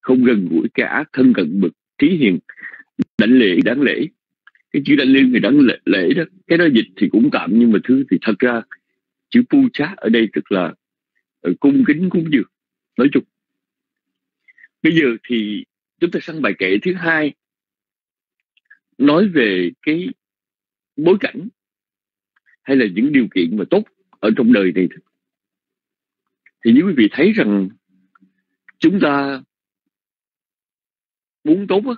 Không gần gũi cả ác, thân cận bực trí hiền, đảnh lễ, đáng lễ cái chữ đại lễ người đáng lễ, lễ đó. Cái đó dịch thì cũng tạm nhưng mà thứ thì thật ra chữ pu chá ở đây tức là ờ, cung kính cúng dường nói chung. Bây giờ thì chúng ta sang bài kệ thứ hai nói về cái bối cảnh hay là những điều kiện mà tốt ở trong đời này thì nếu quý vị thấy rằng chúng ta muốn tốt á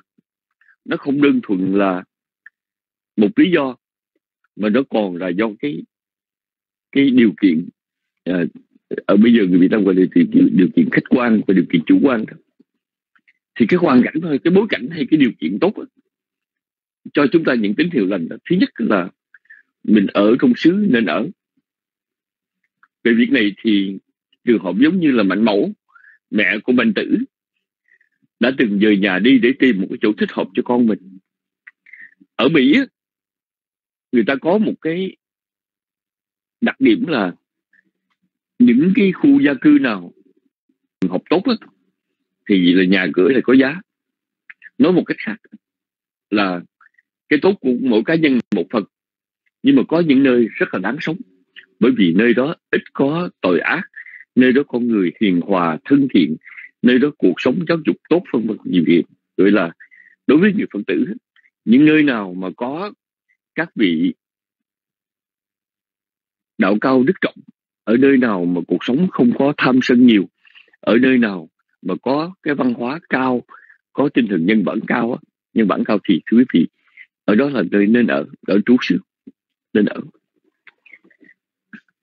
nó không đơn thuần là một lý do mà nó còn là do cái cái điều kiện à, ở bây giờ người Việt Nam gọi là điều, điều kiện khách quan và điều kiện chủ quan đó. thì cái hoàn cảnh thôi cái bối cảnh hay cái điều kiện tốt đó, cho chúng ta những tín hiệu lành đó. thứ nhất là mình ở trong xứ nên ở về việc này thì trường hợp giống như là mạnh mẫu mẹ của mạnh tử đã từng rời nhà đi để tìm một cái chỗ thích hợp cho con mình ở mỹ người ta có một cái đặc điểm là những cái khu gia cư nào học tốt đó, thì là nhà cửa là có giá. Nói một cách khác là cái tốt của mỗi cá nhân một phần nhưng mà có những nơi rất là đáng sống bởi vì nơi đó ít có tội ác nơi đó con người hiền hòa thân thiện nơi đó cuộc sống giáo dục tốt phân vân. Nhiều việc gọi là đối với người phật tử những nơi nào mà có các vị đạo cao đức trọng ở nơi nào mà cuộc sống không có tham sân nhiều ở nơi nào mà có cái văn hóa cao có tinh thần nhân bản cao nhân bản cao thì thưa quý vị ở đó là nơi nên ở ở trú xứ nên ở.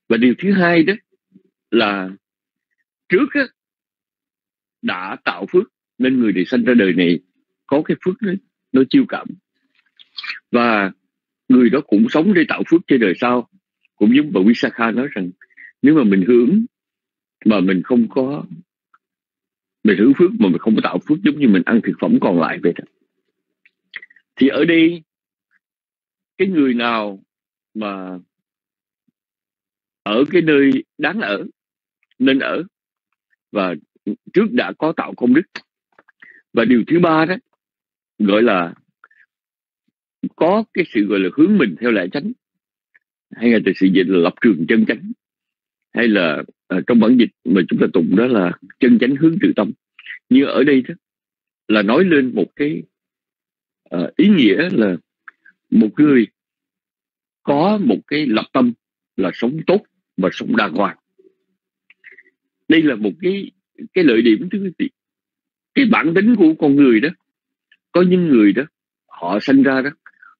Và điều thứ hai đó là trước á, đã tạo phước nên người để sanh ra đời này có cái phước đó, nó chiêu cảm. Và người đó cũng sống để tạo phước cho đời sau. Cũng giống bà Wisakha nói rằng, nếu mà mình hướng mà mình không có, mình hướng phước mà mình không có tạo phước giống như mình ăn thực phẩm còn lại vậy đó, thì ở đây, cái người nào mà ở cái nơi đáng ở, nên ở, và trước đã có tạo công đức. Và điều thứ ba đó, gọi là có cái sự gọi là hướng mình theo lẽ chánh hay là từ sự dịch là lập trường chân chánh hay là à, trong bản dịch mà chúng ta tụng đó là chân chánh hướng tự tâm. Như ở đây đó là nói lên một cái à, ý nghĩa là một người có một cái lập tâm là sống tốt và sống đàng hoàng. Đây là một cái cái lợi điểm thứ quý vị. Cái bản tính của con người đó có những người đó họ sinh ra đó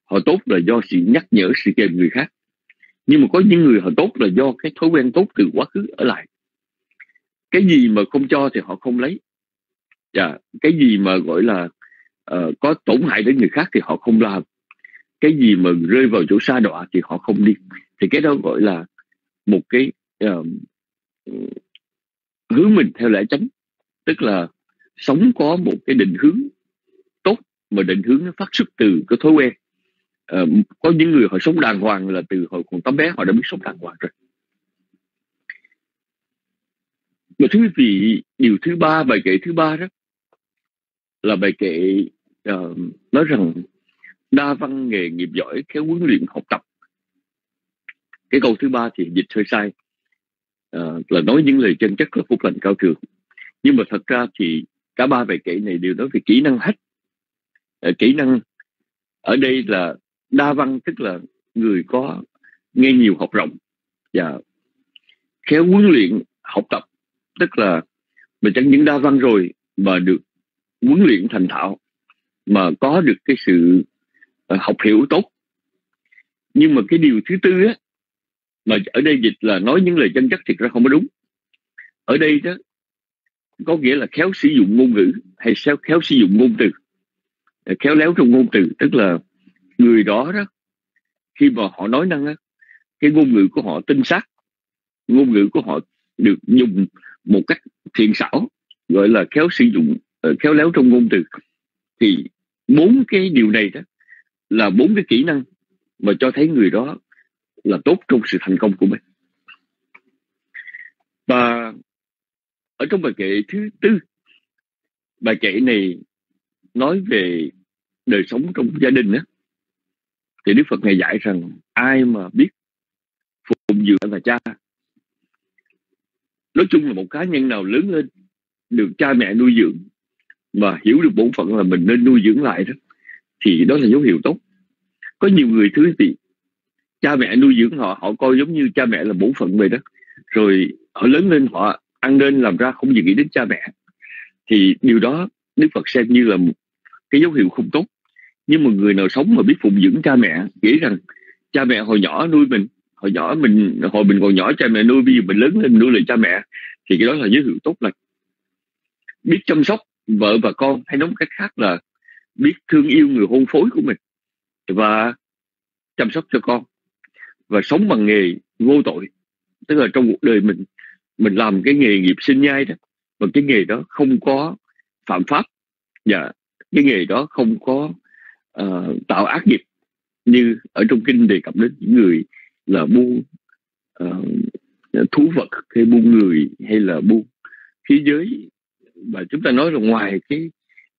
họ tốt là do sự nhắc nhở sự kèm người khác. Nhưng mà có những người họ tốt là do cái thói quen tốt từ quá khứ ở lại. Cái gì mà không cho thì họ không lấy. Dạ cái gì mà gọi là uh, có tổn hại đến người khác thì họ không làm. Cái gì mà rơi vào chỗ xa đọa thì họ không đi. Thì cái đó gọi là một cái ờ, uh, hướng mình theo lẽ chánh tức là sống có một cái định hướng tốt mà định hướng nó phát xuất từ cái thói quen uh, có những người họ sống đàng hoàng là từ hồi còn tấm bé họ đã biết sống đàng hoàng rồi. Và thứ vị điều thứ ba bài kệ thứ ba đó là bài kệ uh, nói rằng đa văn nghề nghiệp giỏi khéo huấn luyện học tập. Cái câu thứ ba thì dịch hơi sai. Uh, là nói những lời chân chất là phúc lành cao thượng nhưng mà thật ra thì cả ba bài kể này đều nói về kỹ năng hết. Uh, kỹ năng ở đây là đa văn tức là người có nghe nhiều học rộng và khéo huấn luyện, học tập. Tức là mình chẳng những đa văn rồi mà được huấn luyện thành thạo, mà có được cái sự ờ, học hiểu tốt. Nhưng mà cái điều thứ tư á, mà ở đây dịch là nói những lời chân chất thiệt ra không có đúng. Ở đây đó, có nghĩa là khéo sử dụng ngôn ngữ hay khéo khéo sử dụng ngôn từ. Ờ, khéo léo trong ngôn từ, tức là người đó đó khi mà họ nói năng á, cái ngôn ngữ của họ tinh xác ngôn ngữ của họ được dùng một cách thiện xảo gọi là khéo sử dụng ờ, khéo léo trong ngôn từ. Thì bốn cái điều này đó là bốn cái kỹ năng mà cho thấy người đó là tốt trong sự thành công của mình. Và ở trong bài kệ thứ tư bài kệ này nói về đời sống trong gia đình á thì Đức Phật ngài dạy rằng ai mà biết phụng dưỡng và cha. Nói chung là một cá nhân nào lớn lên được cha mẹ nuôi dưỡng mà hiểu được bổn phận là mình nên nuôi dưỡng lại đó, thì đó là dấu hiệu tốt. Có nhiều người thứ thì cha mẹ nuôi dưỡng họ họ coi giống như cha mẹ là bổn phận vậy đó. Rồi họ lớn lên họ ăn nên làm ra không gì nghĩ đến cha mẹ. Thì điều đó Đức Phật xem như là một cái dấu hiệu không tốt nhưng mà người nào sống mà biết phụng dưỡng cha mẹ, nghĩ rằng cha mẹ hồi nhỏ nuôi mình, hồi nhỏ mình, hồi mình còn nhỏ cha mẹ nuôi, bây giờ mình lớn lên nuôi lại cha mẹ, thì cái đó là dấu hiệu tốt lành. Biết chăm sóc vợ và con hay nói một cách khác là biết thương yêu người hôn phối của mình và chăm sóc cho con và sống bằng nghề vô tội. Tức là trong cuộc đời mình mình làm cái nghề nghiệp sinh nhai đó và cái nghề đó không có phạm pháp và cái nghề đó không có uh, tạo ác nghiệp. Như ở trong kinh đề cập đến những người là buôn uh, ờ, thú vật hay buôn người hay là buôn khí giới. Và chúng ta nói là ngoài cái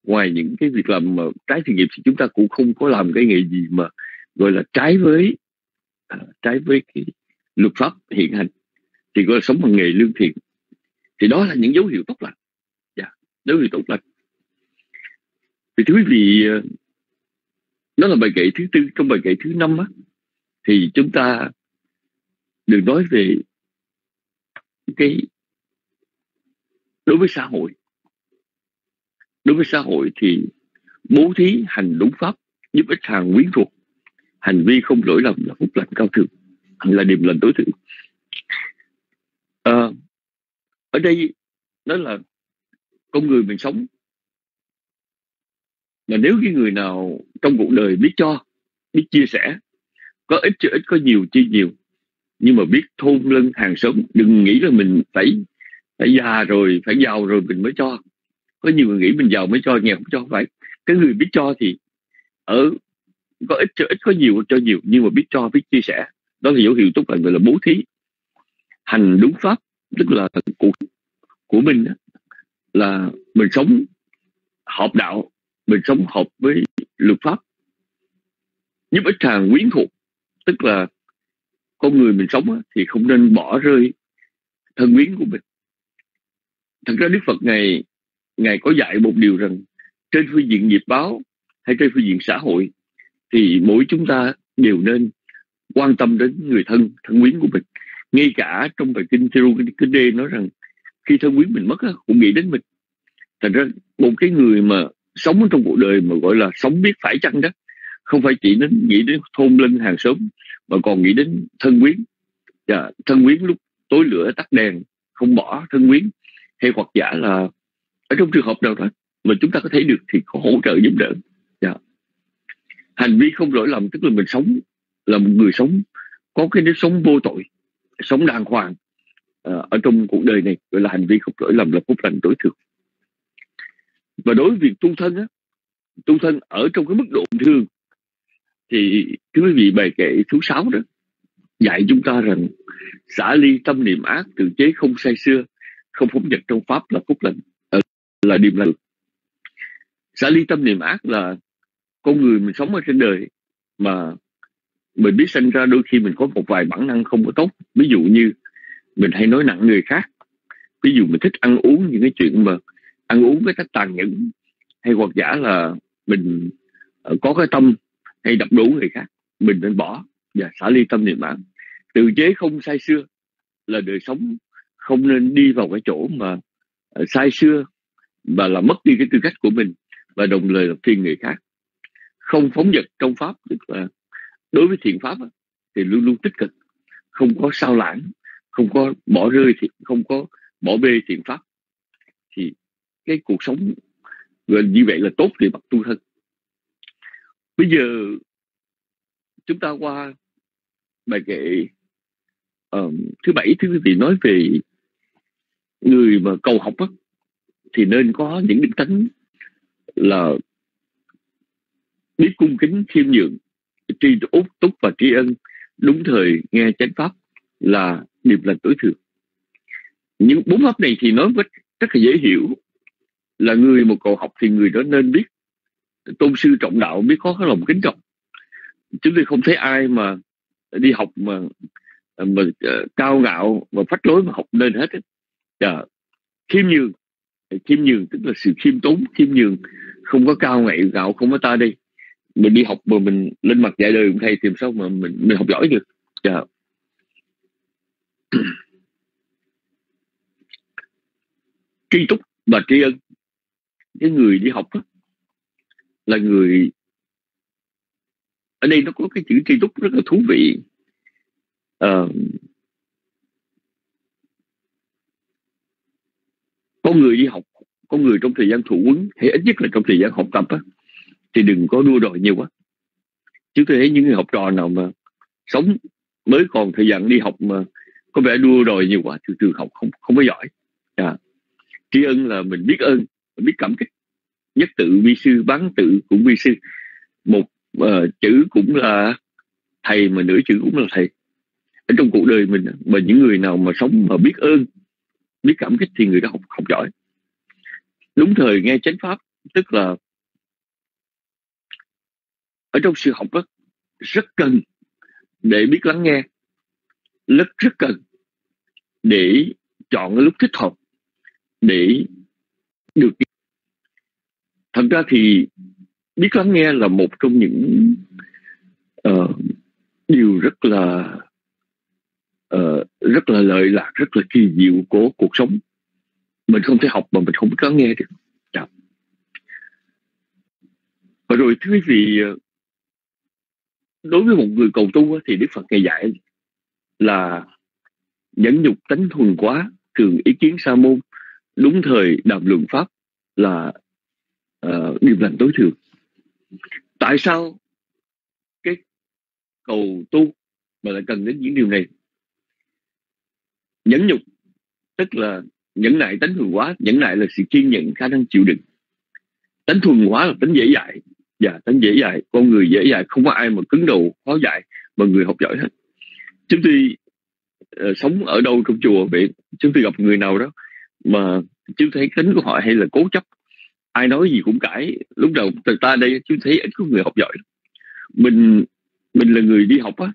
ngoài những cái việc làm mà trái thiện nghiệp thì chúng ta cũng không có làm cái nghề gì mà gọi là trái với uh, trái với cái luật pháp hiện hành. Thì gọi là sống bằng nghề lương thiện. Thì đó là những dấu hiệu tốt lành. Yeah, dấu hiệu tốt lành. Thì thưa quý vị nó là bài kệ thứ tư trong bài kệ thứ năm á thì chúng ta được nói về cái đối với xã hội. Đối với xã hội thì bố thí hành đúng pháp giúp ích hàng quyến thuộc. Hành vi không lỗi lầm là phúc lành cao thượng là niềm lành tối thượng. À, ở đây đó là con người mình sống mà nếu cái người nào trong cuộc đời biết cho biết chia sẻ có ít cho ít có nhiều chia nhiều nhưng mà biết thôn lân hàng xóm đừng nghĩ là mình phải phải già rồi phải giàu rồi mình mới cho. Có nhiều người nghĩ mình giàu mới cho nghèo không cho phải. Cái người biết cho thì ở có ít cho ít có nhiều cho nhiều nhưng mà biết cho biết chia sẻ. Đó là dấu hiệu tốt lành gọi là bố thí. Hành đúng pháp tức là của của mình đó, là mình sống hợp đạo mình sống hợp với luật pháp. Giúp ích hàng quyến thuộc, tức là con người mình sống thì không nên bỏ rơi thân quyến của mình. Thật ra đức phật ngày ngài có dạy một điều rằng trên phương diện nghiệp báo hay trên phương diện xã hội thì mỗi chúng ta đều nên quan tâm đến người thân thân quyến của mình. Ngay cả trong bài kinh Thiru kinh đê nói rằng khi thân quyến mình mất cũng nghĩ đến mình. Thành ra một cái người mà sống trong cuộc đời mà gọi là sống biết phải chăng đó. Không phải chỉ đến, nghĩ đến thôn linh hàng xóm, mà còn nghĩ đến thân quyến. Và thân quyến lúc tối lửa tắt đèn, không bỏ thân quyến. Hay hoặc giả là, ở trong trường hợp nào đó mà chúng ta có thể được thì có hỗ trợ giúp đỡ. Yeah. hành vi không lỗi lầm, tức là mình sống, là một người sống, có cái nếp sống vô tội, sống đàng hoàng ờ, ở trong cuộc đời này, gọi là hành vi không lỗi lầm là phúc lành tối thượng và đối với việc tu thân á, tu thân ở trong cái mức độ bình thường, thì thưa quý vị bài kệ thứ sáu đó, dạy chúng ta rằng xả ly tâm niệm ác tự chế không say xưa, không phóng dật trong pháp là phúc lành ờ, là điềm lành. Xả ly tâm niệm ác là con người mình sống ở trên đời mà mình biết sinh ra đôi khi mình có một vài bản năng không có tốt. Ví dụ như mình hay nói nặng người khác, ví dụ mình thích ăn uống những cái chuyện mà ăn uống cái cách tàn nhẫn hay hoặc giả là mình ờ, có cái tâm hay đập đổ người khác, mình nên bỏ và xả ly tâm niệm mãn tự chế không sai xưa là đời sống không nên đi vào cái chỗ mà ờ, sai xưa và là mất đi cái tư cách của mình và đồng lời làm thiên người khác. Không phóng dật trong pháp, tức là đối với thiện pháp thì luôn luôn tích cực, không có sao lãng, không có bỏ rơi thì, không có bỏ bê thiện pháp. Thì cái cuộc sống gần như vậy là tốt về mặt tu thân. Bây giờ chúng ta qua bài kệ um, thứ bảy thứ gì nói về người mà cầu học á, thì nên có những đức tánh là biết cung kính khiêm nhượng tri út túc và tri ân đúng thời nghe chánh pháp là niềm lành tối thượng. Những bốn pháp này thì nói rất, rất là dễ hiểu là người một cầu học thì người đó nên biết tôn sư trọng đạo biết có cái lòng kính trọng. Chúng tôi không thấy ai mà đi học mà mà uh, cao ngạo và phách lối mà học nên hết ấy. Dạ, khiêm nhường. Khiêm nhường tức là sự khiêm tốn khiêm nhường. Không có cao ngạo gạo không có ta đi. Mình đi học mà mình lên mặt dạy đời cũng thầy thì sao mà mình mình học giỏi được? Dạ. tri túc và tri ân cái người đi học đó, là người ở đây nó có cái chữ tri túc rất là thú vị. Uh, có người đi học có người trong thời gian thụ huấn hay ít nhất là trong thời gian học tập á, thì đừng có đua đòi nhiều quá. Chứ tôi thấy những người học trò nào mà sống mới còn thời gian đi học mà có vẻ đua đòi nhiều quá thì trường học không không có giỏi. À. tri ân là mình biết ơn biết cảm kích. Nhất tự vi sư bán tự cũng vi sư. Một uh, chữ cũng là thầy mà nửa chữ cũng là thầy. Ở trong cuộc đời mình mà những người nào mà sống mà biết ơn biết cảm kích thì người đó học học giỏi. Đúng thời nghe chánh pháp tức là ở trong sự học đó, rất cần để biết lắng nghe. Rất rất cần để chọn cái lúc thích hợp để được. Thật ra thì biết lắng nghe là một trong những uh, điều rất là uh, rất là lợi lạc rất là kỳ diệu của cuộc sống. Mình không thể học mà mình không biết lắng nghe được. Đã. và rồi thưa quý vị ờ, đối với một người cầu tu thì đức phật ngày dạy là nhẫn nhục tánh thuần quá thường ý kiến sa môn đúng thời đàm luận pháp là uh, điều lành tối thượng. Tại sao cái cầu tu mà lại cần đến những điều này? Nhẫn nhục tức là nhẫn nại tánh thuần hóa. Nhẫn nại là sự kiên nhẫn khả năng chịu đựng. Tánh thuần hóa là tánh dễ dạy và dạ, tánh dễ dạy, con người dễ dạy, không có ai mà cứng đầu khó dạy mà người học giỏi hết. Chúng tôi uh, sống ở đâu trong chùa vậy chúng tôi gặp người nào đó mà chú thấy tính của họ hay là cố chấp, ai nói gì cũng cãi. Lúc đầu từ ta đây chú thấy ít có người học giỏi. Mình mình là người đi học á,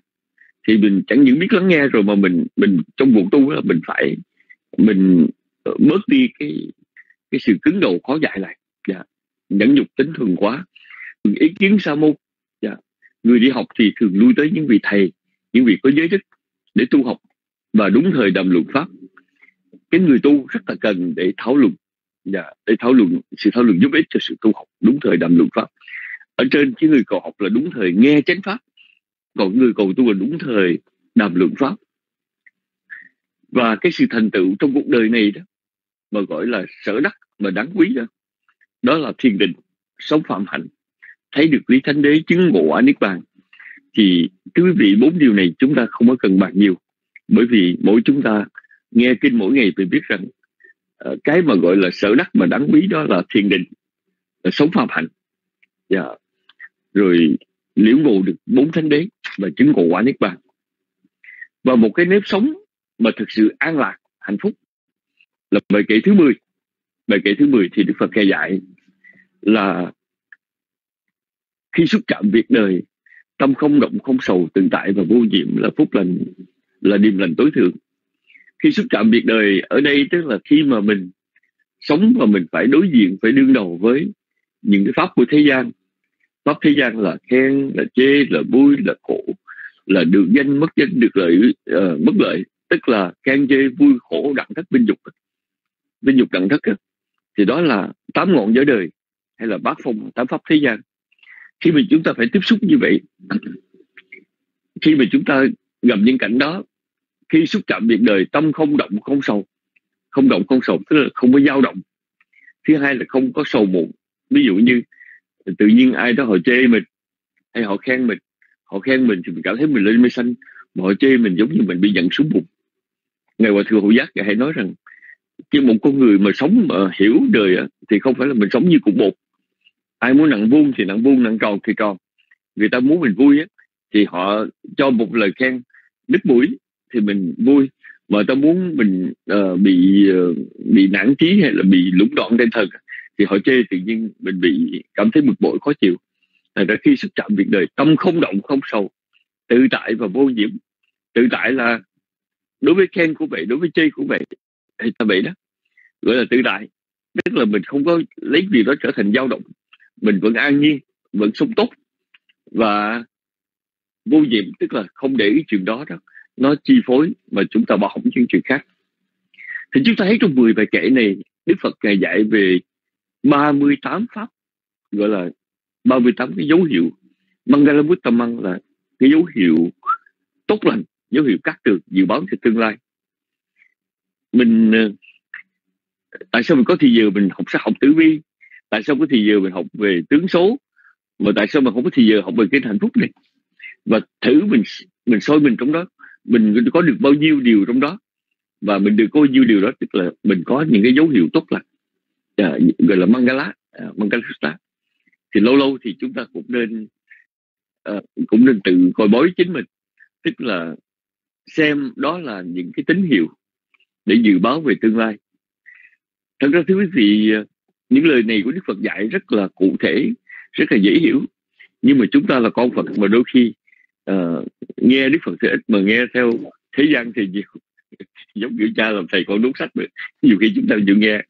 thì mình chẳng những biết lắng nghe rồi mà mình mình trong cuộc tu là mình phải, mình ờ, bớt đi cái cái sự cứng đầu khó dạy lại. Dạ. nhẫn nhục tính thường quá. Ý kiến sa môn dạ. người đi học thì thường lui tới những vị thầy, những vị có giới đức để tu học. Và đúng thời đàm luận pháp cái người tu rất là cần để thảo luận dạ, để thảo luận sự thảo luận giúp ích cho sự tu học đúng thời đàm luận pháp. Ở trên cái người cầu học là đúng thời nghe chánh pháp còn người cầu tu là đúng thời đàm luận pháp. Và cái sự thành tựu trong cuộc đời này đó mà gọi là sở đắc mà đáng quý đó đó là thiền định sống phạm hạnh. Thấy được lý thánh đế chứng ngộ quả niết bàn thì quý vị bốn điều này chúng ta không có cần bàn nhiều. Bởi vì mỗi chúng ta nghe kinh mỗi ngày tôi biết rằng uh, cái mà gọi là sở đắc mà đáng quý đó là thiền định là sống phạm hạnh. Yeah. Rồi liễu ngộ được bốn thánh đế và chứng ngộ quả niết bàn. Và một cái nếp sống mà thực sự an lạc hạnh phúc là bài kệ thứ 10 bài kệ thứ 10 thì Đức Phật khai dạy là khi xúc chạm việc đời tâm không động không sầu tự tại và vô nhiệm là phúc lành là điềm lành tối thượng khi xúc chạm việc đời ở đây tức là khi mà mình sống và mình phải đối diện phải đương đầu với những cái pháp của thế gian. Pháp thế gian là khen là chê là vui là khổ là được danh mất danh được lợi uh, mất lợi. Tức là khen chê vui khổ đẳng thất vinh dục. Vinh dục đẳng thất thì đó là tám ngọn giới đời hay là bát phong tám pháp thế gian. Khi mà chúng ta phải tiếp xúc như vậy khi mà chúng ta gặp những cảnh đó khi xúc chạm việc đời, tâm không động, không sầu. Không động, không sầu, tức là không có dao động. Thứ hai là không có sầu muộn. Ví dụ như tự nhiên ai đó họ chê mình, hay họ khen mình, họ khen mình thì mình cảm thấy mình lên mây xanh mà họ chê mình giống như mình bị giận xuống bụng. Ngày hòa thượng hữu giác hãy nói rằng chứ một con người mà sống mà hiểu đời thì không phải là mình sống như cục bột. Ai muốn nặng vuông thì nặng vuông, nặng tròn thì tròn. Người ta muốn mình vui á, thì họ cho một lời khen nứt mũi thì mình vui. Mà ta muốn mình uh, bị uh, bị nản trí hay là bị lũng đoạn trên thân thì họ chê tự nhiên mình bị cảm thấy bực bội khó chịu. Thành ra khi xúc chạm việc đời tâm không động không sầu tự tại và vô nhiễm. Tự tại là đối với khen của vậy đối với chê của vậy thì ta vậy đó. Gọi là tự tại. Tức là mình không có lấy gì đó trở thành dao động. Mình vẫn an nhiên vẫn sống tốt và vô nhiệm tức là không để ý chuyện đó đó nó chi phối mà chúng ta bỏ hỏng những chuyện khác. Thì chúng ta thấy trong 10 bài kệ này, Đức Phật ngài dạy về 38 pháp, gọi là 38 cái dấu hiệu. Mangalamuttamang là cái dấu hiệu tốt lành, dấu hiệu cắt được dự báo cho tương lai. Mình ờ, tại sao mình có thì giờ mình học sẽ học tử vi? Tại sao có thì giờ mình học về tướng số? Mà tại sao mà không có thì giờ học về cái hạnh phúc này? Và thử mình mình soi mình trong đó mình có được bao nhiêu điều trong đó. Và mình được có bao nhiêu điều đó tức là mình có những cái dấu hiệu tốt lành. À, gọi là mangala à, mangala thì lâu lâu thì chúng ta cũng nên à, cũng nên tự coi bói chính mình. Tức là xem đó là những cái tín hiệu để dự báo về tương lai. Thật ra thưa quý vị à, những lời này của đức phật dạy rất là cụ thể rất là dễ hiểu. Nhưng mà chúng ta là con phật mà đôi khi uh, nghe đức phật thì ít mà nghe theo thế gian thì nhiều. Giống như cha làm thầy con đốt sách mà nhiều khi chúng ta vừa nghe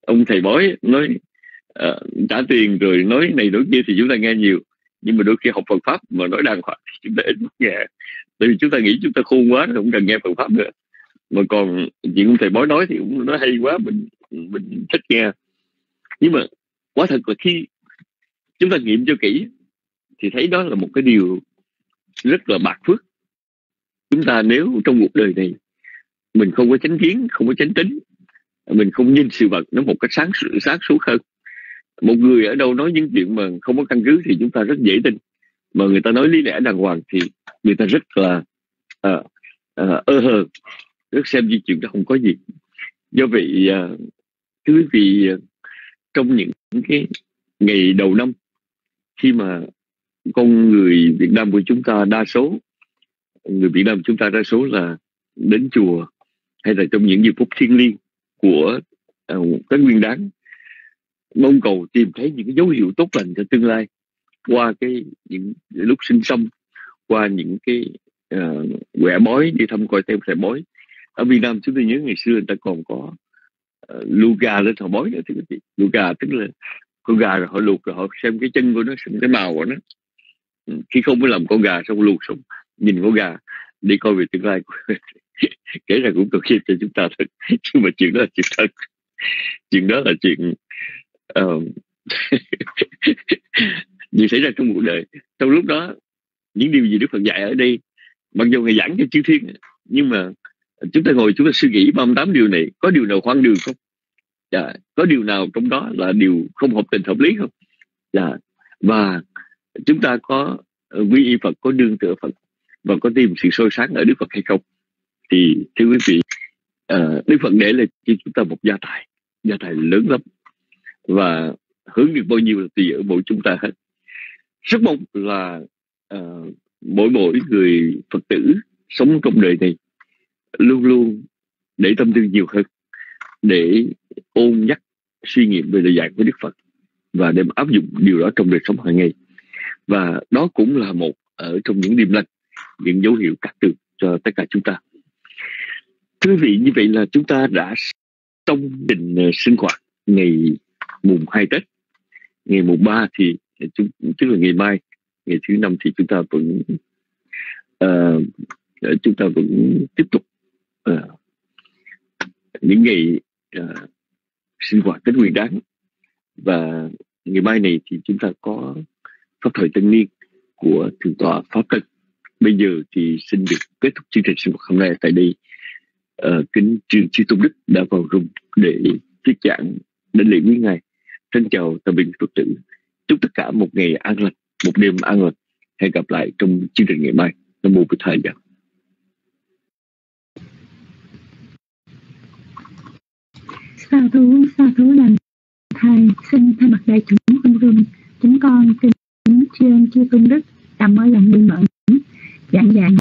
ông thầy bói nói uh, trả tiền rồi nói này nói kia thì chúng ta nghe nhiều. Nhưng mà đôi khi học Phật pháp mà nói đàng hoàng thì chúng ta ít nghe. Tại vì chúng ta nghĩ chúng ta khôn quá không cần nghe Phật pháp nữa. Mà còn chuyện ông thầy bói nói thì cũng nói hay quá mình mình thích nghe. Nhưng mà quá thật là khi chúng ta nghiệm cho kỹ thì thấy đó là một cái điều rất là bạc phước. Chúng ta nếu trong cuộc đời này mình không có chánh kiến không có chánh tính mình không nhìn sự vật nó một cách sáng sáng suốt hơn. Một người ở đâu nói những chuyện mà không có căn cứ thì chúng ta rất dễ tin. Mà người ta nói lý lẽ đàng hoàng thì người ta rất là uh, uh, ơ hờ rất xem như chuyện đó không có gì. Do vậy uh, thưa quý vị uh, trong những cái ngày đầu năm khi mà con người Việt Nam của chúng ta đa số người Việt Nam chúng ta đa số là đến chùa hay là trong những giây phút thiêng liêng của à, uh, cái nguyên đáng mong cầu tìm thấy những cái dấu hiệu tốt lành cho tương lai qua cái những lúc sinh xong qua những cái uh, quẻ bói đi thăm coi theo thầy bói. Ở Việt Nam chúng tôi nhớ ngày xưa người ta còn có à, uh, lu gà lên thờ bói nữa thưa quý vị. Lu gà tức là con gà rồi họ luộc rồi họ xem cái chân của nó xem cái màu của nó. Ừ, khi không mới làm con gà xong luộc xong nhìn con gà đi coi về tương lai kể ra cũng cực khiếp cho chúng ta thật. Nhưng mà chuyện đó là chuyện thật. Chuyện đó là chuyện uh, gì xảy ra trong cuộc đời. Trong lúc đó những điều gì Đức Phật dạy ở đây mặc dù ngài giảng cho chư thiên nhưng mà chúng ta ngồi chúng ta suy nghĩ 38 điều này có điều nào khoan đường không? Dạ, có điều nào trong đó là điều không hợp tình hợp lý không? Dạ. và chúng ta có ờ, quy y Phật có đương tựa Phật và có tìm sự sôi sáng ở Đức Phật hay không? Thì thưa quý vị uh, Đức Phật để là cho chúng ta một gia tài gia tài lớn lắm và hướng được bao nhiêu là tùy ở mỗi chúng ta hết. Rất mong là uh, mỗi mỗi người phật tử sống trong đời này luôn luôn để tâm tư nhiều hơn để ôn nhắc suy nghiệm về lời dạy của đức phật và đem áp dụng điều đó trong đời sống hàng ngày và đó cũng là một ở trong những điểm lành những dấu hiệu cắt tường cho tất cả chúng ta. Thưa quý vị như vậy là chúng ta đã trong định ờ, sinh hoạt ngày mùng 2 Tết. Ngày mùng 3 thì chúng tức là ngày mai ngày thứ năm thì chúng ta vẫn uh, chúng ta vẫn tiếp tục uh, những ngày uh, sinh hoạt Tết Nguyên Đán. Và ngày mai này thì chúng ta có pháp thời tân niên của thượng tọa pháp tân. Bây giờ thì xin được kết thúc chương trình sinh hoạt hôm nay tại đây. Uh, kính trường chư tôn đức đã vào rung để thuyết giảng đến lễ quý ngài. Xin chào tạm biệt phật tử. Chúc tất cả một ngày an lành một đêm an lành. Hẹn gặp lại trong chương trình ngày mai. Nam mô bích thầy sa thú sa thú lành. Thầy xin thay mặt đại chúng con rung chúng con xin trên chư công đức cảm mới lòng biên mẫn dạng dạng